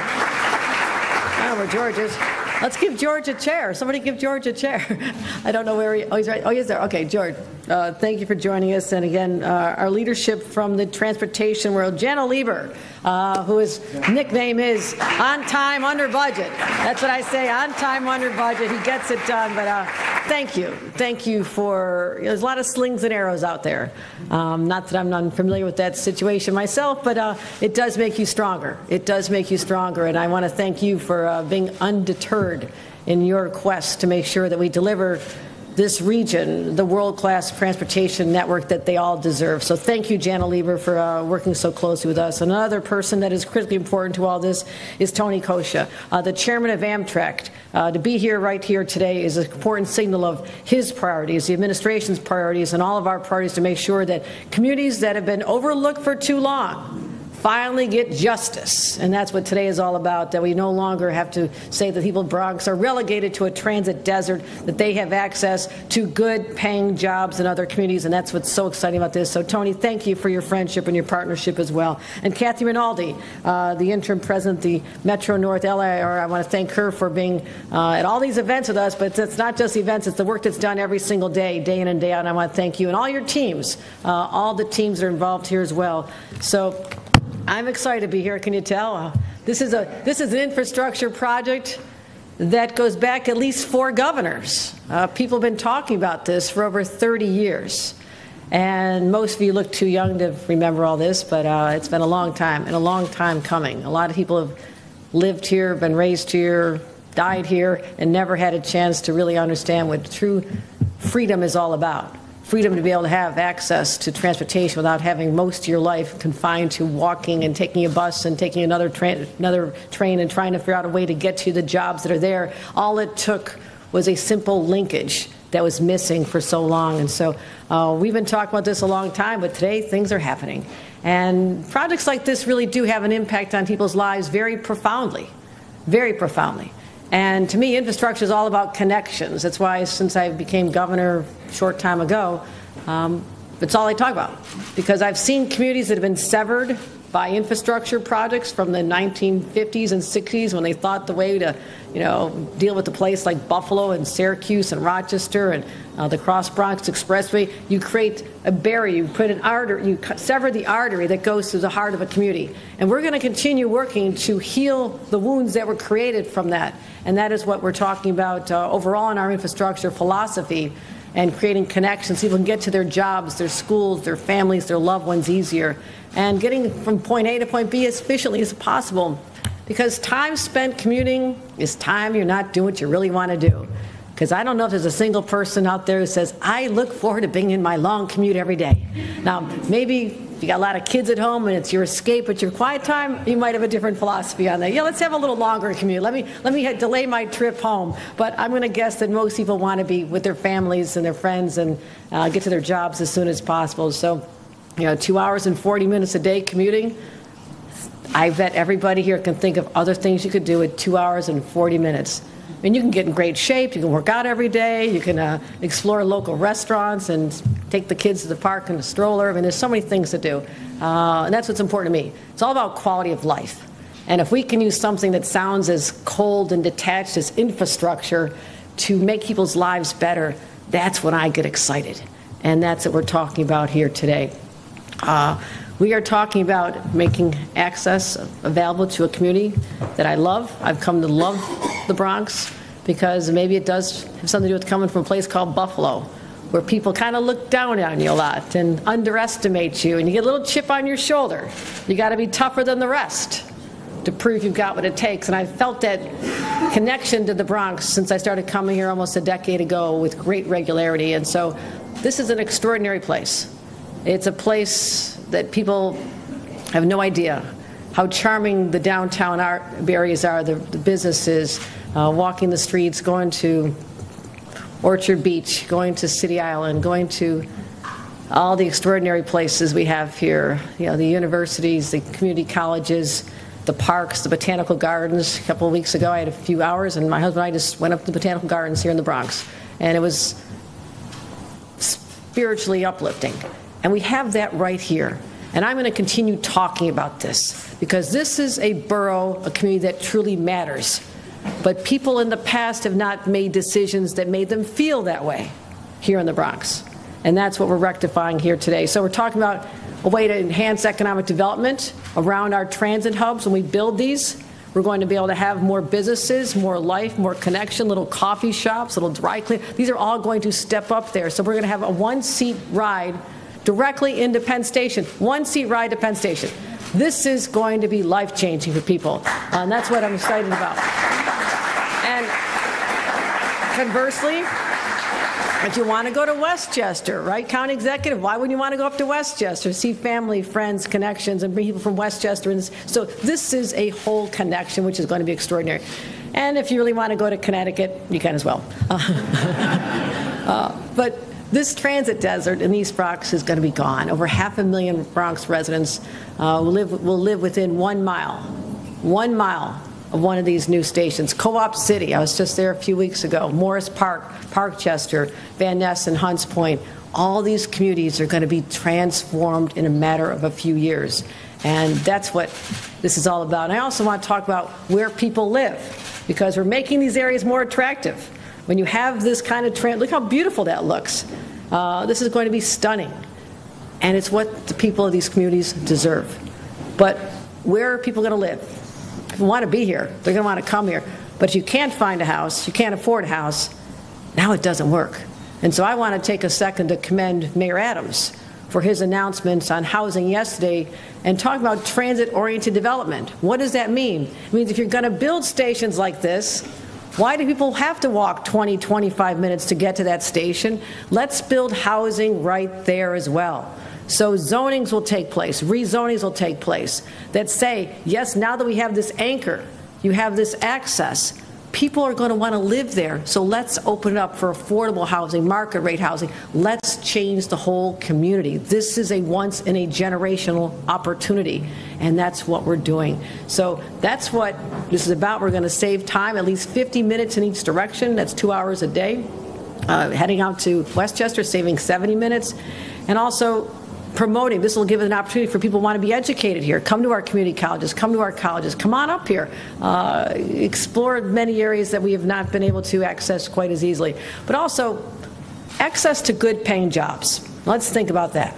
Don't where George is. Let's give George a chair. Somebody give George a chair. (laughs) I don't know where he. Oh, he's right. Oh, he's there. Okay, George. Uh, thank you for joining us. And again, uh, our leadership from the transportation world, Janno Lieber, uh, whose nickname is "On Time Under Budget." That's what I say. On time, under budget. He gets it done. But uh, thank you, thank you for. You know, there's a lot of slings and arrows out there. Um, not that I'm unfamiliar with that situation myself, but uh, it does make you stronger. It does make you stronger, and I want to thank you for uh, being undeterred in your quest to make sure that we deliver this region the world class transportation network that they all deserve. So thank you, Janno Lieber, for uh, working so closely with us. Another person that is critically important to all this is Tony Coscia, uh, the chairman of Amtrak. Uh, to be here right here today is an important signal of his priorities, the administration's priorities, and all of our priorities to make sure that communities that have been overlooked for too long finally get justice. And that's what today is all about, that we no longer have to say that people of Bronx are relegated to a transit desert, that they have access to good paying jobs in other communities. And that's what's so exciting about this. So, Tony, thank you for your friendship and your partnership as well. And Kathy Rinaldi, uh, the interim president of the Metro North LIRR, I want to thank her for being uh, at all these events with us. But it's not just events, it's the work that's done every single day, day in and day out. And I want to thank you and all your teams, uh, all the teams that are involved here as well. So, I'm excited to be here. Can you tell? Uh, this is a this is an infrastructure project that goes back at least four governors. Uh, people have been talking about this for over 30 years. And most of you look too young to remember all this, but uh, it's been a long time and a long time coming. A lot of people have lived here, been raised here, died here, and never had a chance to really understand what true freedom is all about freedom to be able to have access to transportation without having most of your life confined to walking and taking a bus and taking another train, another train and trying to figure out a way to get to the jobs that are there. All it took was a simple linkage that was missing for so long. And so uh, we've been talking about this a long time, but today things are happening. And projects like this really do have an impact on people's lives very profoundly, very profoundly. And to me, infrastructure is all about connections. That's why, since I became governor a short time ago, um, it's all I talk about. Because I've seen communities that have been severed by infrastructure projects from the 1950s and 60s when they thought the way to, you know, deal with a place like Buffalo and Syracuse and Rochester and uh, the Cross Bronx Expressway, you create a barrier, you put an artery, you sever the artery that goes through the heart of a community. And we're going to continue working to heal the wounds that were created from that. And that is what we're talking about uh, overall in our infrastructure philosophy and creating connections. People can get to their jobs, their schools, their families, their loved ones easier, and getting from point A to point B as efficiently as possible. Because time spent commuting is time you're not doing what you really want to do. Because I don't know if there's a single person out there who says, I look forward to being in my long commute every day. Now, maybe if you got a lot of kids at home and it's your escape, but your quiet time, you might have a different philosophy on that. Yeah, let's have a little longer commute. Let me let me delay my trip home. But I'm going to guess that most people want to be with their families and their friends and uh, get to their jobs as soon as possible. So, you know, two hours and 40 minutes a day commuting. I bet everybody here can think of other things you could do with two hours and 40 minutes. I mean, you can get in great shape, you can work out every day, you can uh, explore local restaurants and take the kids to the park in a stroller. I mean, there's so many things to do. Uh, and that's what's important to me. It's all about quality of life. And if we can use something that sounds as cold and detached as infrastructure to make people's lives better, that's when I get excited. And that's what we're talking about here today. Uh, we are talking about making access available to a community that I love. I've come to love the Bronx because maybe it does have something to do with coming from a place called Buffalo, where people kind of look down on you a lot and underestimate you, and you get a little chip on your shoulder. You got to be tougher than the rest to prove you've got what it takes. And I've felt that connection to the Bronx since I started coming here almost a decade ago with great regularity. And so this is an extraordinary place. It's a place that people have no idea how charming the downtown art areas are, the, the businesses, uh, walking the streets, going to Orchard Beach, going to City Island, going to all the extraordinary places we have here, you know, the universities, the community colleges, the parks, the botanical gardens. A couple of weeks ago, I had a few hours, and my husband and I just went up to the botanical gardens here in the Bronx, and it was spiritually uplifting. And we have that right here. And I'm going to continue talking about this because this is a borough, a community that truly matters. But people in the past have not made decisions that made them feel that way here in the Bronx. And that's what we're rectifying here today. So we're talking about a way to enhance economic development around our transit hubs when we build these. We're going to be able to have more businesses, more life, more connection, little coffee shops, little dry clean. These are all going to step up there. So we're going to have a one seat ride directly into Penn Station, one seat ride to Penn Station. This is going to be life changing for people, uh, and that's what I'm excited about. And conversely, if you want to go to Westchester, right, County Executive? Why wouldn't you want to go up to Westchester, see family, friends, connections, and bring people from Westchester? And so this is a whole connection, which is going to be extraordinary. And if you really want to go to Connecticut, you can as well. (laughs) Uh, but this transit desert in East Bronx is going to be gone. Over half a million Bronx residents uh, will, live, will live within one mile, one mile of one of these new stations. Co-op City, I was just there a few weeks ago. Morris Park, Parkchester, Van Nest, and Hunts Point. All these communities are going to be transformed in a matter of a few years. And that's what this is all about. And I also want to talk about where people live because we're making these areas more attractive. When you have this kind of trend, look how beautiful that looks. Uh, this is going to be stunning. And it's what the people of these communities deserve. But where are people going to live? People want to be here. They're going to want to come here. But if you can't find a house, you can't afford a house, now it doesn't work. And so I want to take a second to commend Mayor Adams for his announcements on housing yesterday and talk about transit oriented development. What does that mean? It means if you're going to build stations like this, why do people have to walk 20, 25 minutes to get to that station? Let's build housing right there as well. So zonings will take place, rezonings will take place that say, yes, now that we have this anchor, you have this access, people are going to want to live there. So let's open it up for affordable housing, market rate housing. Let's change the whole community. This is a once in a generational opportunity, and that's what we're doing. So that's what this is about. We're going to save time, at least 50 minutes in each direction. That's two hours a day. Uh, heading out to Westchester, saving 70 minutes. And also, promoting. This will give an opportunity for people who want to be educated here. Come to our community colleges, come to our colleges, come on up here. Uh, explore many areas that we have not been able to access quite as easily. But also, access to good paying jobs. Let's think about that.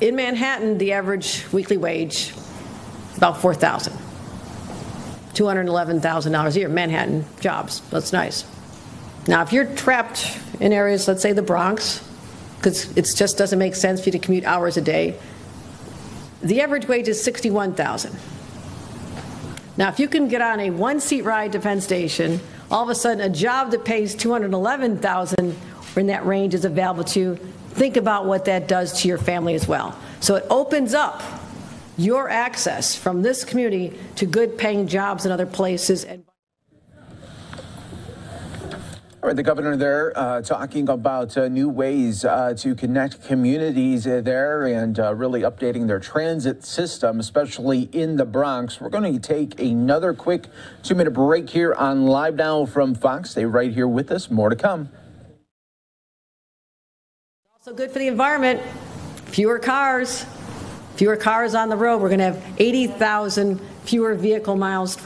In Manhattan, the average weekly wage about 4000 $211,000 a year. Manhattan jobs. That's nice. Now, if you're trapped in areas, let's say the Bronx, because it just doesn't make sense for you to commute hours a day. The average wage is 61,000. Now, if you can get on a one-seat ride to Penn Station, all of a sudden a job that pays 211,000 or in that range is available to you. Think about what that does to your family as well. So it opens up your access from this community to good paying jobs in other places and All right, the governor there uh, talking about uh, new ways uh, to connect communities uh, there and uh, really updating their transit system, especially in the Bronx. We're going to take another quick two minute break here on Live Now from Fox. Stay right here with us. More to come. Also good for the environment. Fewer cars, fewer cars on the road. We're going to have 80,000 fewer vehicle miles.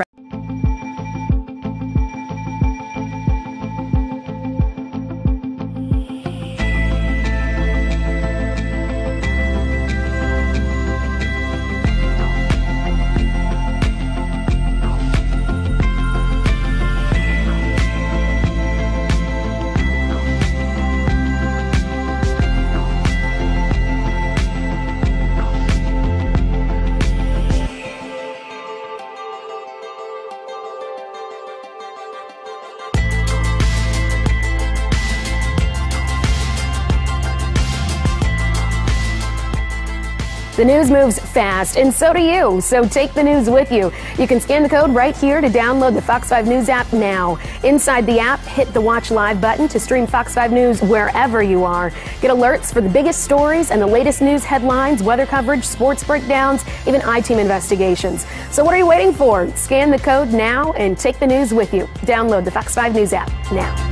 The news moves fast, and so do you. So take the news with you. You can scan the code right here to download the Fox 5 News app now. Inside the app, hit the Watch Live button to stream Fox 5 News wherever you are. Get alerts for the biggest stories and the latest news headlines, weather coverage, sports breakdowns, even I-team investigations. So what are you waiting for? Scan the code now and take the news with you. Download the Fox 5 News app now.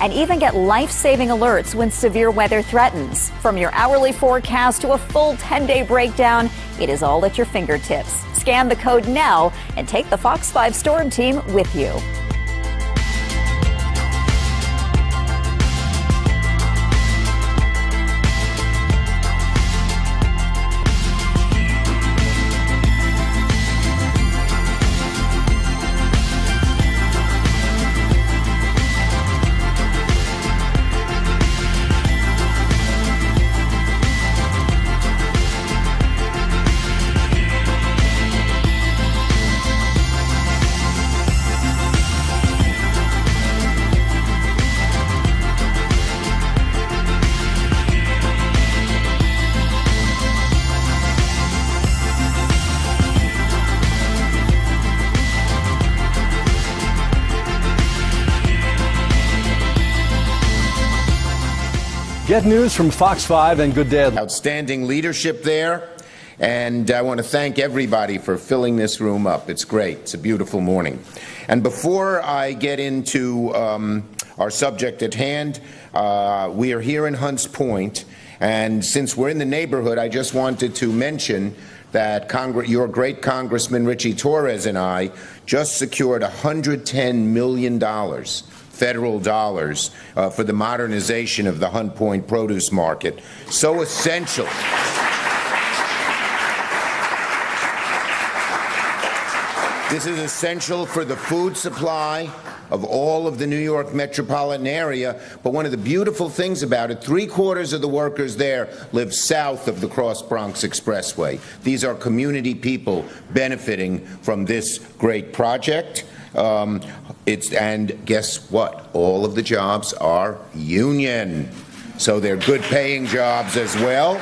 And even get life-saving alerts when severe weather threatens. From your hourly forecast to a full 10-day breakdown, it is all at your fingertips. Scan the code now and take the Fox 5 Storm Team with you. Get news from Fox 5 and Good Day. Outstanding leadership there. And I want to thank everybody for filling this room up. It's great. It's a beautiful morning. And before I get into um, our subject at hand, uh, we are here in Hunts Point. And since we're in the neighborhood, I just wanted to mention that Congre- your great Congressman Richie Torres and I just secured $110 million federal dollars uh, for the modernization of the Hunt Point produce market. So essential. This is essential for the food supply of all of the New York metropolitan area. But one of the beautiful things about it, three quarters of the workers there live south of the Cross Bronx Expressway. These are community people benefiting from this great project. Um, it's, and guess what? All of the jobs are union. So they're good paying jobs as well.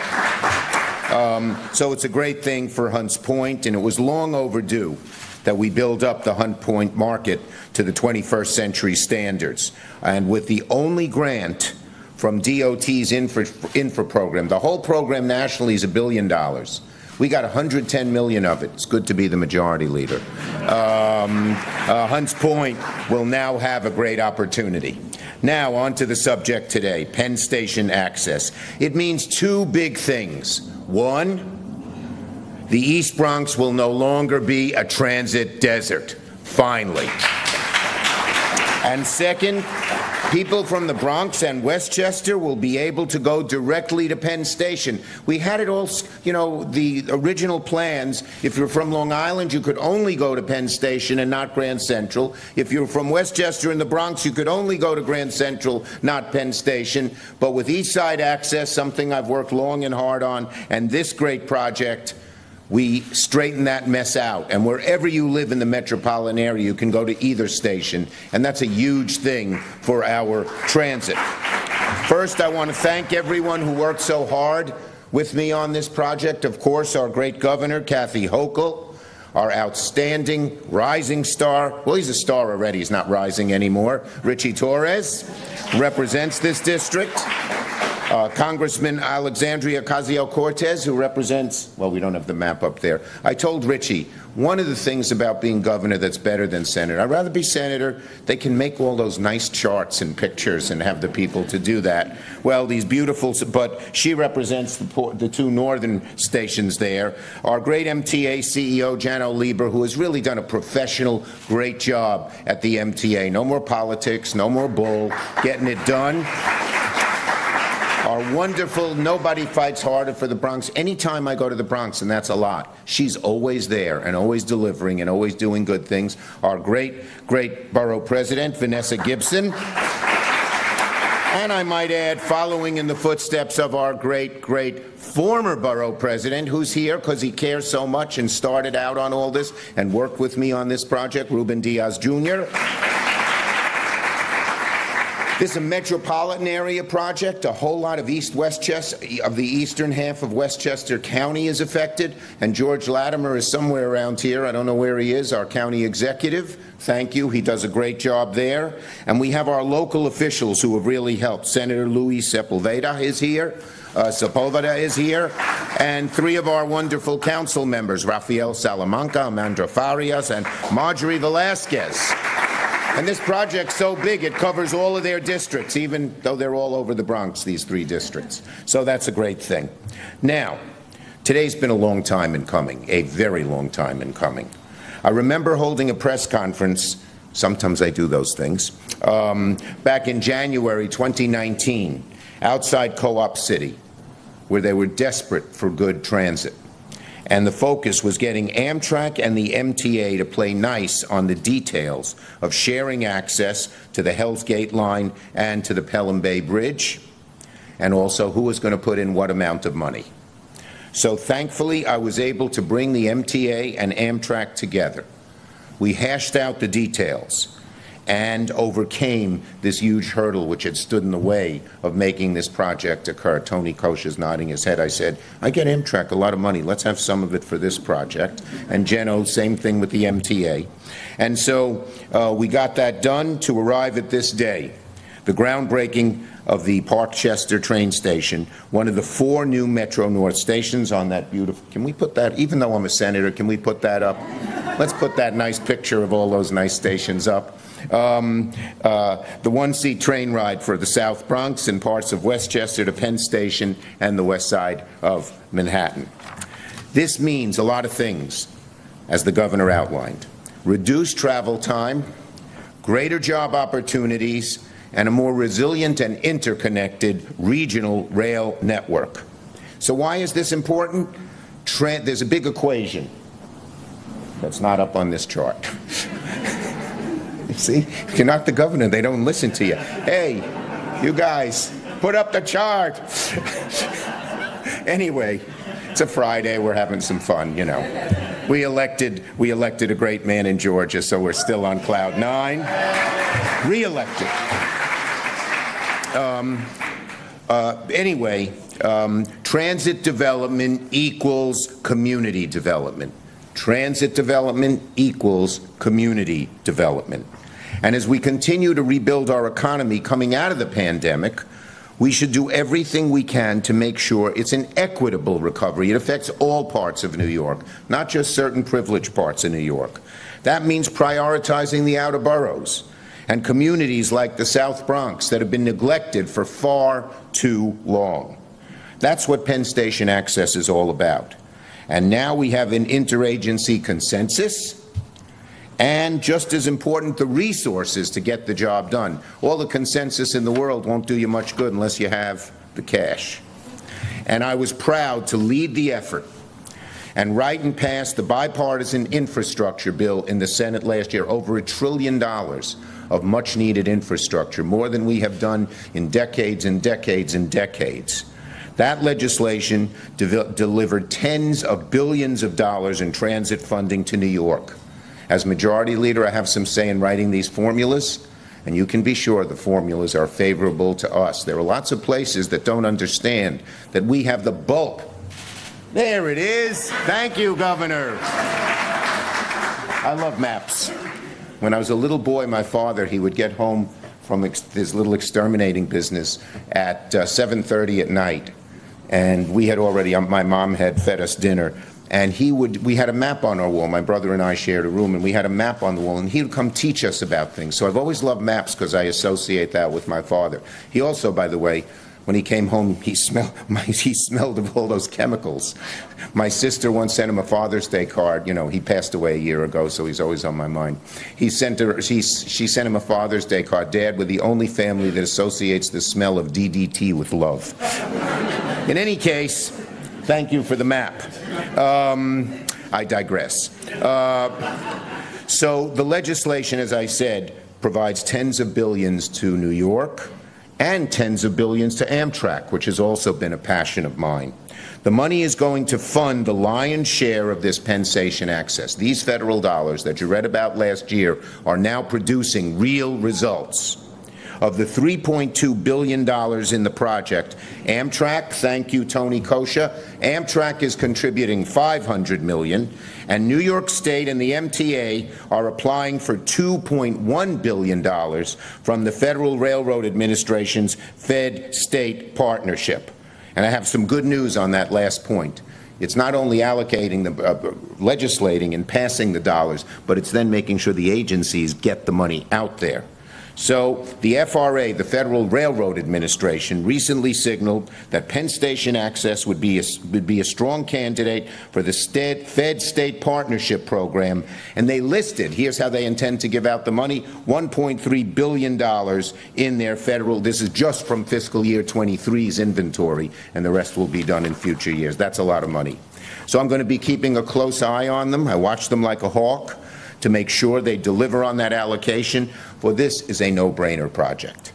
Um, so it's a great thing for Hunts Point, and it was long overdue that we build up the Hunt Point market to the 21st century standards. And with the only grant from DOT's infra, infra program, the whole program nationally is a billion dollars. We got 110 million of it. It's good to be the majority leader. Um, uh, Hunts Point will now have a great opportunity. Now, on to the subject today Penn Station access. It means two big things. One, the East Bronx will no longer be a transit desert, finally. And second, people from the Bronx and Westchester will be able to go directly to Penn Station. We had it all, you know, the original plans. If you're from Long Island, you could only go to Penn Station and not Grand Central. If you're from Westchester in the Bronx, you could only go to Grand Central, not Penn Station. But with East Side access, something I've worked long and hard on, and this great project, we straighten that mess out. And wherever you live in the metropolitan area, you can go to either station. And that's a huge thing for our transit. First, I want to thank everyone who worked so hard with me on this project. Of course, our great governor, Kathy Hochul, our outstanding rising star. Well, he's a star already. He's not rising anymore. Richie Torres represents this district. Uh, Congressman Alexandria Ocasio Cortez, who represents, well, we don't have the map up there. I told Richie, one of the things about being governor that's better than senator, I'd rather be senator. They can make all those nice charts and pictures and have the people to do that. Well, these beautiful, but she represents the, the two northern stations there. Our great MTA CEO, Janno Lieber, who has really done a professional, great job at the MTA. No more politics, no more bull, getting it done our wonderful Nobody Fights Harder for the Bronx. Anytime I go to the Bronx, and that's a lot, she's always there and always delivering and always doing good things. Our great, great borough president, Vanessa Gibson. And I might add, following in the footsteps of our great, great former borough president, who's here because he cares so much and started out on all this and worked with me on this project, Ruben Diaz Jr. This is a metropolitan area project. A whole lot of East Westchester, of the eastern half of Westchester County is affected, and George Latimer is somewhere around here. I don't know where he is, our county executive. Thank you. He does a great job there. And we have our local officials who have really helped. Senator Luis Sepulveda is here. Uh, Sepulveda is here, and three of our wonderful council members, Rafael Salamanca, Amanda Farias, and Marjorie Velázquez. And this project's so big, it covers all of their districts, even though they're all over the Bronx, these three districts. So that's a great thing. Now, today's been a long time in coming, a very long time in coming. I remember holding a press conference, sometimes I do those things, um, back in January 2019, outside Co op City, where they were desperate for good transit and the focus was getting Amtrak and the MTA to play nice on the details of sharing access to the Hell's Gate line and to the Pelham Bay Bridge, and also who was going to put in what amount of money. So thankfully, I was able to bring the MTA and Amtrak together. We hashed out the details and overcame this huge hurdle which had stood in the way of making this project occur. Tony Coscia is nodding his head. I said, I get Amtrak a lot of money. Let's have some of it for this project. And Janno, same thing with the MTA. And so uh, we got that done to arrive at this day. the groundbreaking of the Parkchester train station, one of the four new Metro North stations on that beautiful. Can we put that, even though I'm a senator, can we put that up? Let's put that nice picture of all those nice stations up. Um, uh, the one seat train ride for the South Bronx and parts of Westchester to Penn Station and the west side of Manhattan. This means a lot of things, as the governor outlined reduced travel time, greater job opportunities, and a more resilient and interconnected regional rail network. So, why is this important? Tra there's a big equation that's not up on this chart. (laughs) (laughs) See, if you're not the governor, they don't listen to you. Hey, you guys, put up the chart. (laughs) anyway, it's a Friday. We're having some fun, you know. We elected we elected a great man in Georgia, so we're still on cloud nine. Re-elected. Um, uh, anyway, um, transit development equals community development. Transit development equals community development. And as we continue to rebuild our economy coming out of the pandemic, we should do everything we can to make sure it's an equitable recovery. It affects all parts of New York, not just certain privileged parts of New York. That means prioritizing the outer boroughs and communities like the South Bronx that have been neglected for far too long. That's what Penn Station Access is all about. And now we have an interagency consensus and just as important, the resources to get the job done. All the consensus in the world won't do you much good unless you have the cash. And I was proud to lead the effort and write and pass the bipartisan infrastructure bill in the Senate last year, over a trillion dollars of much needed infrastructure, more than we have done in decades and decades and decades. That legislation de delivered tens of billions of dollars in transit funding to New York. As majority leader, I have some say in writing these formulas, and you can be sure the formulas are favorable to us. There are lots of places that don't understand that we have the bulk. There it is. Thank you, Governor. I love maps. When I was a little boy, my father, he would get home from his little exterminating business at uh, 7.30 at night. And we had already, um, my mom had fed us dinner. And he would we had a map on our wall. My brother and i shared a room and we had a map on the wall. And he would come teach us about things. So i've always loved maps because i associate that with my father. He also by the way when he came home he smelled (laughs) he smelled of all those chemicals. My sister once sent him a father's day card. You know he passed away a year ago so he's always on my mind. He sent her he, she sent him a father's day card. Dad we're the only family that associates the smell of ddt with love. In any case Thank you for the map. Um, I digress. Uh, so the legislation, as I said, provides tens of billions to New York and tens of billions to Amtrak, which has also been a passion of mine. The money is going to fund the lion's share of this Penn Station access. These federal dollars that you read about last year are now producing real results. Of the $3.2 billion in the project, Amtrak, thank you, Tony Coscia, Amtrak is contributing 500 million, and New York State and the MTA are applying for $2.1 billion from the Federal Railroad Administration's Fed-State partnership. And I have some good news on that last point. It's not only allocating the uh, legislating and passing the dollars, but it's then making sure the agencies get the money out there. So the FRA, the Federal Railroad Administration, recently signaled that Penn Station access would be a, would be a strong candidate for the Fed-State Partnership Program, and they listed, here's how they intend to give out the money, $1.3 billion in their federal, this is just from fiscal year 23's inventory, and the rest will be done in future years. That's a lot of money. So I'm going to be keeping a close eye on them. I watch them like a hawk to make sure they deliver on that allocation, for this is a no-brainer project.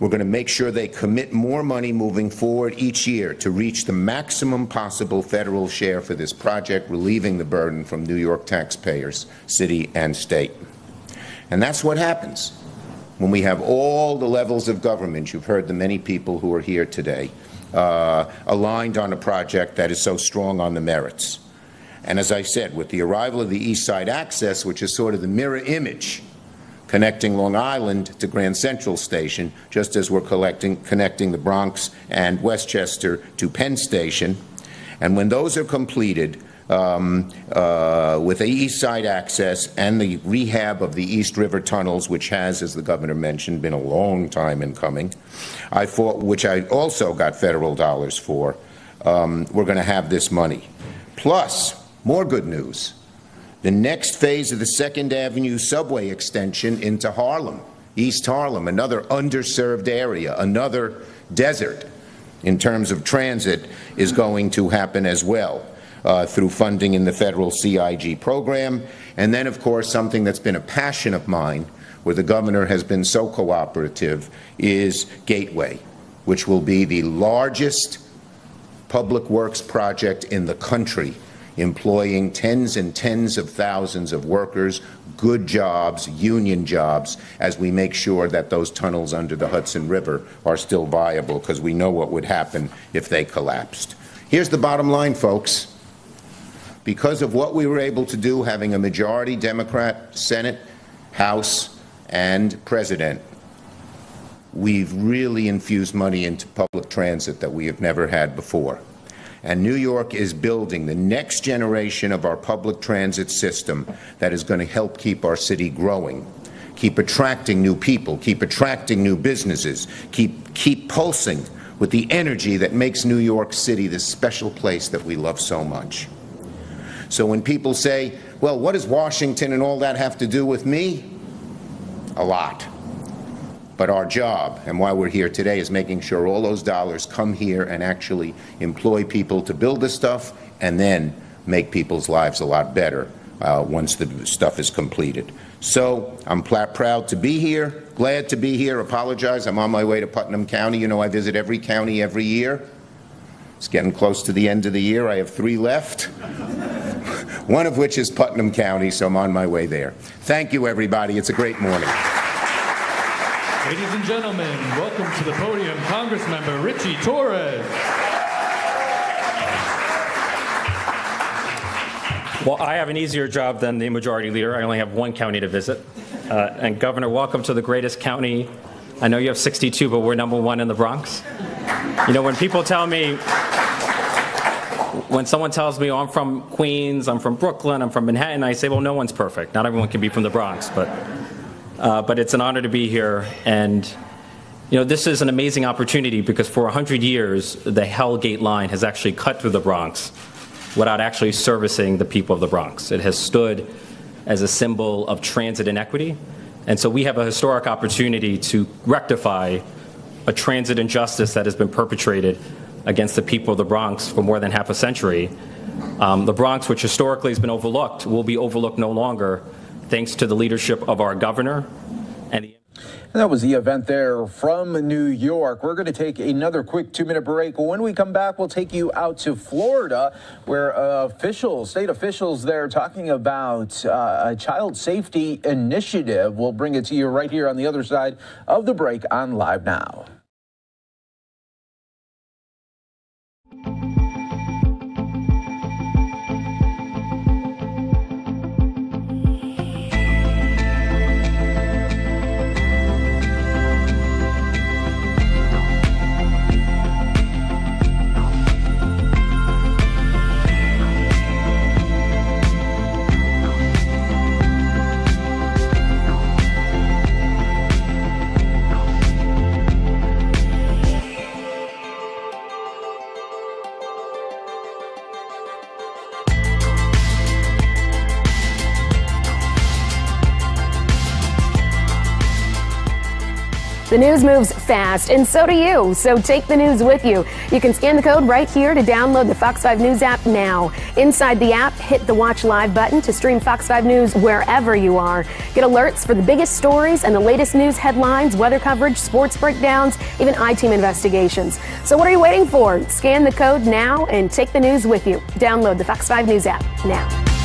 We're going to make sure they commit more money moving forward each year to reach the maximum possible federal share for this project, relieving the burden from New York taxpayers, city and state. And that's what happens when we have all the levels of government, you've heard the many people who are here today, uh, aligned on a project that is so strong on the merits. And as I said, with the arrival of the East Side Access, which is sort of the mirror image connecting Long Island to Grand Central Station, just as we're collecting, connecting the Bronx and Westchester to Penn Station. And when those are completed, um, uh, with the east side access and the rehab of the East River tunnels, which has, as the governor mentioned, been a long time in coming, I thought, which I also got federal dollars for, um, we're going to have this money. Plus, more good news. The next phase of the Second Avenue subway extension into Harlem, East Harlem, another underserved area, another desert in terms of transit, is going to happen as well uh, through funding in the federal CIG program. And then, of course, something that's been a passion of mine, where the governor has been so cooperative, is Gateway, which will be the largest public works project in the country, employing tens and tens of thousands of workers, good jobs, union jobs, as we make sure that those tunnels under the Hudson River are still viable, because we know what would happen if they collapsed. Here's the bottom line, folks because of what we were able to do, having a majority Democrat Senate, House, and President, we've really infused money into public transit that we have never had before. And New York is building the next generation of our public transit system that is going to help keep our city growing, keep attracting new people, keep attracting new businesses, keep, keep pulsing with the energy that makes New York City this special place that we love so much. So when people say, well, what does Washington and all that have to do with me? A lot. But our job and why we're here today is making sure all those dollars come here and actually employ people to build this stuff and then make people's lives a lot better uh, once the stuff is completed. So I'm proud to be here, glad to be here. Apologize, I'm on my way to Putnam County. You know, I visit every county every year. It's getting close to the end of the year. I have three left (laughs) one of which is Putnam County, so I'm on my way there. Thank you, everybody. It's a great morning. Ladies and gentlemen, welcome to the podium, Congressmember Richie Torres. Well, I have an easier job than the majority leader. I only have one county to visit. Uh, and Governor, welcome to the greatest county. I know you have 62, but we're number one in the Bronx. You know, when people tell me when someone tells me, oh, I'm from Queens, I'm from Brooklyn, I'm from Manhattan, I say, well, no one's perfect. Not everyone can be from the Bronx, but, uh, but it's an honor to be here. And, you know, this is an amazing opportunity because for 100 years, the Hellgate line has actually cut through the Bronx without actually servicing the people of the Bronx. It has stood as a symbol of transit inequity. And so we have a historic opportunity to rectify a transit injustice that has been perpetrated against the people of the Bronx for more than half a century. Um, the Bronx, which historically has been overlooked, will be overlooked no longer thanks to the leadership of our governor and the and that was the event there from New York. We're going to take another quick two minute break. When we come back, we'll take you out to Florida, where uh, officials, state officials there, talking about uh, a child safety initiative. We'll bring it to you right here on the other side of the break on Live Now. The news moves fast, and so do you. So take the news with you. You can scan the code right here to download the Fox 5 News app now. Inside the app, hit the Watch Live button to stream Fox 5 News wherever you are. Get alerts for the biggest stories and the latest news headlines, weather coverage, sports breakdowns, even I-team investigations. So what are you waiting for? Scan the code now and take the news with you. Download the Fox 5 News app now.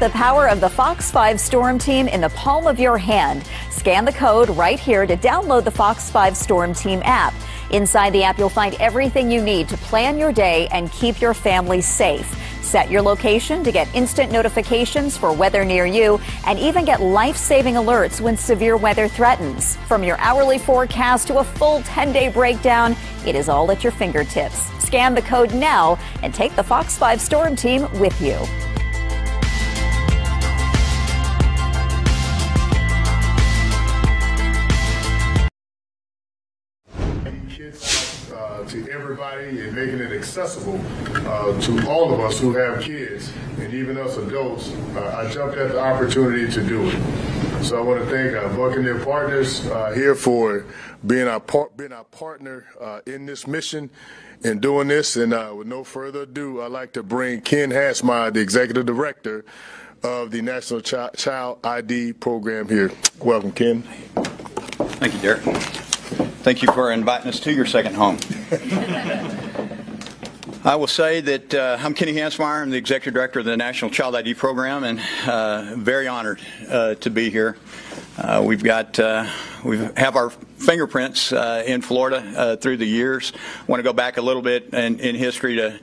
The power of the Fox 5 Storm Team in the palm of your hand. Scan the code right here to download the Fox 5 Storm Team app. Inside the app, you'll find everything you need to plan your day and keep your family safe. Set your location to get instant notifications for weather near you and even get life saving alerts when severe weather threatens. From your hourly forecast to a full 10 day breakdown, it is all at your fingertips. Scan the code now and take the Fox 5 Storm Team with you. And making it accessible uh, to all of us who have kids and even us adults. Uh, I jumped at the opportunity to do it. So I want to thank our Buccaneer partners uh, here for being our par- being our partner uh, in this mission and doing this. And uh, with no further ado, I'd like to bring Ken Hansmeyer, the executive director of the National Ch- Child ID Program here. Welcome, Ken. Thank you, Derrick. Thank you for inviting us to your second home. (laughs) I will say that uh, I'm Kenny Hansmeyer. I'm the Executive Director of the National Child ID Program and uh, very honored uh, to be here. Uh, we've got, uh, we have our fingerprints uh, in Florida uh, through the years. I want to go back a little bit in, in history to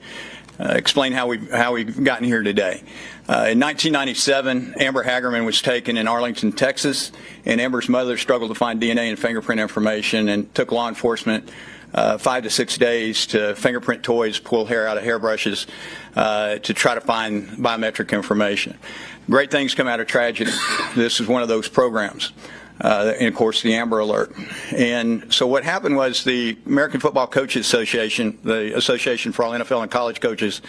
uh, explain how we how we've gotten here today. Uh, in 1997, Amber Hagerman was taken in Arlington, Texas, and Amber's mother struggled to find DNA and fingerprint information and took law enforcement uh, five to six days to fingerprint toys, pull hair out of hairbrushes uh, to try to find biometric information. Great things come out of tragedy. This is one of those programs. Uh, and of course the Amber Alert. And so what happened was the American Football Coaches Association, the Association for all NFL and college coaches,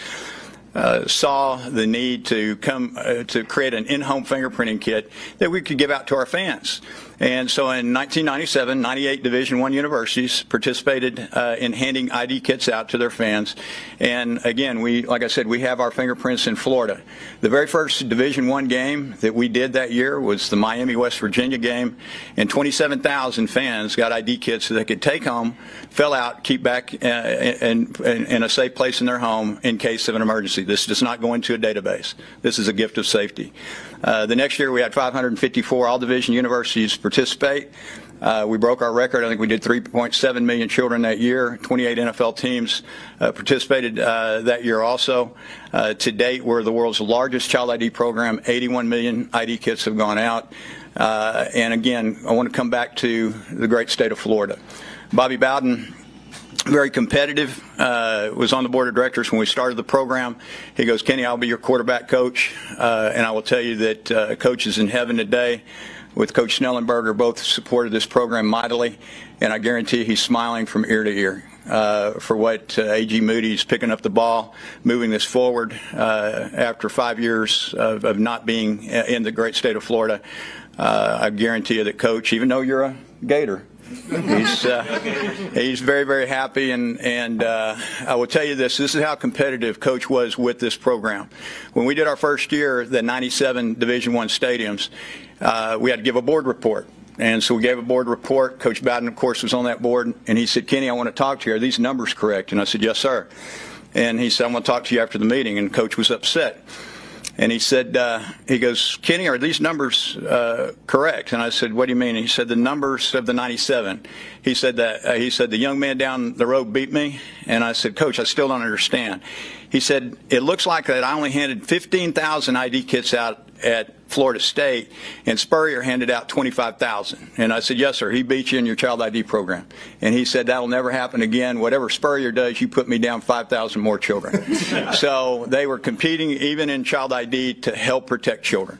uh, saw the need to come uh, to create an in-home fingerprinting kit that we could give out to our fans. And so in 1997, 98 Division One universities participated uh, in handing ID kits out to their fans. And again, we, like I said, we have our fingerprints in Florida. The very first Division One game that we did that year was the Miami West Virginia game, and 27,000 fans got ID kits that they could take home, fill out, keep back uh, in, in, in a safe place in their home in case of an emergency. This does not go into a database. This is a gift of safety. Uh, the next year we had 554 all division universities participate. Uh, we broke our record. I think we did 3.7 million children that year. 28 NFL teams uh, participated uh, that year also. Uh, to date, we're the world's largest child ID program. 81 million ID kits have gone out. Uh, and again, I want to come back to the great state of Florida. Bobby Bowden very competitive. Uh, was on the board of directors when we started the program. He goes, Kenny, I'll be your quarterback coach, uh, and I will tell you that uh, coach is in heaven today. With Coach Schnellenberger, both supported this program mightily, and I guarantee he's smiling from ear to ear. Uh, for what uh, A.G. Moody's picking up the ball, moving this forward uh, after five years of, of, not being in the great state of Florida. Uh, I guarantee you that, Coach, even though you're a Gator, he's uh, he's very very happy and and uh, I will tell you this this is how competitive coach was with this program. When we did our first year the 97 division 1 stadiums uh, we had to give a board report. And so we gave a board report. Coach Bowden of course was on that board and he said Kenny I want to talk to you. Are these numbers correct? And I said yes sir. And he said I'm going to talk to you after the meeting. And coach was upset and he said, uh, he goes, Kenny, are these numbers uh, correct? And I said, what do you mean? He said, the numbers of the 97. He said that, uh, he said, the young man down the road beat me. And I said, coach, I still don't understand. He said, it looks like that I only handed 15,000 ID kits out at Florida State, and Spurrier handed out 25,000. And I said, yes, sir, he beat you in your child ID program. And he said, that'll never happen again. Whatever Spurrier does, you put me down 5,000 more children. (laughs) so they were competing even in child ID to help protect children.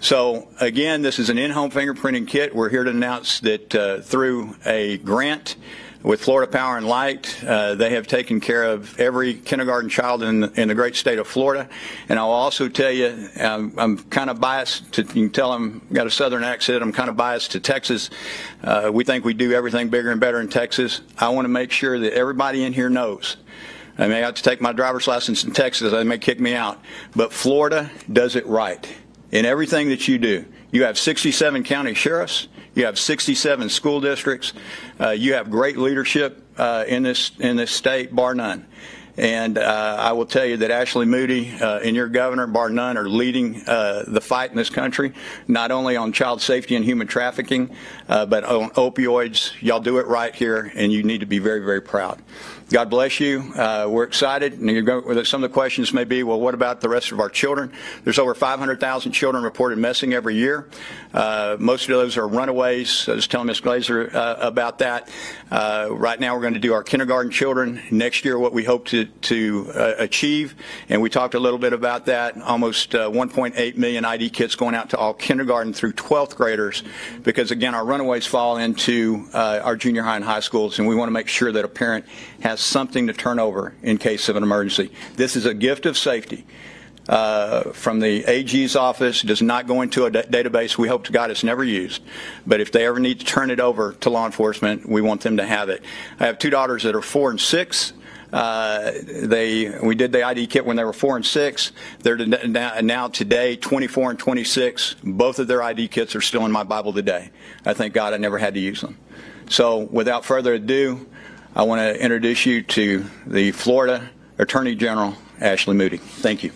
So again, this is an in-home fingerprinting kit. We're here to announce that uh, through a grant, with Florida Power and Light, uh, they have taken care of every kindergarten child in the, in the great state of Florida. And I'll also tell you, I'm, I'm kind of biased to, you can tell I'm got a southern accent, I'm kind of biased to Texas. Uh, we think we do everything bigger and better in Texas. I want to make sure that everybody in here knows I may have to take my driver's license in Texas. They may kick me out. But Florida does it right in everything that you do. You have 67 county sheriffs. You have 67 school districts. Uh, you have great leadership uh, in this in this state, bar none. And uh, I will tell you that Ashley Moody uh, and your governor, bar none, are leading uh, the fight in this country, not only on child safety and human trafficking, uh, but on opioids. Y'all do it right here, and you need to be very, very proud. God bless you. Uh, we're excited. And going, some of the questions may be, well, what about the rest of our children? There's over 500,000 children reported missing every year. Uh, most of those are runaways. I was telling Ms. Glazer uh, about that. Uh, right now, we're going to do our kindergarten children. Next year, what we hope to, to uh, achieve, and we talked a little bit about that, almost uh, 1.8 million ID kits going out to all kindergarten through 12th graders, because again, our runaways fall into our junior high and high schools, and we want to make sure that a parent has something to turn over in case of an emergency. This is a gift of safety. Uh, from the AG's office. Does not go into a database we hope to God it's never used. But if they ever need to turn it over to law enforcement, we want them to have it. I have two daughters that are four and six. Uh, they we did the ID kit when they were four and six. They're now today 24 and 26. Both of their ID kits are still in my Bible today. I thank God I never had to use them. So without further ado, I want to introduce you to the Florida Attorney General, Ashley Moody. Thank you.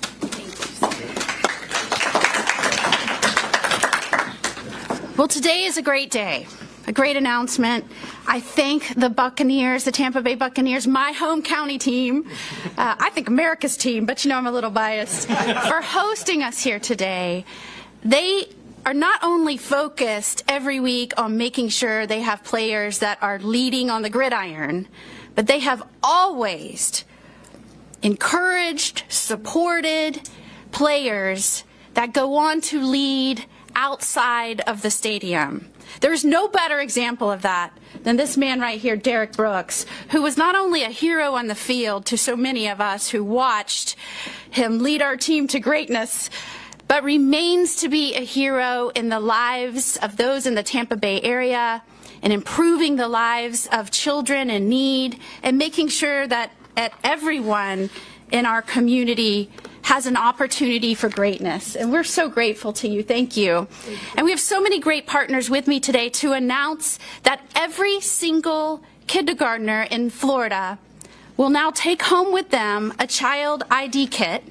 Well, today is a great day, a great announcement. I thank the Buccaneers, the Tampa Bay Buccaneers, my home county team, uh, I think America's team, but you know I'm a little biased, for hosting us here today. They are not only focused every week on making sure they have players that are leading on the gridiron, but they have always encouraged, supported players that go on to lead outside of the stadium. There's no better example of that than this man right here, Derrick Brooks, who was not only a hero on the field to so many of us who watched him lead our team to greatness, but remains to be a hero in the lives of those in the Tampa Bay area and improving the lives of children in need and making sure that everyone in our community has an opportunity for greatness. And we're so grateful to you. Thank you. Thank you. And we have so many great partners with me today to announce that every single kindergartner in Florida will now take home with them a child ID kit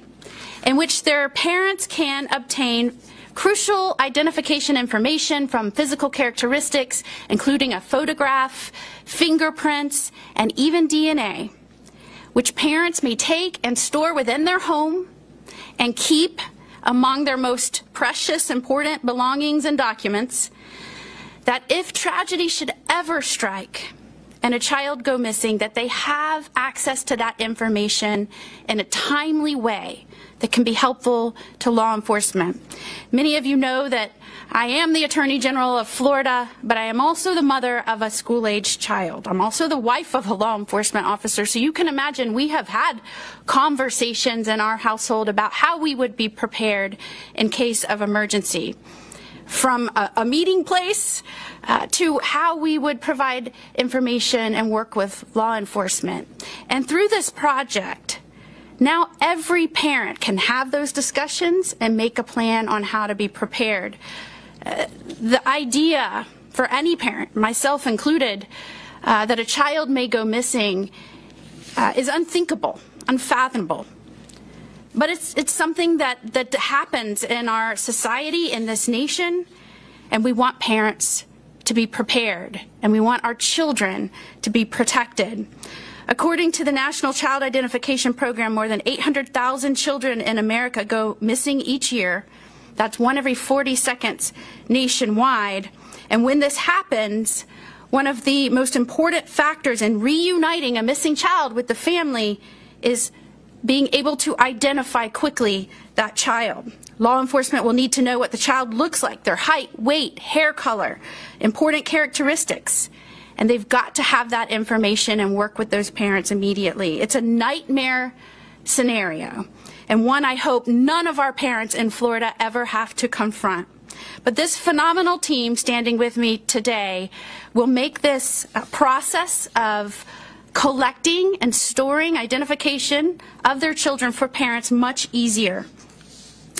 in which their parents can obtain crucial identification information from physical characteristics, including a photograph, fingerprints, and even DNA, which parents may take and store within their home and keep among their most precious, important belongings and documents, that if tragedy should ever strike and a child go missing, that they have access to that information in a timely way that can be helpful to law enforcement. Many of you know that I am the Attorney General of Florida, but I am also the mother of a school-aged child. I'm also the wife of a law enforcement officer, so you can imagine we have had conversations in our household about how we would be prepared in case of emergency. From a, a meeting place uh, to how we would provide information and work with law enforcement. And through this project, now every parent can have those discussions and make a plan on how to be prepared. Uh, the idea for any parent, myself included, uh, that a child may go missing uh, is unthinkable, unfathomable. But it's, it's something that, that happens in our society, in this nation, and we want parents to be prepared, and we want our children to be protected. According to the National Child Identification Program, more than 800,000 children in America go missing each year. That's one every 40 seconds nationwide. And when this happens, one of the most important factors in reuniting a missing child with the family is being able to identify quickly that child. Law enforcement will need to know what the child looks like, their height, weight, hair color, important characteristics and they've got to have that information and work with those parents immediately. It's a nightmare scenario and one I hope none of our parents in Florida ever have to confront. But this phenomenal team standing with me today will make this process of collecting and storing identification of their children for parents much easier.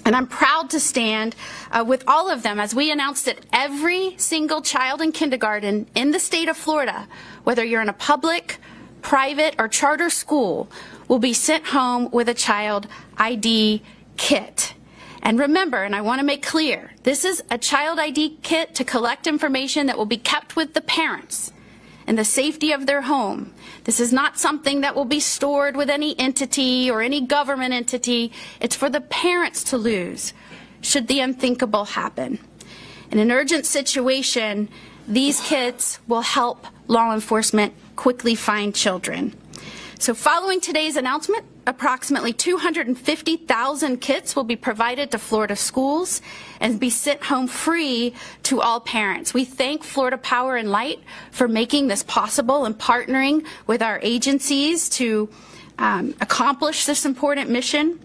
And I'm proud to stand uh, with all of them as we announced that every single child in kindergarten in the state of Florida, whether you're in a public, private, or charter school, will be sent home with a child ID kit. And remember, and I want to make clear, this is a child ID kit to collect information that will be kept with the parents in the safety of their home. This is not something that will be stored with any entity or any government entity. It's for the parents to lose should the unthinkable happen. In an urgent situation, these kits will help law enforcement quickly find children. So following today's announcement, approximately 250,000 kits will be provided to Florida schools and be sent home free to all parents. We thank Florida Power and Light for making this possible and partnering with our agencies to um, accomplish this important mission.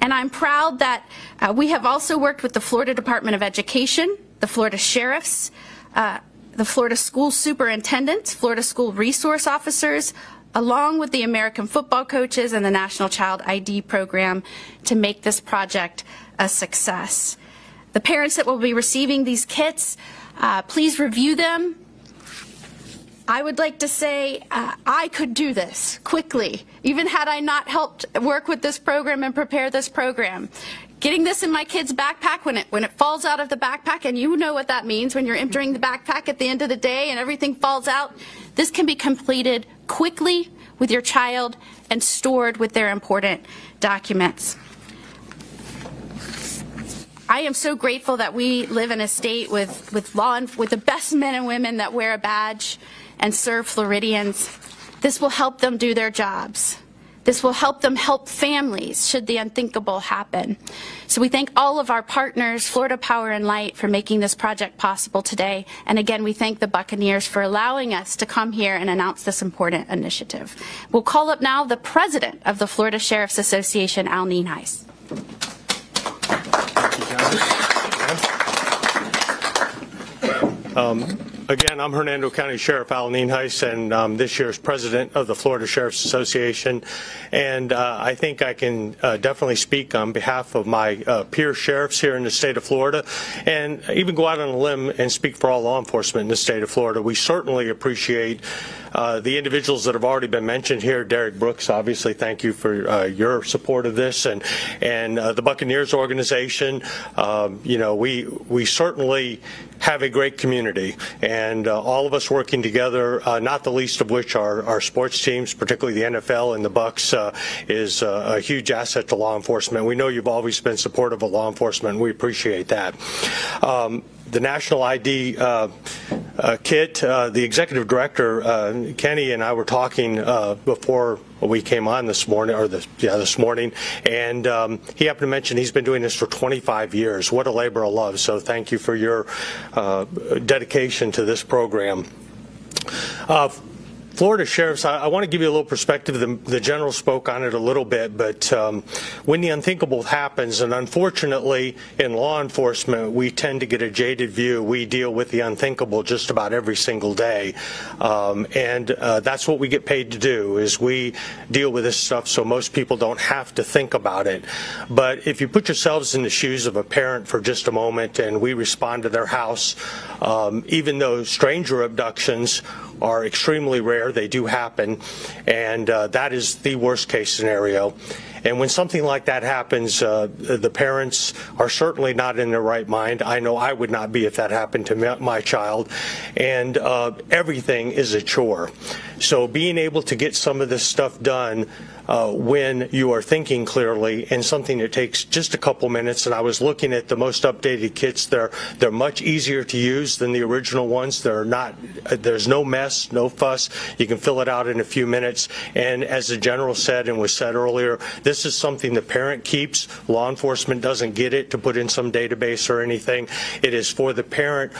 And I'm proud that uh, we have also worked with the Florida Department of Education, the Florida Sheriffs, uh, the Florida School Superintendents, Florida School Resource Officers, along with the American football coaches and the National Child ID program to make this project a success. The parents that will be receiving these kits, uh, please review them. I would like to say uh, I could do this quickly, even had I not helped work with this program and prepare this program. Getting this in my kid's backpack when it when it falls out of the backpack, and you know what that means when you're emptying the backpack at the end of the day and everything falls out. This can be completed quickly with your child and stored with their important documents. I am so grateful that we live in a state with, with law and with the best men and women that wear a badge and serve Floridians. This will help them do their jobs. This will help them help families should the unthinkable happen. So we thank all of our partners, Florida Power and Light, for making this project possible today. And again, we thank the Buccaneers for allowing us to come here and announce this important initiative. We'll call up now the president of the Florida Sheriff's Association, Al Nienhuis. Um, Again, I'm Hernando County Sheriff Al Nienhuis, and um, this year's president of the Florida Sheriff's Association. And uh, I think I can uh, definitely speak on behalf of my uh, peer sheriffs here in the state of Florida, and even go out on a limb and speak for all law enforcement in the state of Florida. We certainly appreciate uh, the individuals that have already been mentioned here, Derrick Brooks, obviously, thank you for uh, your support of this, and and uh, the Buccaneers organization. Um, you know, we we certainly have a great community, and uh, all of us working together. Uh, not the least of which are our sports teams, particularly the NFL and the Bucks, is a huge asset to law enforcement. We know you've always been supportive of law enforcement, and we appreciate that. Um, the national ID uh, uh, kit. Uh, the executive director uh, Kenny and I were talking uh, before we came on this morning, or this, yeah, this morning, and um, he happened to mention he's been doing this for 25 years. What a labor of love! So thank you for your dedication to this program. Florida sheriffs, I, I, want to give you a little perspective. The, the general spoke on it a little bit, but um, when the unthinkable happens, and unfortunately in law enforcement, we tend to get a jaded view. We deal with the unthinkable just about every single day, um, and uh, that's what we get paid to do. Is we deal with this stuff so most people don't have to think about it. But if you put yourselves in the shoes of a parent for just a moment, and we respond to their house, um, even though stranger abductions are extremely rare. They do happen, and uh, that is the worst case scenario. And when something like that happens, uh, the parents are certainly not in their right mind. I know I would not be if that happened to my child. And uh, everything is a chore. So being able to get some of this stuff done uh, when you are thinking clearly and something that takes just a couple minutes. And I was looking at the most updated kits. They're they're much easier to use than the original ones. They're not. There's no mess, no fuss. You can fill it out in a few minutes. And as the general said and was said earlier, this is something the parent keeps. Law enforcement doesn't get it to put in some database or anything. It is for the parent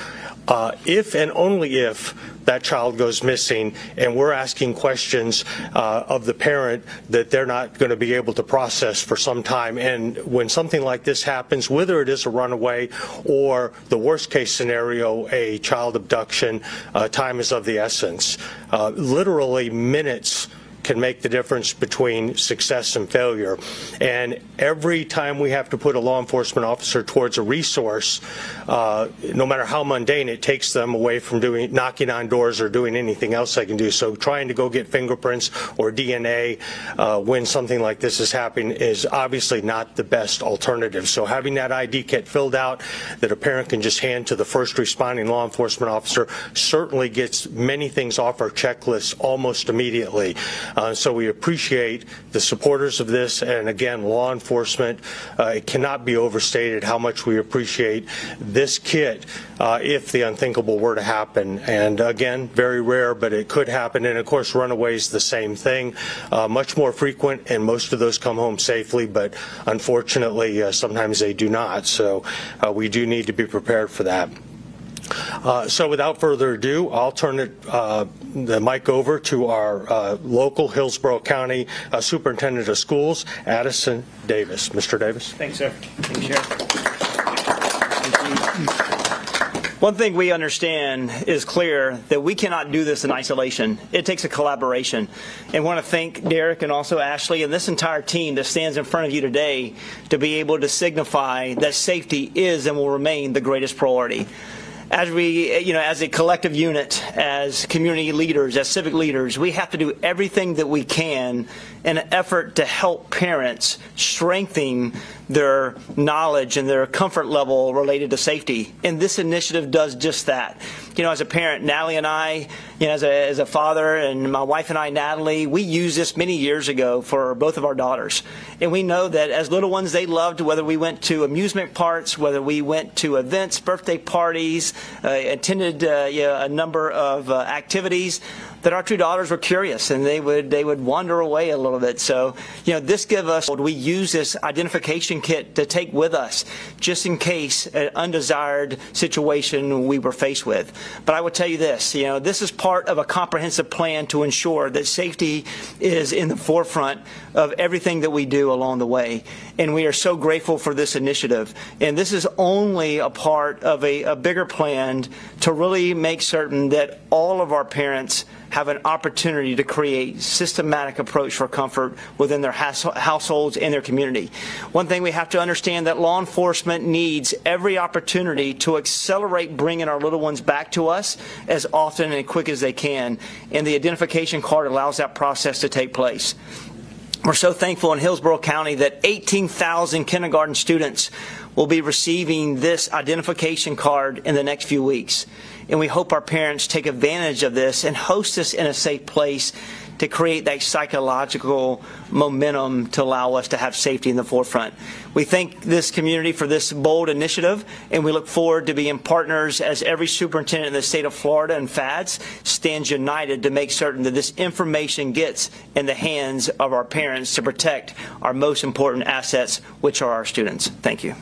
uh, if and only if that child goes missing and we're asking questions uh, of the parent that they're not going to be able to process for some time. And when something like this happens, whether it is a runaway or the worst case scenario, a child abduction, uh, time is of the essence. Uh, literally minutes can make the difference between success and failure. And every time we have to put a law enforcement officer towards a resource, uh, no matter how mundane, it takes them away from doing knocking on doors or doing anything else they can do. So trying to go get fingerprints or DNA uh, when something like this is happening is obviously not the best alternative. So having that ID kit filled out that a parent can just hand to the first responding law enforcement officer certainly gets many things off our checklist almost immediately. Uh, so we appreciate the supporters of this and again law enforcement. Uh, it cannot be overstated how much we appreciate this kit uh, if the unthinkable were to happen. And again, very rare, but it could happen. And of course, runaways the same thing, uh, much more frequent, and most of those come home safely. But unfortunately, uh, sometimes they do not. So uh, we do need to be prepared for that. Uh, so without further ado, I'll turn it, uh, the mic over to our uh, local Hillsborough County uh, Superintendent of Schools, Addison Davis. Mr. Davis. Thanks, sir. Thanks, Sheriff. One thing we understand is clear that we cannot do this in isolation. It takes a collaboration. And want to thank Derrick and also Ashley and this entire team that stands in front of you today to be able to signify that safety is and will remain the greatest priority as we, you know, as a collective unit, as community leaders, as civic leaders, we have to do everything that we can in an effort to help parents strengthen their knowledge and their comfort level related to safety. And this initiative does just that. You know, as a parent, Natalie and I, you know, as a, as a father, and my wife and I, Natalie, we used this many years ago for both of our daughters. And we know that as little ones, they loved whether we went to amusement parks, whether we went to events, birthday parties, uh, attended uh, you know, a number of uh, activities that our two daughters were curious and they would they would wander away a little bit. So, you know, this give us we use this identification kit to take with us just in case an undesired situation we were faced with. But I would tell you this, you know, this is part of a comprehensive plan to ensure that safety is in the forefront of everything that we do along the way. And we are so grateful for this initiative. And this is only a part of a, a bigger plan to really make certain that all of our parents have an opportunity to create systematic approach for comfort within their households and their community. One thing we have to understand that law enforcement needs every opportunity to accelerate bringing our little ones back to us as often and quick as they can, and the identification card allows that process to take place. We're so thankful in Hillsborough County that 18,000 kindergarten students will be receiving this identification card in the next few weeks. And we hope our parents take advantage of this and host us in a safe place to create that psychological momentum to allow us to have safety in the forefront. We thank this community for this bold initiative, and we look forward to being partners as every superintendent in the state of Florida and FADS stands united to make certain that this information gets in the hands of our parents to protect our most important assets, which are our students. Thank you.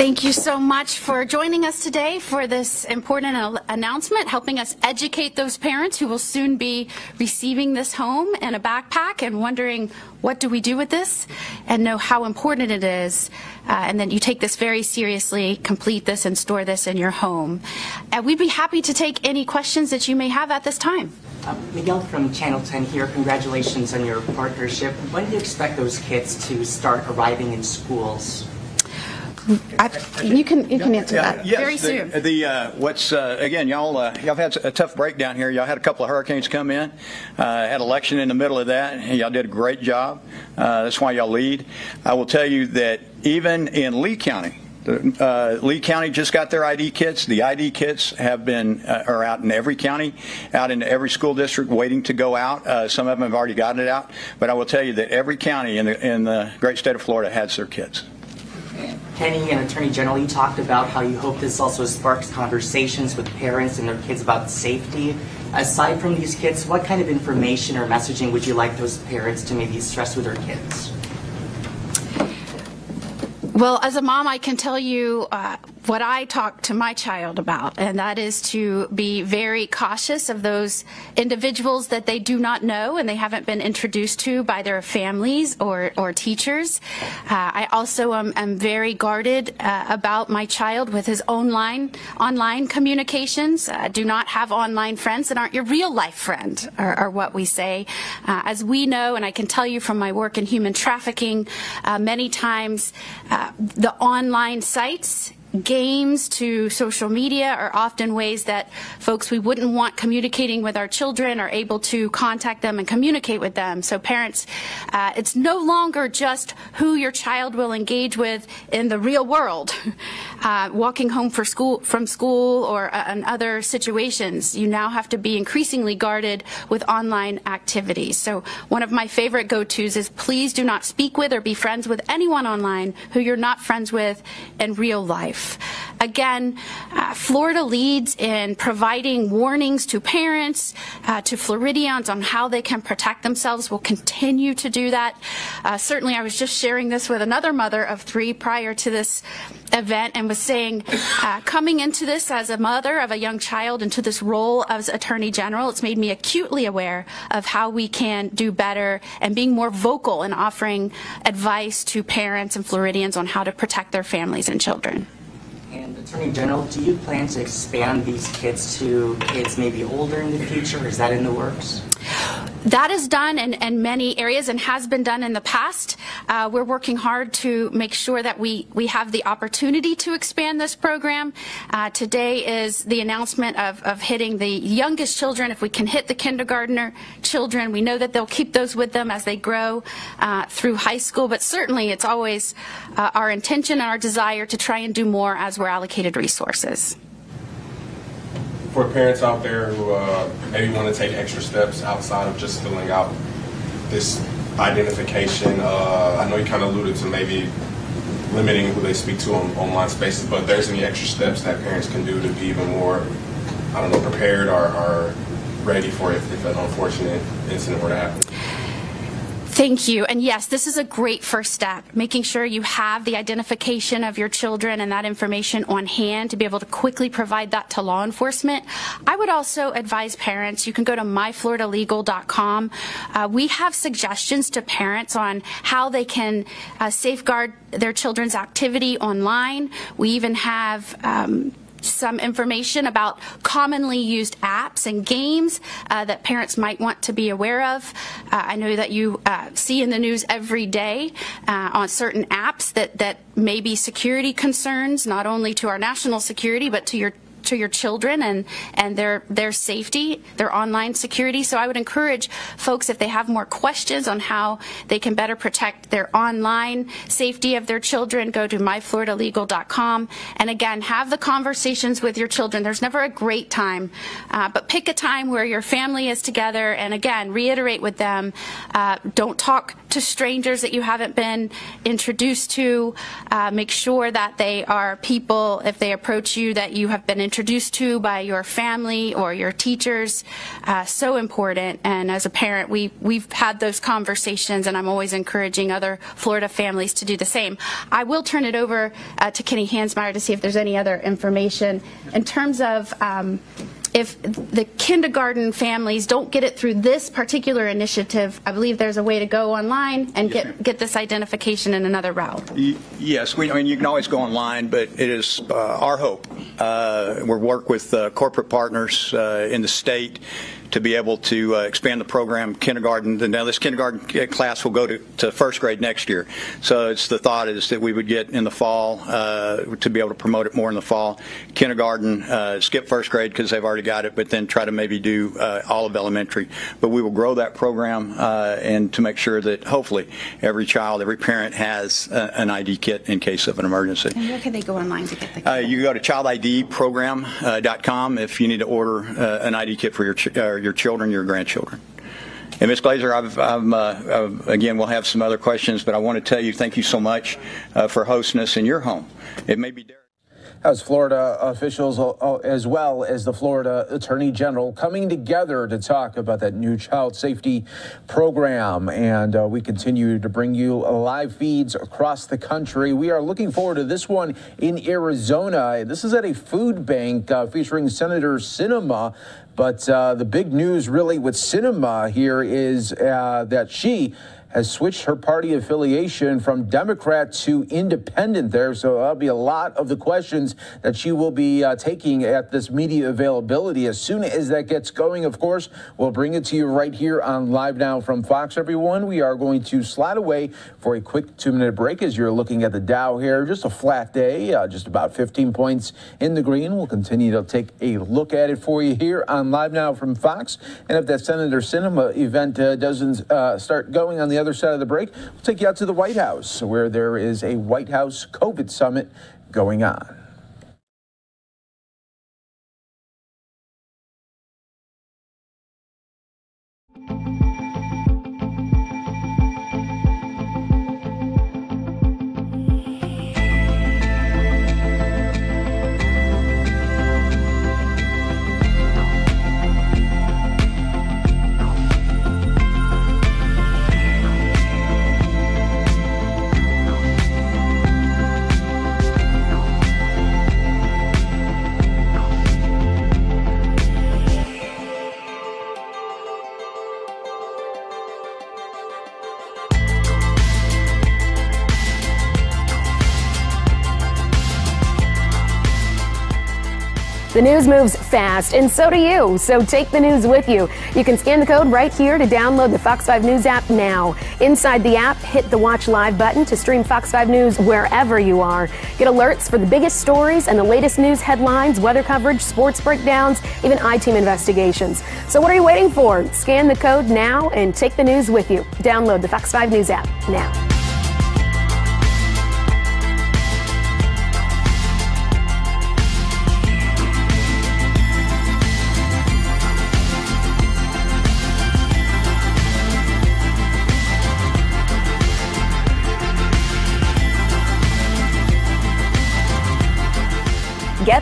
Thank you so much for joining us today for this important announcement, helping us educate those parents who will soon be receiving this home and a backpack and wondering what do we do with this and know how important it is. Uh, and then you take this very seriously, complete this and store this in your home. And we'd be happy to take any questions that you may have at this time. Uh, Miguel from Channel 10 here. Congratulations on your partnership. When do you expect those kits to start arriving in schools? I, you can you can answer that yes, very the, soon. The uh, what's uh, again, y'all uh, y'all had a tough breakdown here. Y'all had a couple of hurricanes come in, uh, had election in the middle of that. y'all did a great job. Uh, that's why y'all lead. I will tell you that even in Lee County. Uh, Lee County just got their ID kits. The ID kits have been uh, are out in every county, out in every school district, waiting to go out. Uh, some of them have already gotten it out. But I will tell you that every county in the in the great state of Florida has their kits. Kenny and Attorney General, you talked about how you hope this also sparks conversations with parents and their kids about safety. Aside from these kids, what kind of information or messaging would you like those parents to maybe stress with their kids? Well, as a mom, I can tell you uh, what I talk to my child about, and that is to be very cautious of those individuals that they do not know and they haven't been introduced to by their families or, or teachers. Uh, I also am, am very guarded uh, about my child with his online online communications. Uh, do not have online friends that aren't your real life friend, are, are what we say. Uh, as we know, and I can tell you from my work in human trafficking, uh, many times uh, the online sites games to social media are often ways that folks we wouldn't want communicating with our children are able to contact them and communicate with them. So parents, uh, it's no longer just who your child will engage with in the real world, (laughs) uh, walking home for school from school or uh, in other situations. You now have to be increasingly guarded with online activities. So one of my favorite go-tos is please do not speak with or be friends with anyone online who you're not friends with in real life life. Again, uh, Florida leads in providing warnings to parents, uh, to Floridians on how they can protect themselves. We'll continue to do that. Uh, certainly, I was just sharing this with another mother of three prior to this event and was saying, uh, coming into this as a mother of a young child into this role as Attorney General, it's made me acutely aware of how we can do better and being more vocal in offering advice to parents and Floridians on how to protect their families and children. And Attorney General, do you plan to expand these kits to kids maybe older in the future? Is that in the works? That is done in, in, many areas and has been done in the past. Uh, we're working hard to make sure that we, we have the opportunity to expand this program. Uh, today is the announcement of, of hitting the youngest children. If we can hit the kindergartner children, we know that they'll keep those with them as they grow uh, through high school. But certainly it's always uh, our intention and our desire to try and do more as we're allocated resources for parents out there who uh, maybe want to take extra steps outside of just filling out this identification, uh, I know you kind of alluded to maybe limiting who they speak to on online spaces, but there's any extra steps that parents can do to be even more, I don't know, prepared or, or ready for if, if an unfortunate incident were to happen? Thank you. And yes, this is a great first step, making sure you have the identification of your children and that information on hand to be able to quickly provide that to law enforcement. I would also advise parents, you can go to myfloridalegal.com. Uh, we have suggestions to parents on how they can uh, safeguard their children's activity online. We even have um, some information about commonly used apps and games uh, that parents might want to be aware of. Uh, I know that you uh, see in the news every day uh, on certain apps that, that may be security concerns, not only to our national security, but to your to your children and, and their, their safety, their online security. So I would encourage folks, if they have more questions on how they can better protect their online safety of their children, go to myfloridalegal.com. And again, have the conversations with your children. There's never a great time, uh, but pick a time where your family is together. And again, reiterate with them, uh, don't talk to strangers that you haven't been introduced to. Uh, make sure that they are people, if they approach you, that you have been introduced to by your family or your teachers. Uh, so important. And as a parent, we, we've had those conversations, and I'm always encouraging other Florida families to do the same. I will turn it over uh, to Kenny Hansmeyer to see if there's any other information. In terms of um, if the kindergarten families don't get it through this particular initiative, I believe there's a way to go online and get, get this identification in another route. Yes, we, I mean, you can always go online, but it is uh, our hope. Uh, we work with uh, corporate partners uh, in the state to be able to uh, expand the program kindergarten. Now this kindergarten class will go to, to, first grade next year. So it's the thought is that we would get in the fall uh, to be able to promote it more in the fall. Kindergarten, uh, skip first grade because they've already got it, but then try to maybe do uh, all of elementary. But we will grow that program uh, and to make sure that hopefully every child, every parent has uh, an ID kit in case of an emergency. And where can they go online to get the kit? you go to childidprogram.com if you need to order an ID kit for your your children, your grandchildren. And Ms. Glazer, I've, I'm, uh, again, we'll have some other questions, but I want to tell you thank you so much uh, for hosting us in your home. It may be. As Florida officials, uh, uh, as well as the Florida Attorney General, coming together to talk about that new child safety program. And uh, we continue to bring you live feeds across the country. We are looking forward to this one in Arizona. This is at a food bank uh, featuring Senator Sinema. But uh, the big news, really, with Sinema here is uh, that she has switched her party affiliation from Democrat to independent there. So that'll be a lot of the questions that she will be uh, taking at this media availability. As soon as that gets going, of course, we'll bring it to you right here on Live Now from Fox, everyone. We are going to slide away for a quick two minute break as you're looking at the Dow here. Just a flat day, uh, just about 15 points in the green. We'll continue to take a look at it for you here on Live Now from Fox. And if that Senator Sinema event uh, doesn't uh, start going on the other side of the break, we'll take you out to the White House, where there is a White House COVID summit going on. The news moves fast, and so do you. So take the news with you. You can scan the code right here to download the Fox 5 News app now. Inside the app, hit the Watch Live button to stream Fox 5 News wherever you are. Get alerts for the biggest stories and the latest news headlines, weather coverage, sports breakdowns, even I-Team investigations. So what are you waiting for? Scan the code now and take the news with you. Download the Fox 5 News app now.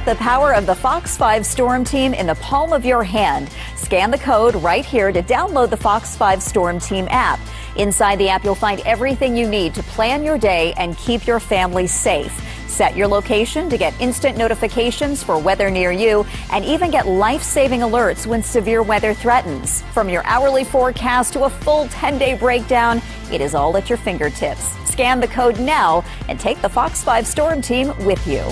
The power of the Fox 5 Storm Team in the palm of your hand. Scan the code right here to download the Fox 5 Storm Team app. Inside the app, you'll find everything you need to plan your day and keep your family safe. Set your location to get instant notifications for weather near you and even get life saving alerts when severe weather threatens. From your hourly forecast to a full 10 day breakdown, it is all at your fingertips. Scan the code now and take the Fox 5 Storm Team with you.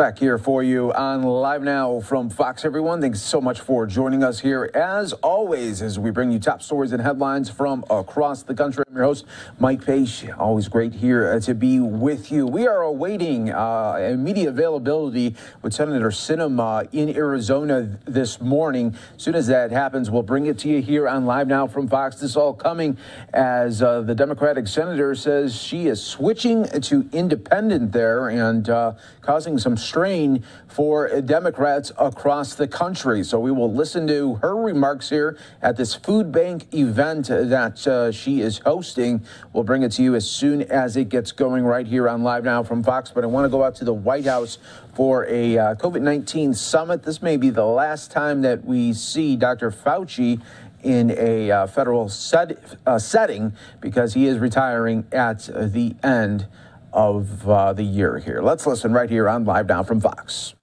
Back here for you on Live Now from Fox, everyone. Thanks so much for joining us here. As always, as we bring you top stories and headlines from across the country, I'm your host, Mike Pace. Always great here to be with you. We are awaiting uh, media availability with Senator Sinema in Arizona this morning. As soon as that happens, we'll bring it to you here on Live Now from Fox. This all coming as uh, the Democratic senator says she is switching to independent there and uh, causing some strain for Democrats across the country. So we will listen to her remarks here at this food bank event that uh, she is hosting. We'll bring it to you as soon as it gets going right here on Live Now from Fox. But I want to go out to the White House for a uh, COVID 19 summit. This may be the last time that we see Dr. Fauci in a uh, federal set, uh, setting because he is retiring at the end of uh, the year here. Let's listen right here on Live Now from Fox.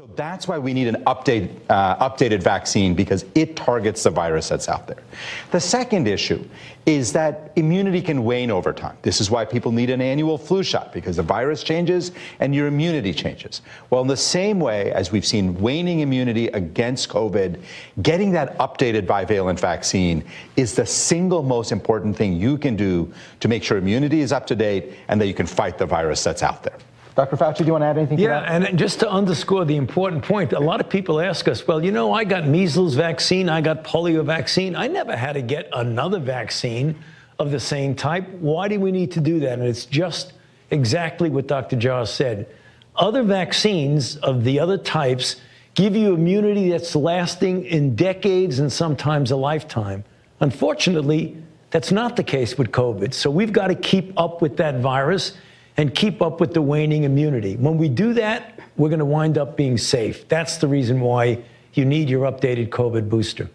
So that's why we need an update, uh, updated vaccine because it targets the virus that's out there. The second issue is that immunity can wane over time. This is why people need an annual flu shot because the virus changes and your immunity changes. Well, in the same way as we've seen waning immunity against COVID, getting that updated bivalent vaccine is the single most important thing you can do to make sure immunity is up to date and that you can fight the virus that's out there. Dr. Fauci, do you want to add anything to yeah, and just to underscore the important point, a lot of people ask us, well, you know, I got measles vaccine, I got polio vaccine. I never had to get another vaccine of the same type. Why do we need to do that? And it's just exactly what Dr. Jha said. Other vaccines of the other types give you immunity that's lasting in decades and sometimes a lifetime. Unfortunately, that's not the case with COVID. So we've got to keep up with that virus and keep up with the waning immunity. When we do that, we're going to wind up being safe. That's the reason why you need your updated COVID booster.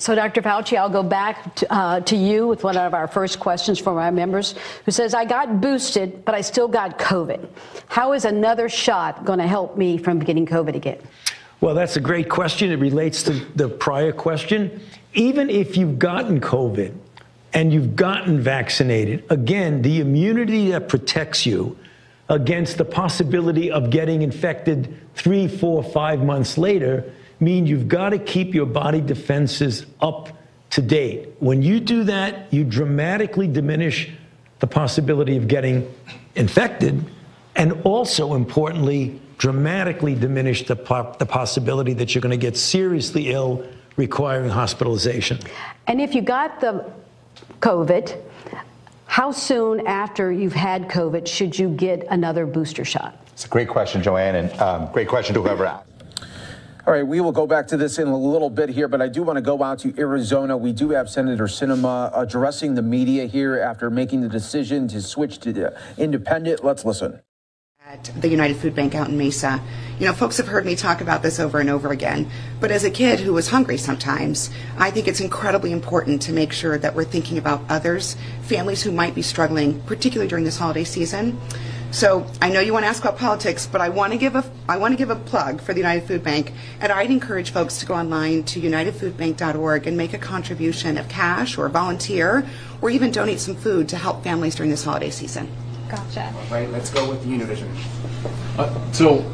So, Dr. Fauci, I'll go back to, uh, to, you with one of our first questions from our members who says, I got boosted, but I still got COVID. How is another shot going to help me from getting COVID again? Well, that's a great question. It relates to the prior question. Even if you've gotten COVID and you've gotten vaccinated, again, the immunity that protects you against the possibility of getting infected three, four, five months later mean you've got to keep your body defenses up to date. When you do that, you dramatically diminish the possibility of getting infected and also importantly dramatically diminish the, po- the possibility that you're going to get seriously ill requiring hospitalization. And if you got the COVID, how soon after you've had COVID should you get another booster shot? It's a great question, Joanne, and um, great question to whoever asked. All right, we will go back to this in a little bit here, but I do want to go out to Arizona. We do have Senator Sinema addressing the media here after making the decision to switch to the independent. Let's listen. At the United Food Bank out in Mesa, you know, folks have heard me talk about this over and over again, but as a kid who was hungry sometimes, I think it's incredibly important to make sure that we're thinking about others, families who might be struggling, particularly during this holiday season. So I know you want to ask about politics, but I want to give a I want to give a plug for the United Food Bank, and I'd encourage folks to go online to unitedfoodbank.org and make a contribution of cash or volunteer, or even donate some food to help families during this holiday season. Gotcha. All right, let's go with the Univision. Uh, so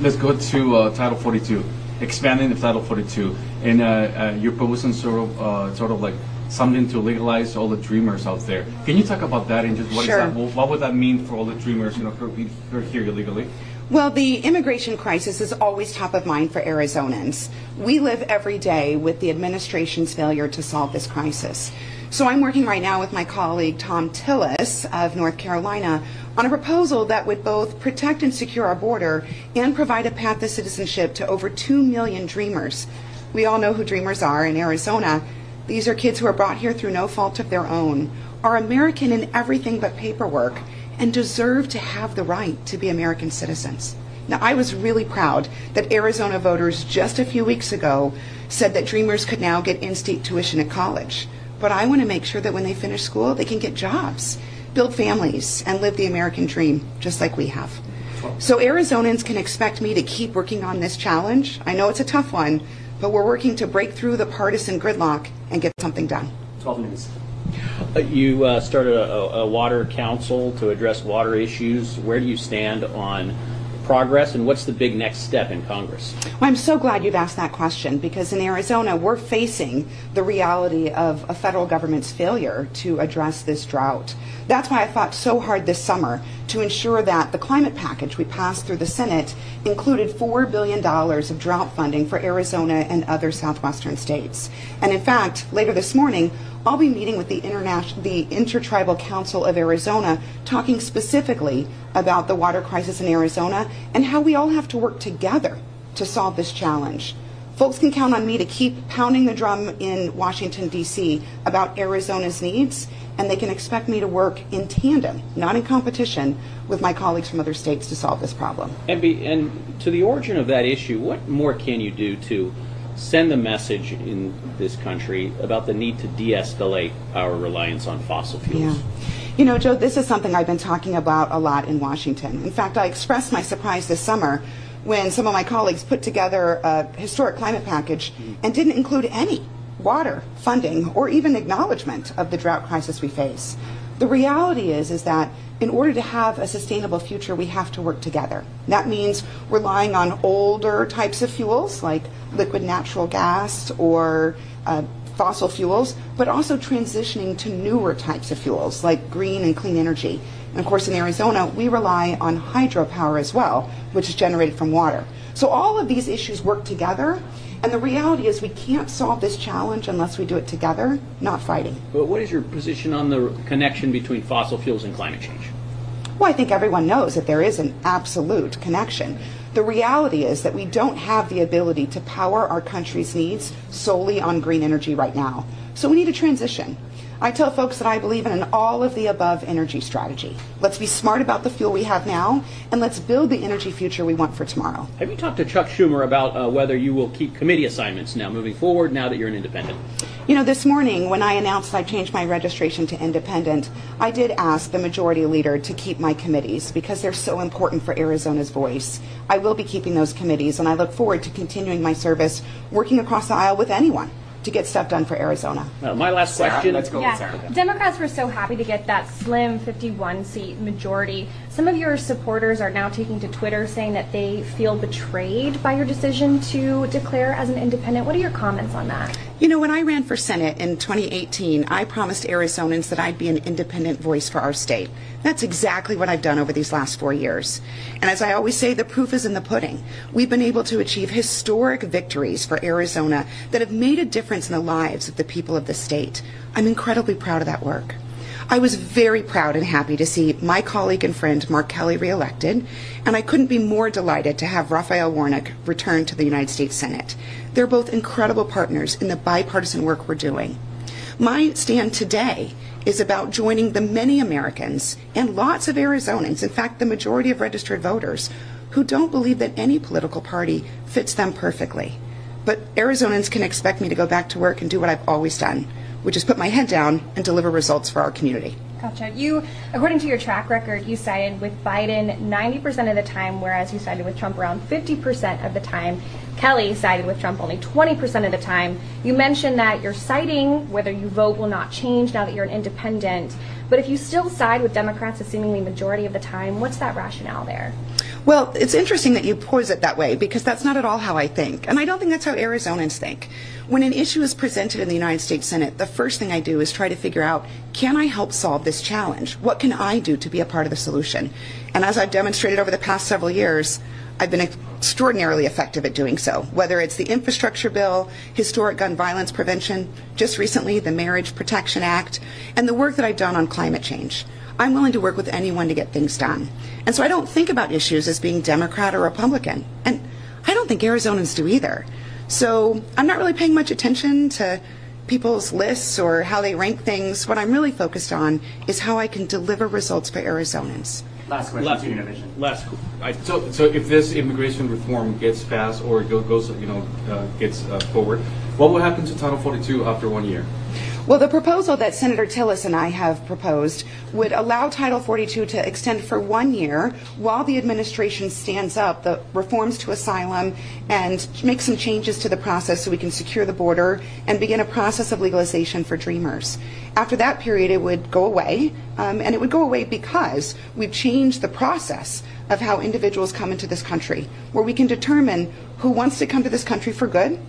let's go to uh, Title 42, expanding the Title 42, and uh, uh you're proposing sort of uh, sort of like something to legalize all the dreamers out there. Can you talk about that and just what, sure. that, what would that mean for all the dreamers you know, who are here illegally? Well, the immigration crisis is always top of mind for Arizonans. We live every day with the administration's failure to solve this crisis. So I'm working right now with my colleague Thom Tillis of North Carolina on a proposal that would both protect and secure our border and provide a path to citizenship to over 2 million dreamers. We all know who dreamers are in Arizona. These are kids who are brought here through no fault of their own, are American in everything but paperwork, and deserve to have the right to be American citizens. Now, I was really proud that Arizona voters just a few weeks ago said that Dreamers could now get in state tuition at college. But I want to make sure that when they finish school, they can get jobs, build families, and live the American dream just like we have. So, Arizonans can expect me to keep working on this challenge. I know it's a tough one, but we're working to break through the partisan gridlock and get something done. 12 minutes. Uh, you uh, started a, a, water council to address water issues. Where do you stand on progress, and what's the big next step in Congress? Well, I'm so glad you've asked that question because in Arizona, we're facing the reality of a federal government's failure to address this drought. That's why I fought so hard this summer to ensure that the climate package we passed through the Senate included $4 billion of drought funding for Arizona and other southwestern states. And in fact, later this morning, I'll be meeting with the, International, the Intertribal Council of Arizona, talking specifically about the water crisis in Arizona and how we all have to work together to solve this challenge. Folks can count on me to keep pounding the drum in Washington, D.C. about Arizona's needs, and they can expect me to work in tandem, not in competition, with my colleagues from other states to solve this problem. And, be, and to the origin of that issue, what more can you do to send the message in this country about the need to de-escalate our reliance on fossil fuels? Yeah. You know, Joe, this is something I've been talking about a lot in Washington. In fact, I expressed my surprise this summer when some of my colleagues put together a historic climate package mm. and didn't include any water funding or even acknowledgement of the drought crisis we face. The reality is is that in order to have a sustainable future, we have to work together. That means relying on older types of fuels like liquid natural gas or uh, fossil fuels, but also transitioning to newer types of fuels like green and clean energy. And of course, in Arizona, we rely on hydropower as well, which is generated from water. So all of these issues work together. And the reality is we can't solve this challenge unless we do it together, not fighting. But what is your position on the connection between fossil fuels and climate change? Well, I think everyone knows that there is an absolute connection. The reality is that we don't have the ability to power our country's needs solely on green energy right now. So we need a transition. I tell folks that I believe in an all of the above energy strategy. Let's be smart about the fuel we have now, and let's build the energy future we want for tomorrow. Have you talked to Chuck Schumer about uh, whether you will keep committee assignments now moving forward now that you're an independent? You know, this morning when I announced I changed my registration to independent, I did ask the majority leader to keep my committees because they're so important for Arizona's voice. I will be keeping those committees, and I look forward to continuing my service working across the aisle with anyone to get stuff done for Arizona. Uh, my last Sarah, question. let's go with Sarah. Democrats were so happy to get that slim 51 seat majority. Some of your supporters are now taking to Twitter saying that they feel betrayed by your decision to declare as an independent. What are your comments on that? You know, when I ran for Senate in 2018, I promised Arizonans that I'd be an independent voice for our state. That's exactly what I've done over these last four years. And as I always say, the proof is in the pudding. We've been able to achieve historic victories for Arizona that have made a difference in the lives of the people of the state. I'm incredibly proud of that work. I was very proud and happy to see my colleague and friend Mark Kelly reelected, and I couldn't be more delighted to have Raphael Warnock return to the United States Senate. They're both incredible partners in the bipartisan work we're doing. My stand today is about joining the many Americans and lots of Arizonans, in fact, the majority of registered voters, who don't believe that any political party fits them perfectly. But Arizonans can expect me to go back to work and do what I've always done, which is put my head down and deliver results for our community. Gotcha. You, according to your track record, you sided with Biden 90% of the time, whereas you sided with Trump around 50% of the time. Kelly sided with Trump only 20% of the time. You mentioned that your siding, whether you vote, will not change now that you're an independent. But if you still side with Democrats a seemingly majority of the time, what's that rationale there? Well, it's interesting that you pose it that way because that's not at all how I think. And I don't think that's how Arizonans think. When an issue is presented in the United States Senate, the first thing I do is try to figure out can I help solve this challenge? What can I do to be a part of the solution? And as I've demonstrated over the past several years, I've been extraordinarily effective at doing so, whether it's the infrastructure bill, historic gun violence prevention, just recently the Marriage Protection Act, and the work that I've done on climate change. I'm willing to work with anyone to get things done. And so I don't think about issues as being Democrat or Republican. And I don't think Arizonans do either. So I'm not really paying much attention to people's lists or how they rank things. What I'm really focused on is how I can deliver results for Arizonans. Last question Last- to Univision. Last. I, So, so if this immigration reform gets passed or go- goes, you know, uh, gets uh, forward, what will happen to Title 42 after one year? Well, the proposal that Senator Tillis and I have proposed would allow Title 42 to extend for one year while the administration stands up the reforms to asylum and make some changes to the process so we can secure the border and begin a process of legalization for dreamers. After that period, it would go away, um, and it would go away because we've changed the process of how individuals come into this country, where we can determine who wants to come to this country for good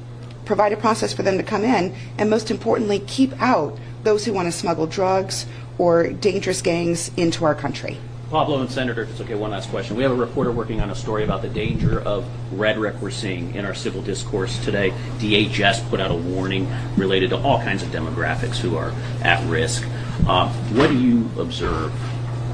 provide a process for them to come in, and most importantly, keep out those who want to smuggle drugs or dangerous gangs into our country. Pablo and Senator, if it's okay, one last question. We have a reporter working on a story about the danger of rhetoric we're seeing in our civil discourse today. DHS put out a warning related to all kinds of demographics who are at risk. Um, what do you observe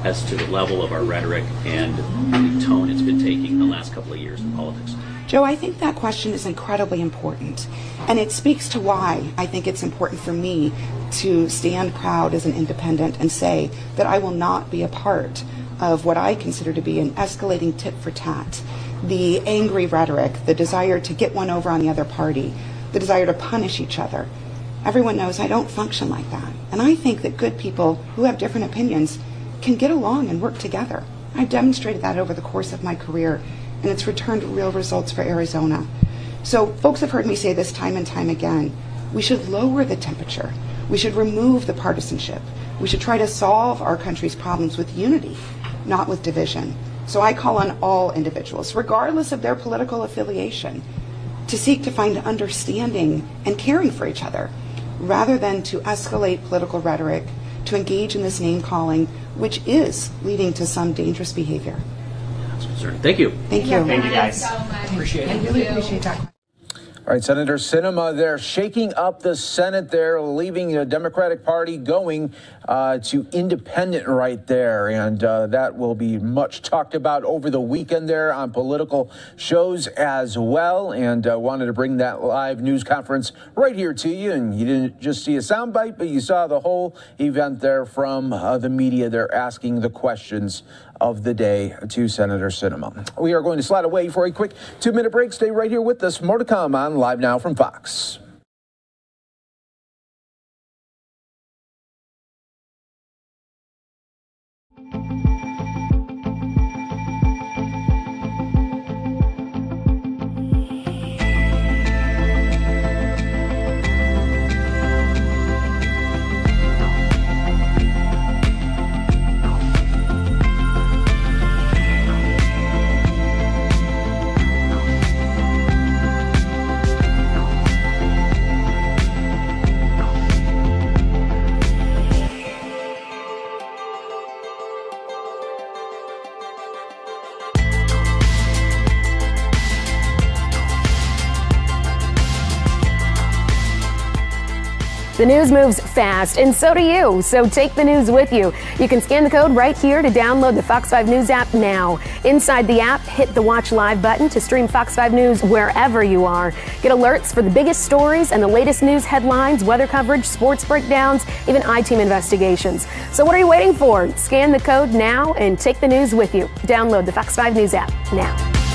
as to the level of our rhetoric and the tone it's been taking the last couple of years in politics? Joe, I think that question is incredibly important. And it speaks to why I think it's important for me to stand proud as an independent and say that I will not be a part of what I consider to be an escalating tit for tat. The angry rhetoric, the desire to get one over on the other party, the desire to punish each other. Everyone knows I don't function like that. And I think that good people who have different opinions can get along and work together. I've demonstrated that over the course of my career, and it's returned real results for Arizona. So, folks have heard me say this time and time again. We should lower the temperature. We should remove the partisanship. We should try to solve our country's problems with unity, not with division. So, I call on all individuals, regardless of their political affiliation, to seek to find understanding and caring for each other, rather than to escalate political rhetoric, to engage in this name calling, which is leading to some dangerous behavior. Thank you. Thank you. Thank you, guys. Appreciate it. I really appreciate that. All right, Senator Sinema there shaking up the Senate there, leaving the Democratic Party going uh, to Independent right there. And uh, that will be much talked about over the weekend there on political shows as well. And uh, wanted to bring that live news conference right here to you. And you didn't just see a soundbite, but you saw the whole event there from uh, the media. They're asking the questions of the day to Senator Sinema. We are going to slide away for a quick two minute break. Stay right here with us. More to come on Live Now from Fox. The news moves fast, and so do you. So take the news with you. You can scan the code right here to download the Fox 5 News app now. Inside the app, hit the Watch Live button to stream Fox 5 News wherever you are. Get alerts for the biggest stories and the latest news headlines, weather coverage, sports breakdowns, even I-team investigations. So what are you waiting for? Scan the code now and take the news with you. Download the Fox 5 News app now.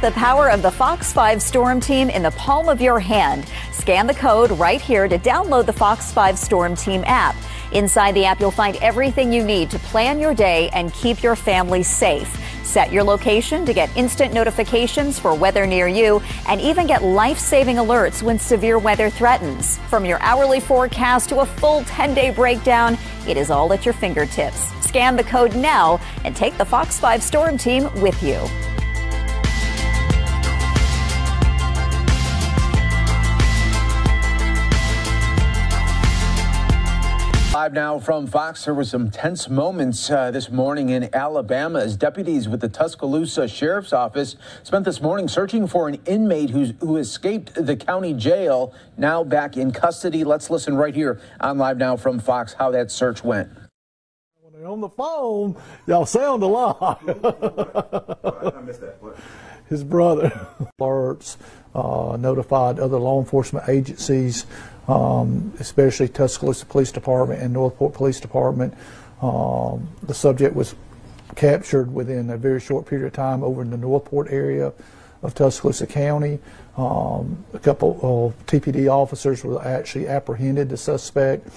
The power of the Fox 5 Storm Team in the palm of your hand. Scan the code right here to download the Fox 5 Storm Team app. Inside the app, you'll find everything you need to plan your day and keep your family safe. Set your location to get instant notifications for weather near you and even get life saving alerts when severe weather threatens. From your hourly forecast to a full 10 day breakdown, it is all at your fingertips. Scan the code now and take the Fox 5 Storm Team with you. Live now from Fox, there were some tense moments uh, this morning in Alabama as deputies with the Tuscaloosa Sheriff's Office spent this morning searching for an inmate who's, who escaped the county jail, now back in custody. Let's listen right here on Live Now from Fox how that search went. When they're on the phone, y'all sound a lot. I missed that. What? His brother (laughs) alerts uh, notified other law enforcement agencies um, especially Tuscaloosa Police Department and Northport Police Department. Um, the subject was captured within a very short period of time over in the Northport area of Tuscaloosa County. Um, a couple of TPD officers were actually apprehended the suspect,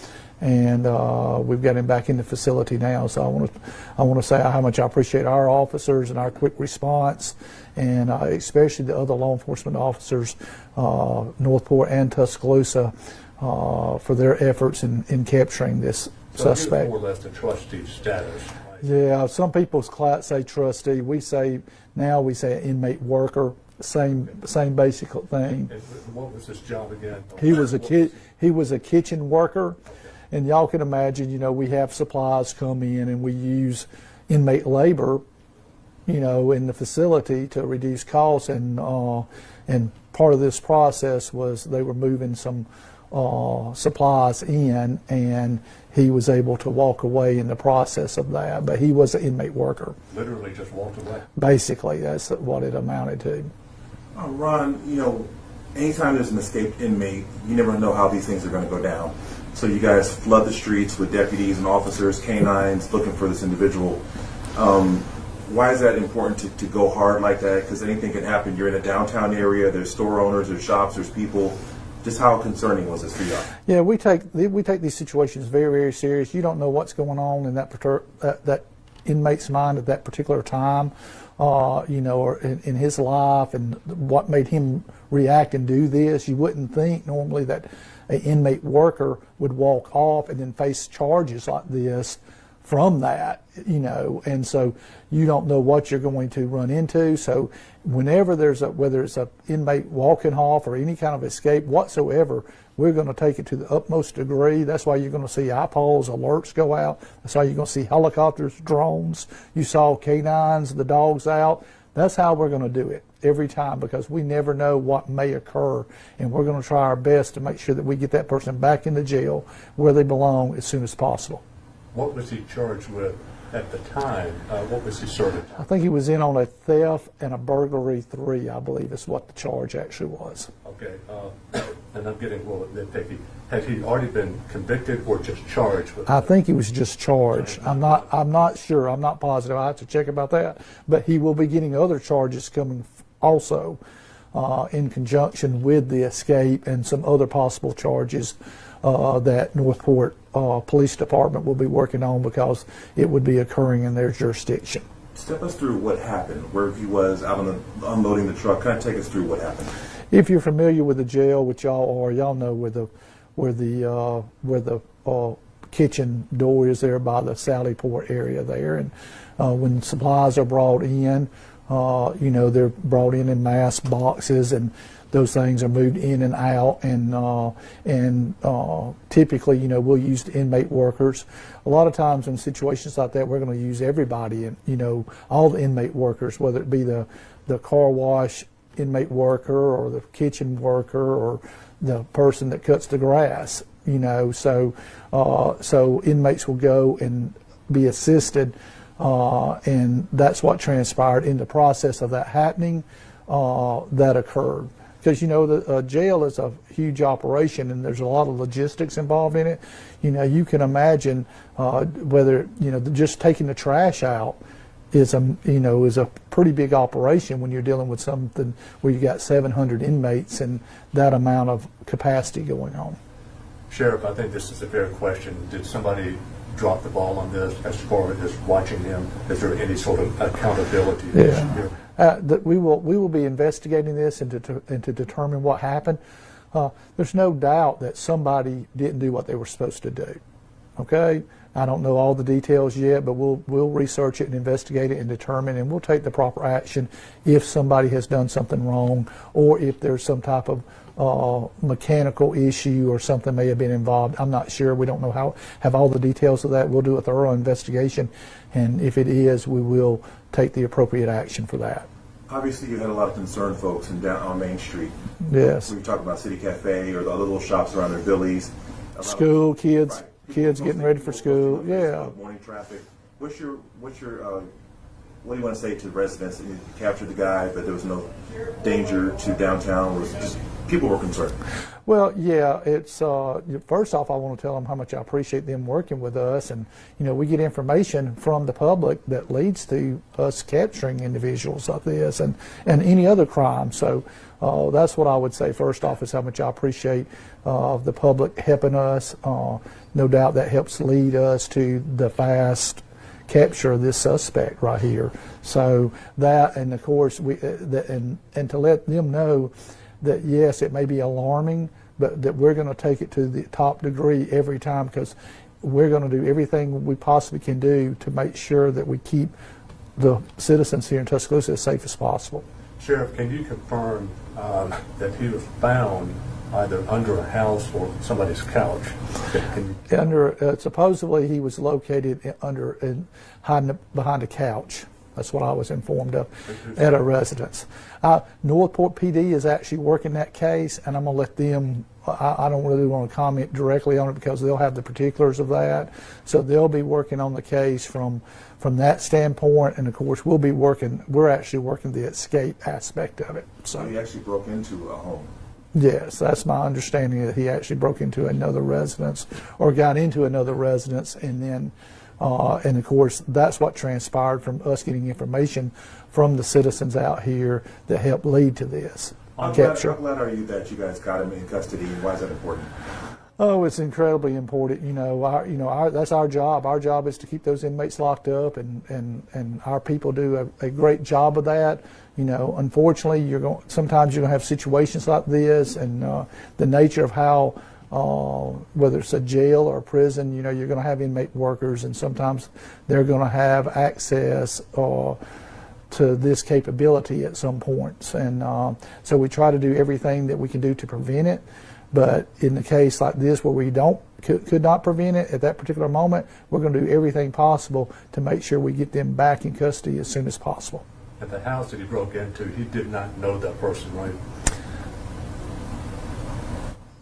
and uh, we've got him back in the facility now. So I want to I want to say how much I appreciate our officers and our quick response, and uh, especially the other law enforcement officers, uh, Northport and Tuscaloosa uh, for their efforts in, in capturing this So suspect. more or less the trustee status. Yeah, some people's cli- say trustee. We say now we say inmate worker. Same same basic thing. And What was this job again? He was a ki- he was a kitchen worker, and y'all can imagine. You know, we have supplies come in, and we use inmate labor, you know, in the facility to reduce costs. And uh, and part of this process was they were moving some uh, supplies in, and he was able to walk away in the process of that. But he was an inmate worker. Literally just walked away. Basically, that's what it amounted to. Uh, Ron, you know, anytime there's an escaped inmate, you never know how these things are going to go down. So you guys flood the streets with deputies and officers, canines, looking for this individual. Um, why is that important to, to go hard like that? Because anything can happen. You're in a downtown area. There's store owners, there's shops, there's people. Just how concerning was this for you? Yeah, we take we take these situations very very serious. You don't know what's going on in that that, that inmate's mind at that particular time, uh, you know, or in, in his life, and what made him react and do this. You wouldn't think normally that an inmate worker would walk off and then face charges like this from that, you know, and so you don't know what you're going to run into. So whenever there's a whether it's a inmate walking off or any kind of escape whatsoever, we're going to take it to the utmost degree. That's why you're going to see IPAWS alerts go out. That's why you're going to see helicopters, drones. You saw canines, the dogs out. That's how we're going to do it every time because we never know what may occur, and we're going to try our best to make sure that we get that person back in the jail where they belong as soon as possible. What was he charged with at the time? Uh, what was he served? I think he was in on a theft and a burglary three, I believe, is what the charge actually was. Okay, uh, (coughs) and I'm getting well. If he had he already been convicted or just charged with? I think he was just charged. I'm not. I'm not sure. I'm not positive. I have to check about that. But he will be getting other charges coming also uh, in conjunction with the escape and some other possible charges uh, that Northport uh, Police Department will be working on because it would be occurring in their jurisdiction. Step us through what happened, where he was out on the unloading the truck. Kind of take us through what happened. If you're familiar with the jail, which y'all are, y'all know where the where the uh, where the uh, kitchen door is there by the Sallyport area there, and uh, when supplies are brought in, uh, you know they're brought in in mass boxes and those things are moved in and out, and uh, and uh, typically, you know, we'll use the inmate workers. A lot of times in situations like that, we're going to use everybody, and you know, all the inmate workers, whether it be the the car wash inmate worker or the kitchen worker or the person that cuts the grass. You know, so uh, so inmates will go and be assisted, uh, and that's what transpired in the process of that happening. Uh, that occurred because you know the uh, jail is a huge operation and there's a lot of logistics involved in it. You know, you can imagine uh, whether you know just taking the trash out is a you know is a pretty big operation when you're dealing with something where you got 700 inmates and that amount of capacity going on. Sheriff, I think this is a fair question. Did somebody drop the ball on this as far as watching him? Is there any sort of accountability? Yeah. Uh, that we will we will be investigating this and to, and to determine what happened. Uh, there's no doubt that somebody didn't do what they were supposed to do. Okay, I don't know all the details yet, but we'll we'll research it and investigate it and determine, and we'll take the proper action if somebody has done something wrong or if there's some type of uh, mechanical issue or something may have been involved. I'm not sure. We don't know how have all the details of that. We'll do a thorough investigation, and if it is, we will take the appropriate action for that. Obviously, you had a lot of concerned folks in down on Main Street. Yes. We talk about City Cafe or the other little shops around their villas. School kids, right. kids getting ready for school. Yeah. Morning traffic. What's your what's your uh, what do you want to say to the residents? You captured the guy, but there was no danger to downtown. It was just people were concerned. Well, yeah, it's uh, first off, I want to tell them how much I appreciate them working with us, and you know, we get information from the public that leads to us capturing individuals like this and and any other crime. So. Uh, that's what I would say first off is how much I appreciate uh, the public helping us. Uh, no doubt that helps lead us to the fast capture this suspect right here. So that, and of course, we uh, the, and and to let them know that yes, it may be alarming, but that we're going to take it to the top degree every time because we're going to do everything we possibly can do to make sure that we keep the citizens here in Tuscaloosa as safe as possible. Sheriff, can you confirm um, that he was found either under a house or somebody's couch? Under uh, supposedly he was located under in, behind a couch. That's what I was informed of at a residence. Uh, Northport PD is actually working that case, and I'm going to let them. I, I, don't really want to comment directly on it because they'll have the particulars of that. So they'll be working on the case from from that standpoint, and of course we'll be working. We're actually working the escape aspect of it. So he actually broke into a home. Yes, that's my understanding that he actually broke into another residence or got into another residence and then uh, and of course, that's what transpired from us getting information from the citizens out here that helped lead to this how capture. Glad, how glad are you that you guys got him in custody, and why is that important? Oh, it's incredibly important. You know, our, you know, our, that's our job. Our job is to keep those inmates locked up, and and and our people do a, a great job of that. You know, unfortunately, you're going. Sometimes you're going to have situations like this, and uh, the nature of how uh, whether it's a jail or a prison, you know, you're going to have inmate workers, and sometimes they're going to have access uh, to this capability at some points. And uh, so we try to do everything that we can do to prevent it. But in the case like this, where we don't could, could not prevent it at that particular moment, we're going to do everything possible to make sure we get them back in custody as soon as possible. At the house that he broke into, he did not know that person, right?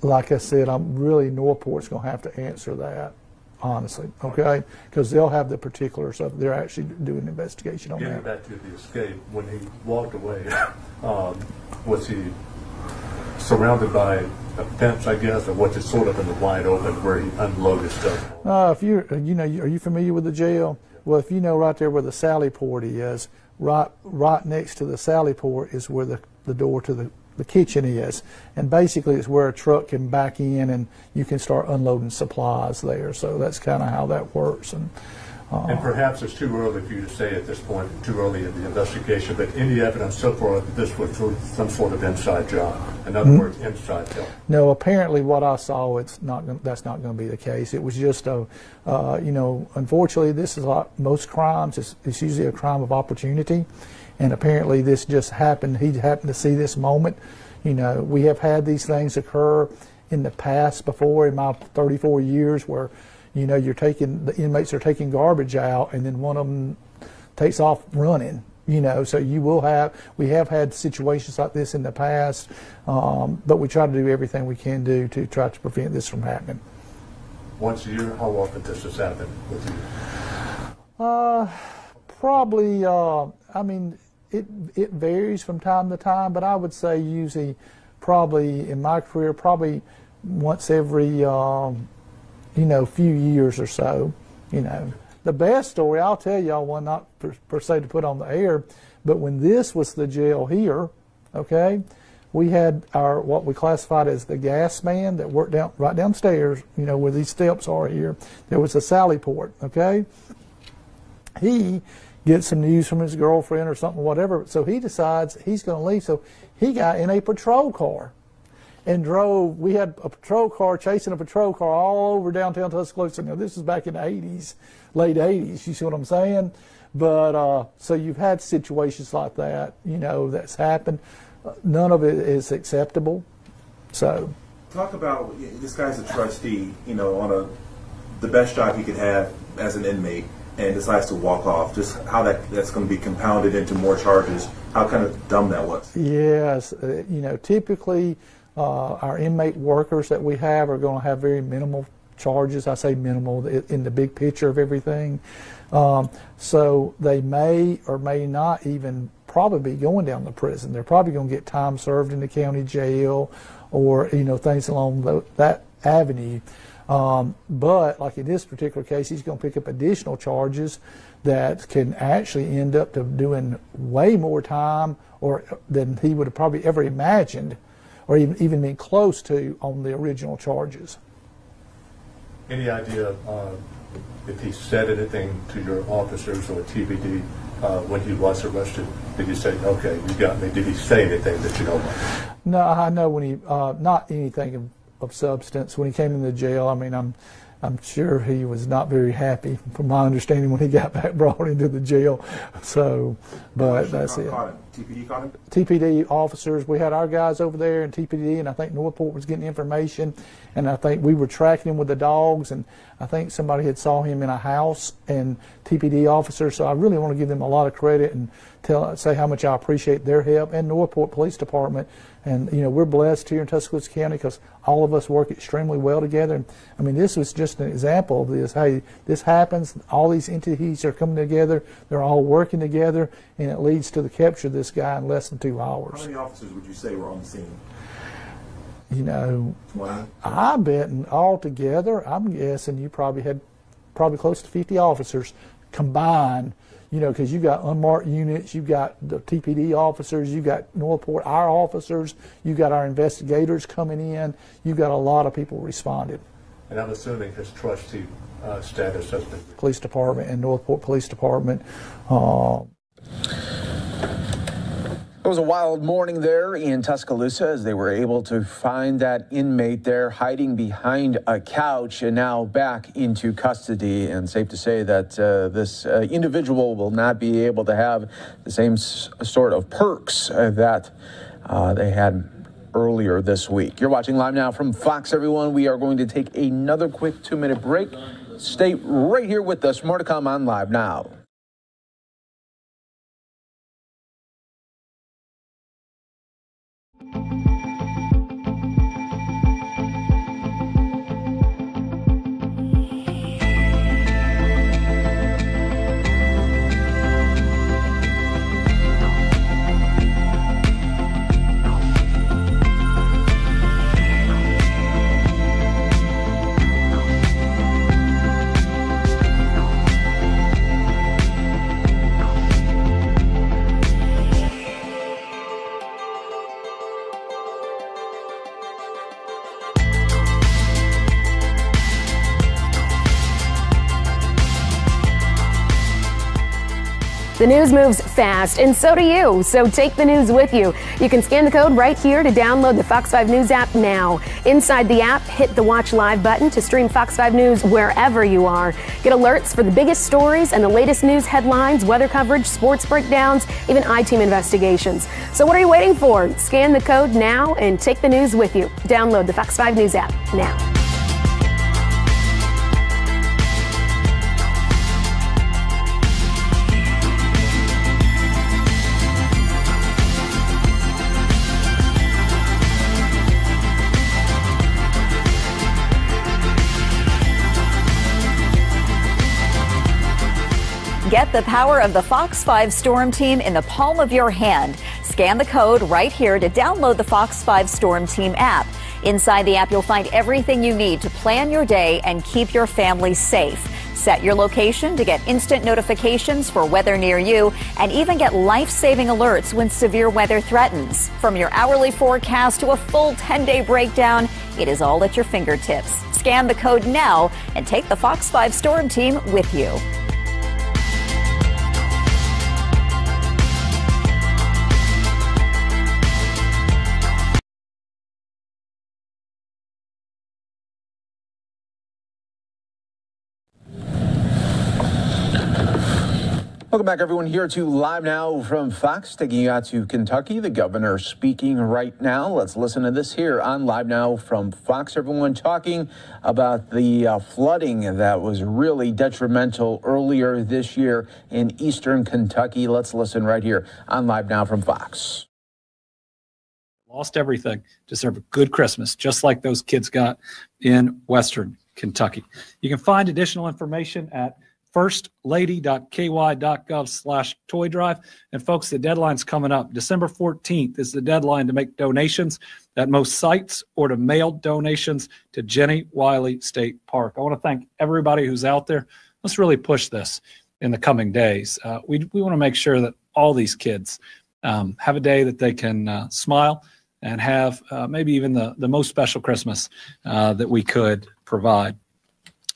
like I said, I'm really Northport's going to have to answer that, honestly, okay? Because they'll have the particulars of they're actually doing an investigation on Getting that. back to the escape, when he walked away, (laughs) um, was he surrounded by a fence, I guess, or was it sort of in the wide open where he unloaded stuff? Uh, if you you know, are you familiar with the jail? Well, if you know right there where the Sally Port is, right right next to the Sally Port is where the the door to the the kitchen is, and basically it's where a truck can back in and you can start unloading supplies there. So that's kind of how that works. And uh, And perhaps it's too early for you to say at this point, too early in the investigation, but any evidence so far that this was some sort of inside job? In other Mm. words, inside job. No, apparently what I saw, it's not. That's not going to be the case. It was just a, uh, you know, unfortunately, this is like most crimes. It's, it's usually a crime of opportunity, and apparently this just happened. He happened to see this moment. You know, we have had these things occur in the past before in my 34 years where, you know, you're taking the inmates are taking garbage out, and then one of them takes off running. You know, so you will have, we have had situations like this in the past, um, but we try to do everything we can do to try to prevent this from happening. Once a year, how often does this happen with you? Uh, probably, uh, I mean, it, it varies from time to time, but I would say usually, probably in my career, probably once every, um, you know, few years or so, you know. The best story, I'll tell y'all one, not per, per se to put on the air, but when this was the jail here, okay, we had our what we classified as the gas man that worked down right downstairs, you know, where these steps are here. There was a Sally port, okay. He gets some news from his girlfriend or something, whatever. So he decides he's going to leave. So he got in a patrol car and drove. We had a patrol car chasing a patrol car all over downtown Tuscaloosa. Now this is back in the 80s, late 80s. You see what I'm saying? But uh, so you've had situations like that, you know, that's happened. None of it is acceptable. So Talk about this guy's a trustee, you know, on a the best job he could have as an inmate, and decides to walk off. Just how that that's going to be compounded into more charges. How kind of dumb that was. Yes, uh, you know, typically uh, our inmate workers that we have are going to have very minimal charges. I say minimal in the big picture of everything. Um, so they may or may not even probably be going down to prison. They're probably going to get time served in the county jail or, you know, things along tho- that avenue. Um, but like in this particular case, he's going to pick up additional charges that can actually end up to doing way more time or than he would have probably ever imagined or even, even been close to on the original charges. Any idea uh, if he said anything to your officers or TPD uh, when he was arrested? Did he say, okay, you got me? Did he say anything that you know about? No, I know when he, uh, not anything of, of substance. When he came into jail, I mean, I'm, I'm sure he was not very happy, from my understanding, when he got back brought into the jail. So, but that's it. TPD caught him. TPD officers, we had our guys over there in TPD, and I think Northport was getting information, and I think we were tracking him with the dogs, and I think somebody had saw him in a house, and TPD officers. So I really want to give them a lot of credit and tell say how much I appreciate their help, and Northport Police Department. And you know we're blessed here in Tuscaloosa County because all of us work extremely well together. And, I mean this was just an example of this. Hey, this happens. All these entities are coming together. They're all working together, and it leads to the capture of this guy in less than two hours. How many officers would you say were on the scene? you know. I betting altogether, I'm guessing you probably had probably close to 50 officers combined. You know, because you've got unmarked units, you've got the TPD officers, you've got Northport, our officers, you've got our investigators coming in, you've got a lot of people responded. And I'm assuming his trustee uh, status has been. Police Department and Northport Police Department. Uh, It was a wild morning there in Tuscaloosa as they were able to find that inmate there hiding behind a couch and now back into custody. And safe to say that uh, this uh, individual will not be able to have the same sort of perks uh, that uh, they had earlier this week. You're watching live now from Fox, everyone. We are going to take another quick two minute break. Stay right here with us. More to come on Live Now. The news moves fast, and so do you. So take the news with you. You can scan the code right here to download the Fox 5 News app now. Inside the app, hit the Watch Live button to stream Fox 5 News wherever you are. Get alerts for the biggest stories and the latest news headlines, weather coverage, sports breakdowns, even I-team investigations. So what are you waiting for? Scan the code now and take the news with you. Download the Fox 5 News app now. The power of the Fox 5 Storm Team in the palm of your hand. Scan the code right here to download the Fox 5 Storm Team app. Inside the app, you'll find everything you need to plan your day and keep your family safe. Set your location to get instant notifications for weather near you and even get life saving alerts when severe weather threatens. From your hourly forecast to a full 10 day breakdown, it is all at your fingertips. Scan the code now and take the Fox 5 Storm Team with you. Welcome back, everyone, here to Live Now from Fox, taking you out to Kentucky. The governor speaking right now. Let's listen to this here on Live Now from Fox. Everyone talking about the uh, flooding that was really detrimental earlier this year in eastern Kentucky. Let's listen right here on Live Now from Fox. lost everything, deserve a good Christmas, just like those kids got in Western Kentucky. You can find additional information at firstlady.ky.gov slash toy drive. And folks, the deadline's coming up. December 14th is the deadline to make donations at most sites or to mail donations to Jenny Wiley State Park. I want to thank everybody who's out there. Let's really push this in the coming days. Uh, we, we want to make sure that all these kids um, have a day that they can uh, smile and have uh, maybe even the, the most special Christmas uh, that we could provide.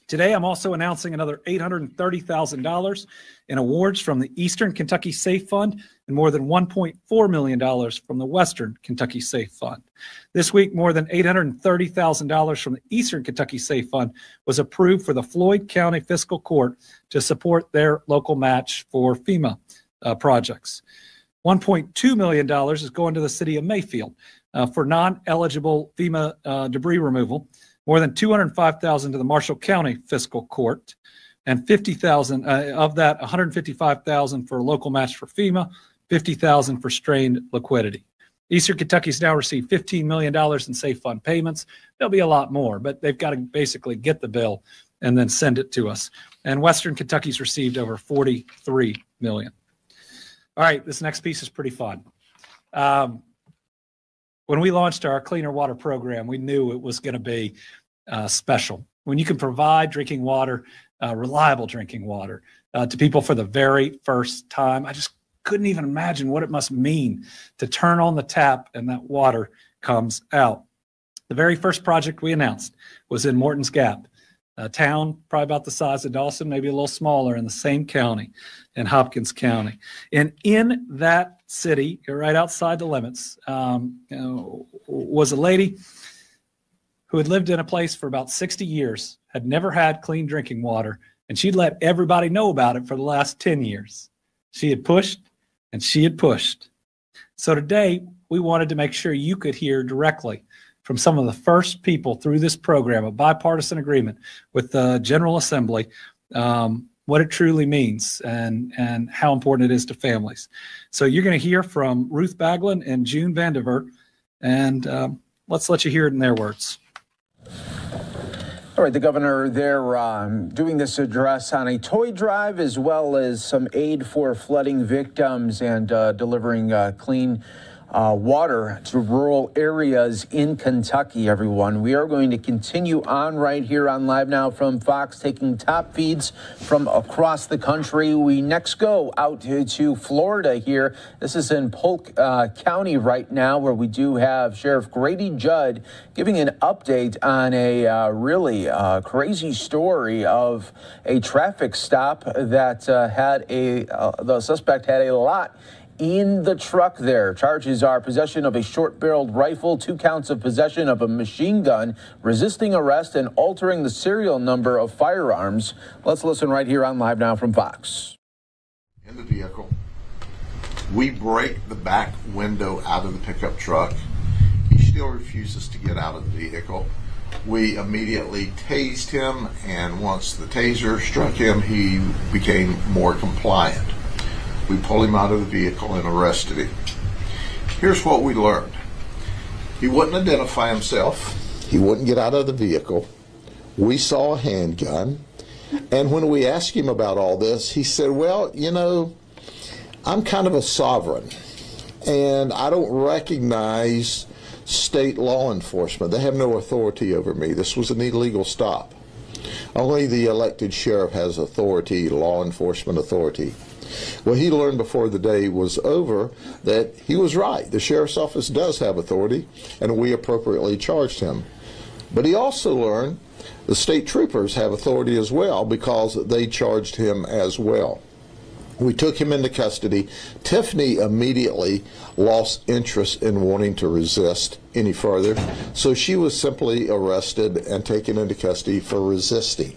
Today, I'm also announcing another $830,000 in awards from the Eastern Kentucky Safe Fund and more than $1.4 million from the Western Kentucky Safe Fund. This week, more than $830,000 from the Eastern Kentucky Safe Fund was approved for the Floyd County Fiscal Court to support their local match for FEMA uh, projects. $1.2 million is going to the city of Mayfield uh, for non-eligible FEMA uh, debris removal more than 205,000 to the Marshall County Fiscal Court, and 50,000 uh, of that 155,000 for local match for FEMA, 50,000 for strained liquidity. Eastern Kentucky's now received $15 million in safe fund payments. There'll be a lot more, but they've got to basically get the bill and then send it to us. And Western Kentucky's received over 43 million. All right, this next piece is pretty fun. Um, when we launched our cleaner water program, we knew it was going to be uh, special. When you can provide drinking water, uh, reliable drinking water, uh, to people for the very first time, I just couldn't even imagine what it must mean to turn on the tap and that water comes out. The very first project we announced was in Morton's Gap. a town probably about the size of Dawson, maybe a little smaller in the same county, in Hopkins County. And in that city, right outside the limits, um, was a lady who had lived in a place for about 60 years, had never had clean drinking water, and she'd let everybody know about it for the last 10 years. She had pushed and she had pushed. So today, we wanted to make sure you could hear directly from some of the first people through this program, a bipartisan agreement with the General Assembly, um, what it truly means and, and how important it is to families. So you're going to hear from Ruth Baglin and June Vandiver, and um, let's let you hear it in their words. All right, the governor there um, doing this address on a toy drive as well as some aid for flooding victims and uh, delivering uh, clean uh, water to rural areas in Kentucky, everyone. We are going to continue on right here on Live Now from Fox, taking top feeds from across the country. We next go out to, to Florida here. This is in Polk uh, County right now, where we do have Sheriff Grady Judd giving an update on a uh, really uh, crazy story of a traffic stop that uh, had a, uh, the suspect had a lot in the truck there. Charges are possession of a short barreled rifle, two counts of possession of a machine gun, resisting arrest, and altering the serial number of firearms. Let's listen right here on Live Now from Fox. In the vehicle, we break the back window out of the pickup truck. He still refuses to get out of the vehicle. We immediately tased him, and once the taser struck him, he became more compliant. We pulled him out of the vehicle and arrested him. Here's what we learned. He wouldn't identify himself. He wouldn't get out of the vehicle. We saw a handgun. And when we asked him about all this, he said, Well, you know, I'm kind of a sovereign, and I don't recognize state law enforcement. They have no authority over me. This was an illegal stop. Only the elected sheriff has authority, law enforcement authority. Well, he learned before the day was over that he was right. The sheriff's office does have authority, and we appropriately charged him. But he also learned the state troopers have authority as well because they charged him as well. We took him into custody. Tiffany immediately lost interest in wanting to resist any further, so she was simply arrested and taken into custody for resisting.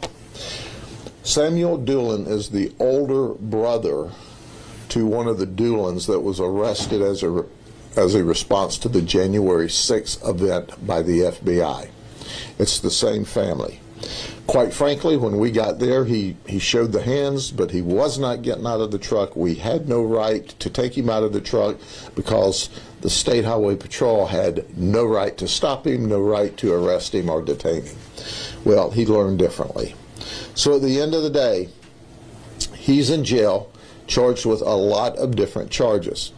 Samuel Doolin is the older brother to one of the Doolins that was arrested as a as a response to the January 6th event by the FBI. It's the same family. Quite frankly, when we got there, he, he showed the hands, but he was not getting out of the truck. We had no right to take him out of the truck because the State Highway Patrol had no right to stop him, no right to arrest him or detain him. Well, he learned differently. So at the end of the day, he's in jail, charged with a lot of different charges.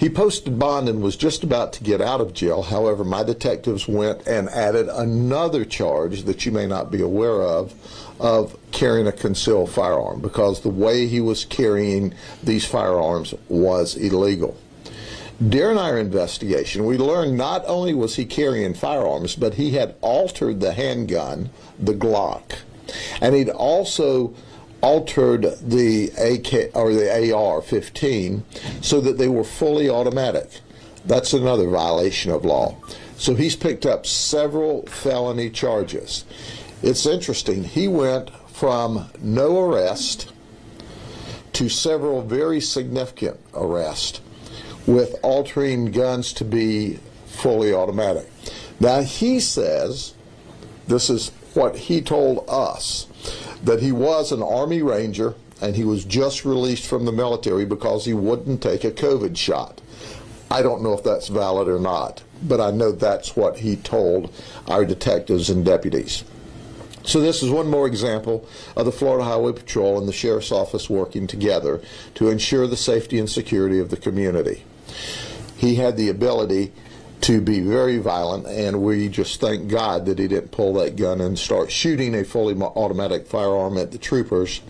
He posted bond and was just about to get out of jail. However, my detectives went and added another charge that you may not be aware of of carrying a concealed firearm because the way he was carrying these firearms was illegal. During our investigation, we learned not only was he carrying firearms, but he had altered the handgun, the Glock, and he'd also altered the AK or the AR-15 so that they were fully automatic. That's another violation of law. So he's picked up several felony charges. It's interesting. He went from no arrest to several very significant arrests with altering guns to be fully automatic. Now he says this is what he told us that he was an Army Ranger and he was just released from the military because he wouldn't take a COVID shot. I don't know if that's valid or not, but I know that's what he told our detectives and deputies. So this is one more example of the Florida Highway Patrol and the Sheriff's Office working together to ensure the safety and security of the community. He had the ability to be very violent, and we just thank God that he didn't pull that gun and start shooting a fully automatic firearm at the troopers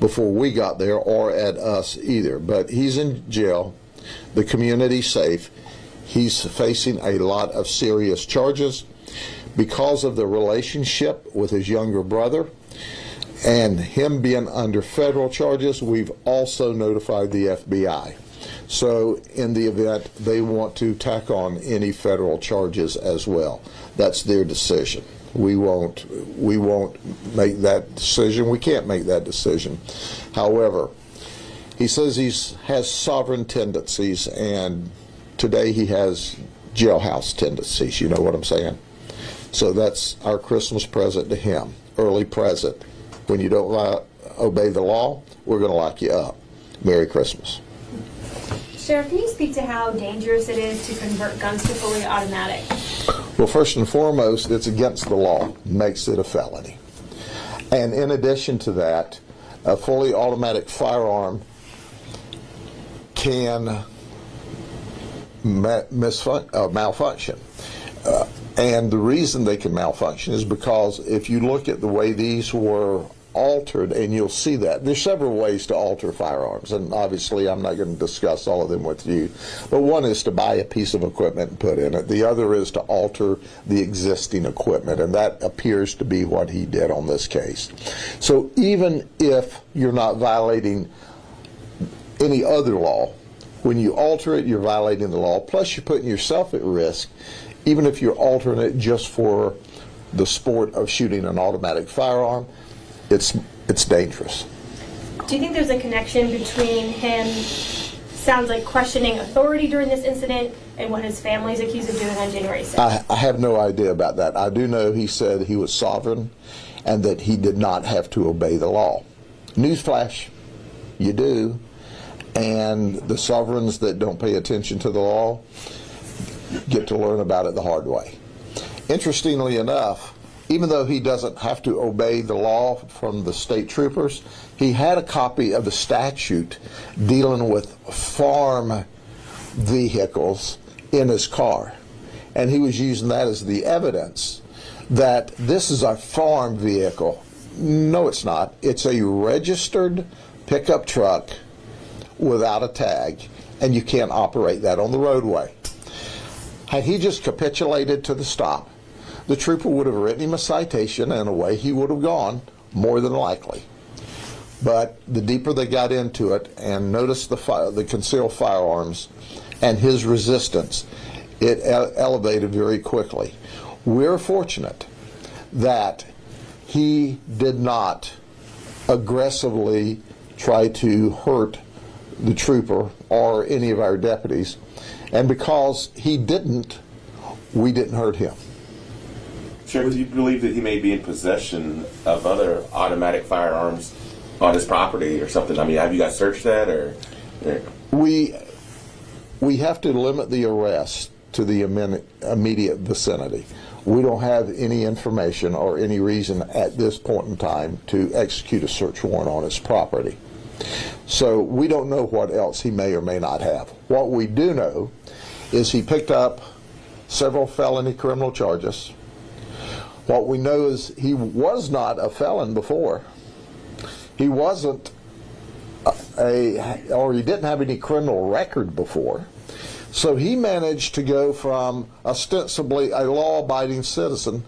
before we got there or at us either. But he's in jail, the community's safe. He's facing a lot of serious charges, Because of the relationship with his younger brother and him being under federal charges, we've also notified the FBI. So, in the event they want to tack on any federal charges as well, that's their decision. We won't. We won't make that decision. We can't make that decision. However, he says he has sovereign tendencies, and today he has jailhouse tendencies. You know what I'm saying? So that's our Christmas present to him. Early present. When you don't obey the law, we're going to lock you up. Merry Christmas. Sheriff, can you speak to how dangerous it is to convert guns to fully automatic? Well, first and foremost, it's against the law, makes it a felony. And in addition to that, a fully automatic firearm can misfun- uh, malfunction. Uh, and the reason they can malfunction is because if you look at the way these were altered, and you'll see that. There's several ways to alter firearms, and obviously I'm not going to discuss all of them with you. But one is to buy a piece of equipment and put in it. The other is to alter the existing equipment, and that appears to be what he did on this case. So even if you're not violating any other law, when you alter it, you're violating the law. Plus, you're putting yourself at risk, even if you're altering it just for the sport of shooting an automatic firearm it's it's dangerous. Do you think there's a connection between him sounds like questioning authority during this incident and what his family is accused of doing on January 6th? I, I have no idea about that. I do know he said he was sovereign and that he did not have to obey the law. Newsflash, you do. And the sovereigns that don't pay attention to the law get to learn about it the hard way. Interestingly enough, even though he doesn't have to obey the law from the state troopers, he had a copy of the statute dealing with farm vehicles in his car. And he was using that as the evidence that this is a farm vehicle. No, it's not. It's a registered pickup truck without a tag, and you can't operate that on the roadway. Had he just capitulated to the stop, the trooper would have written him a citation and away he would have gone, more than likely. But the deeper they got into it and noticed the, fire, the concealed firearms and his resistance, it ele elevated very quickly. We're fortunate that he did not aggressively try to hurt the trooper or any of our deputies. And because he didn't, we didn't hurt him. Sheriff, do you believe that he may be in possession of other automatic firearms on his property or something? I mean, have you guys searched that or? We we have to limit the arrest to the immediate vicinity. We don't have any information or any reason at this point in time to execute a search warrant on his property. So we don't know what else he may or may not have. What we do know is he picked up several felony criminal charges what we know is he was not a felon before. He wasn't a, or he didn't have any criminal record before. So he managed to go from ostensibly a law abiding citizen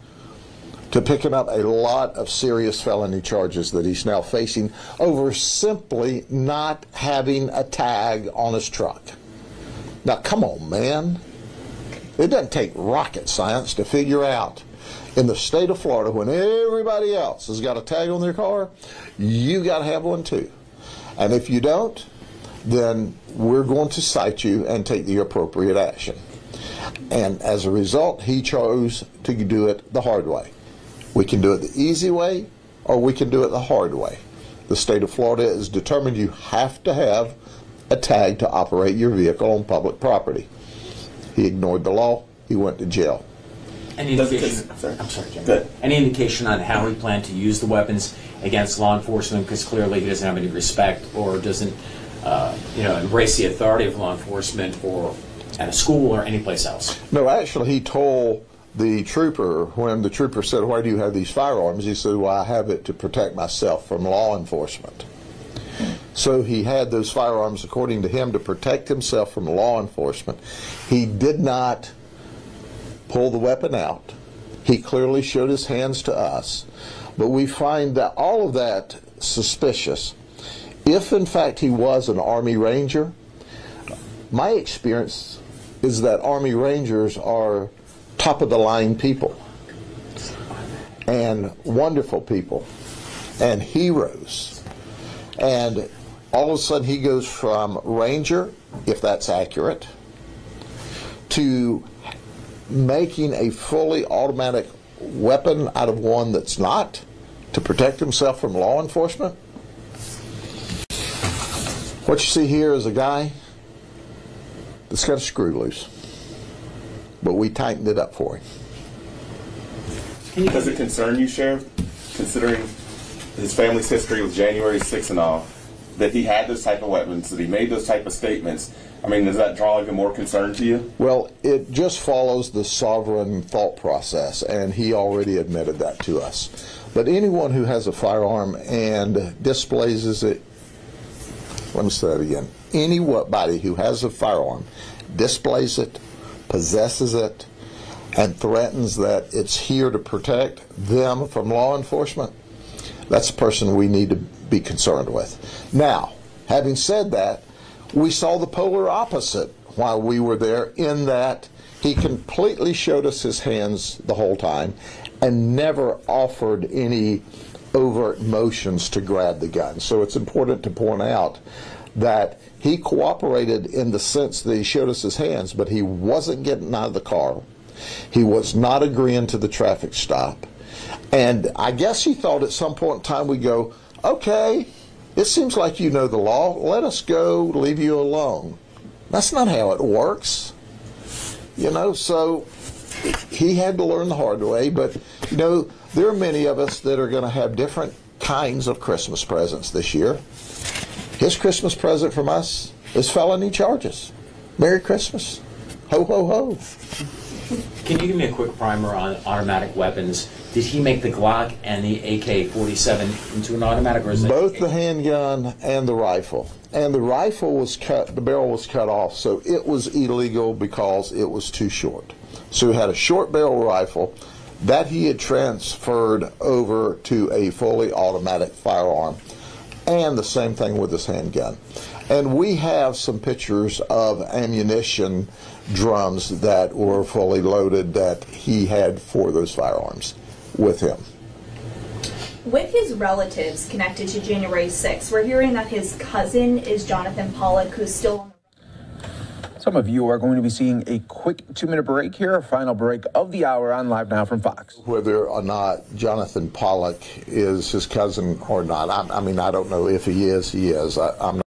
to picking up a lot of serious felony charges that he's now facing over simply not having a tag on his truck. Now, come on, man. It doesn't take rocket science to figure out in the state of Florida, when everybody else has got a tag on their car, you got to have one too. And if you don't, then we're going to cite you and take the appropriate action. And as a result, he chose to do it the hard way. We can do it the easy way, or we can do it the hard way. The state of Florida is determined you have to have a tag to operate your vehicle on public property. He ignored the law, he went to jail. Any indication? I'm sorry, I'm sorry Jim. Good. Any indication on how he planned to use the weapons against law enforcement? Because clearly he doesn't have any respect or doesn't, uh, you know, embrace the authority of law enforcement or at a school or anyplace else. No, actually, he told the trooper when the trooper said, "Why do you have these firearms?" He said, "Well, I have it to protect myself from law enforcement." So he had those firearms, according to him, to protect himself from law enforcement. He did not pull the weapon out He clearly showed his hands to us. But we find that all of that suspicious. If in fact he was an Army Ranger, my experience is that Army Rangers are top of the line people and wonderful people and heroes. And all of a sudden he goes from Ranger, if that's accurate, to making a fully automatic weapon out of one that's not to protect himself from law enforcement. What you see here is a guy that's got a screw loose, but we tightened it up for him. Does it concern you, Sheriff, considering his family's history with January 6 and all, that he had those type of weapons, that he made those type of statements? I mean, does that draw even more concern to you? Well, it just follows the sovereign thought process, and he already admitted that to us. But anyone who has a firearm and displays it, let me say that again. Anybody who has a firearm displays it, possesses it, and threatens that it's here to protect them from law enforcement, that's a person we need to be concerned with. Now, having said that, we saw the polar opposite while we were there in that he completely showed us his hands the whole time and never offered any overt motions to grab the gun. So it's important to point out that he cooperated in the sense that he showed us his hands, but he wasn't getting out of the car. He was not agreeing to the traffic stop. And I guess he thought at some point in time we go, okay, it seems like you know the law. Let us go, leave you alone. That's not how it works. You know, so he had to learn the hard way, but you know, there are many of us that are going to have different kinds of Christmas presents this year. His Christmas present from us is felony charges. Merry Christmas. Ho, ho, ho. Can you give me a quick primer on automatic weapons? Did he make the Glock and the AK-47 into an automatic, or is it Both the handgun and the rifle. And the rifle was cut, the barrel was cut off, so it was illegal because it was too short. So he had a short barrel rifle that he had transferred over to a fully automatic firearm. And the same thing with his handgun. And we have some pictures of ammunition drums that were fully loaded that he had for those firearms with him. With his relatives connected to January 6th, we're hearing that his cousin is Jonathan Pollock, who's still on Some of you are going to be seeing a quick two minute break here, a final break of the hour on Live Now from Fox. Whether or not Jonathan Pollock is his cousin or not, I, I mean, I don't know if he is, he is. I, I'm not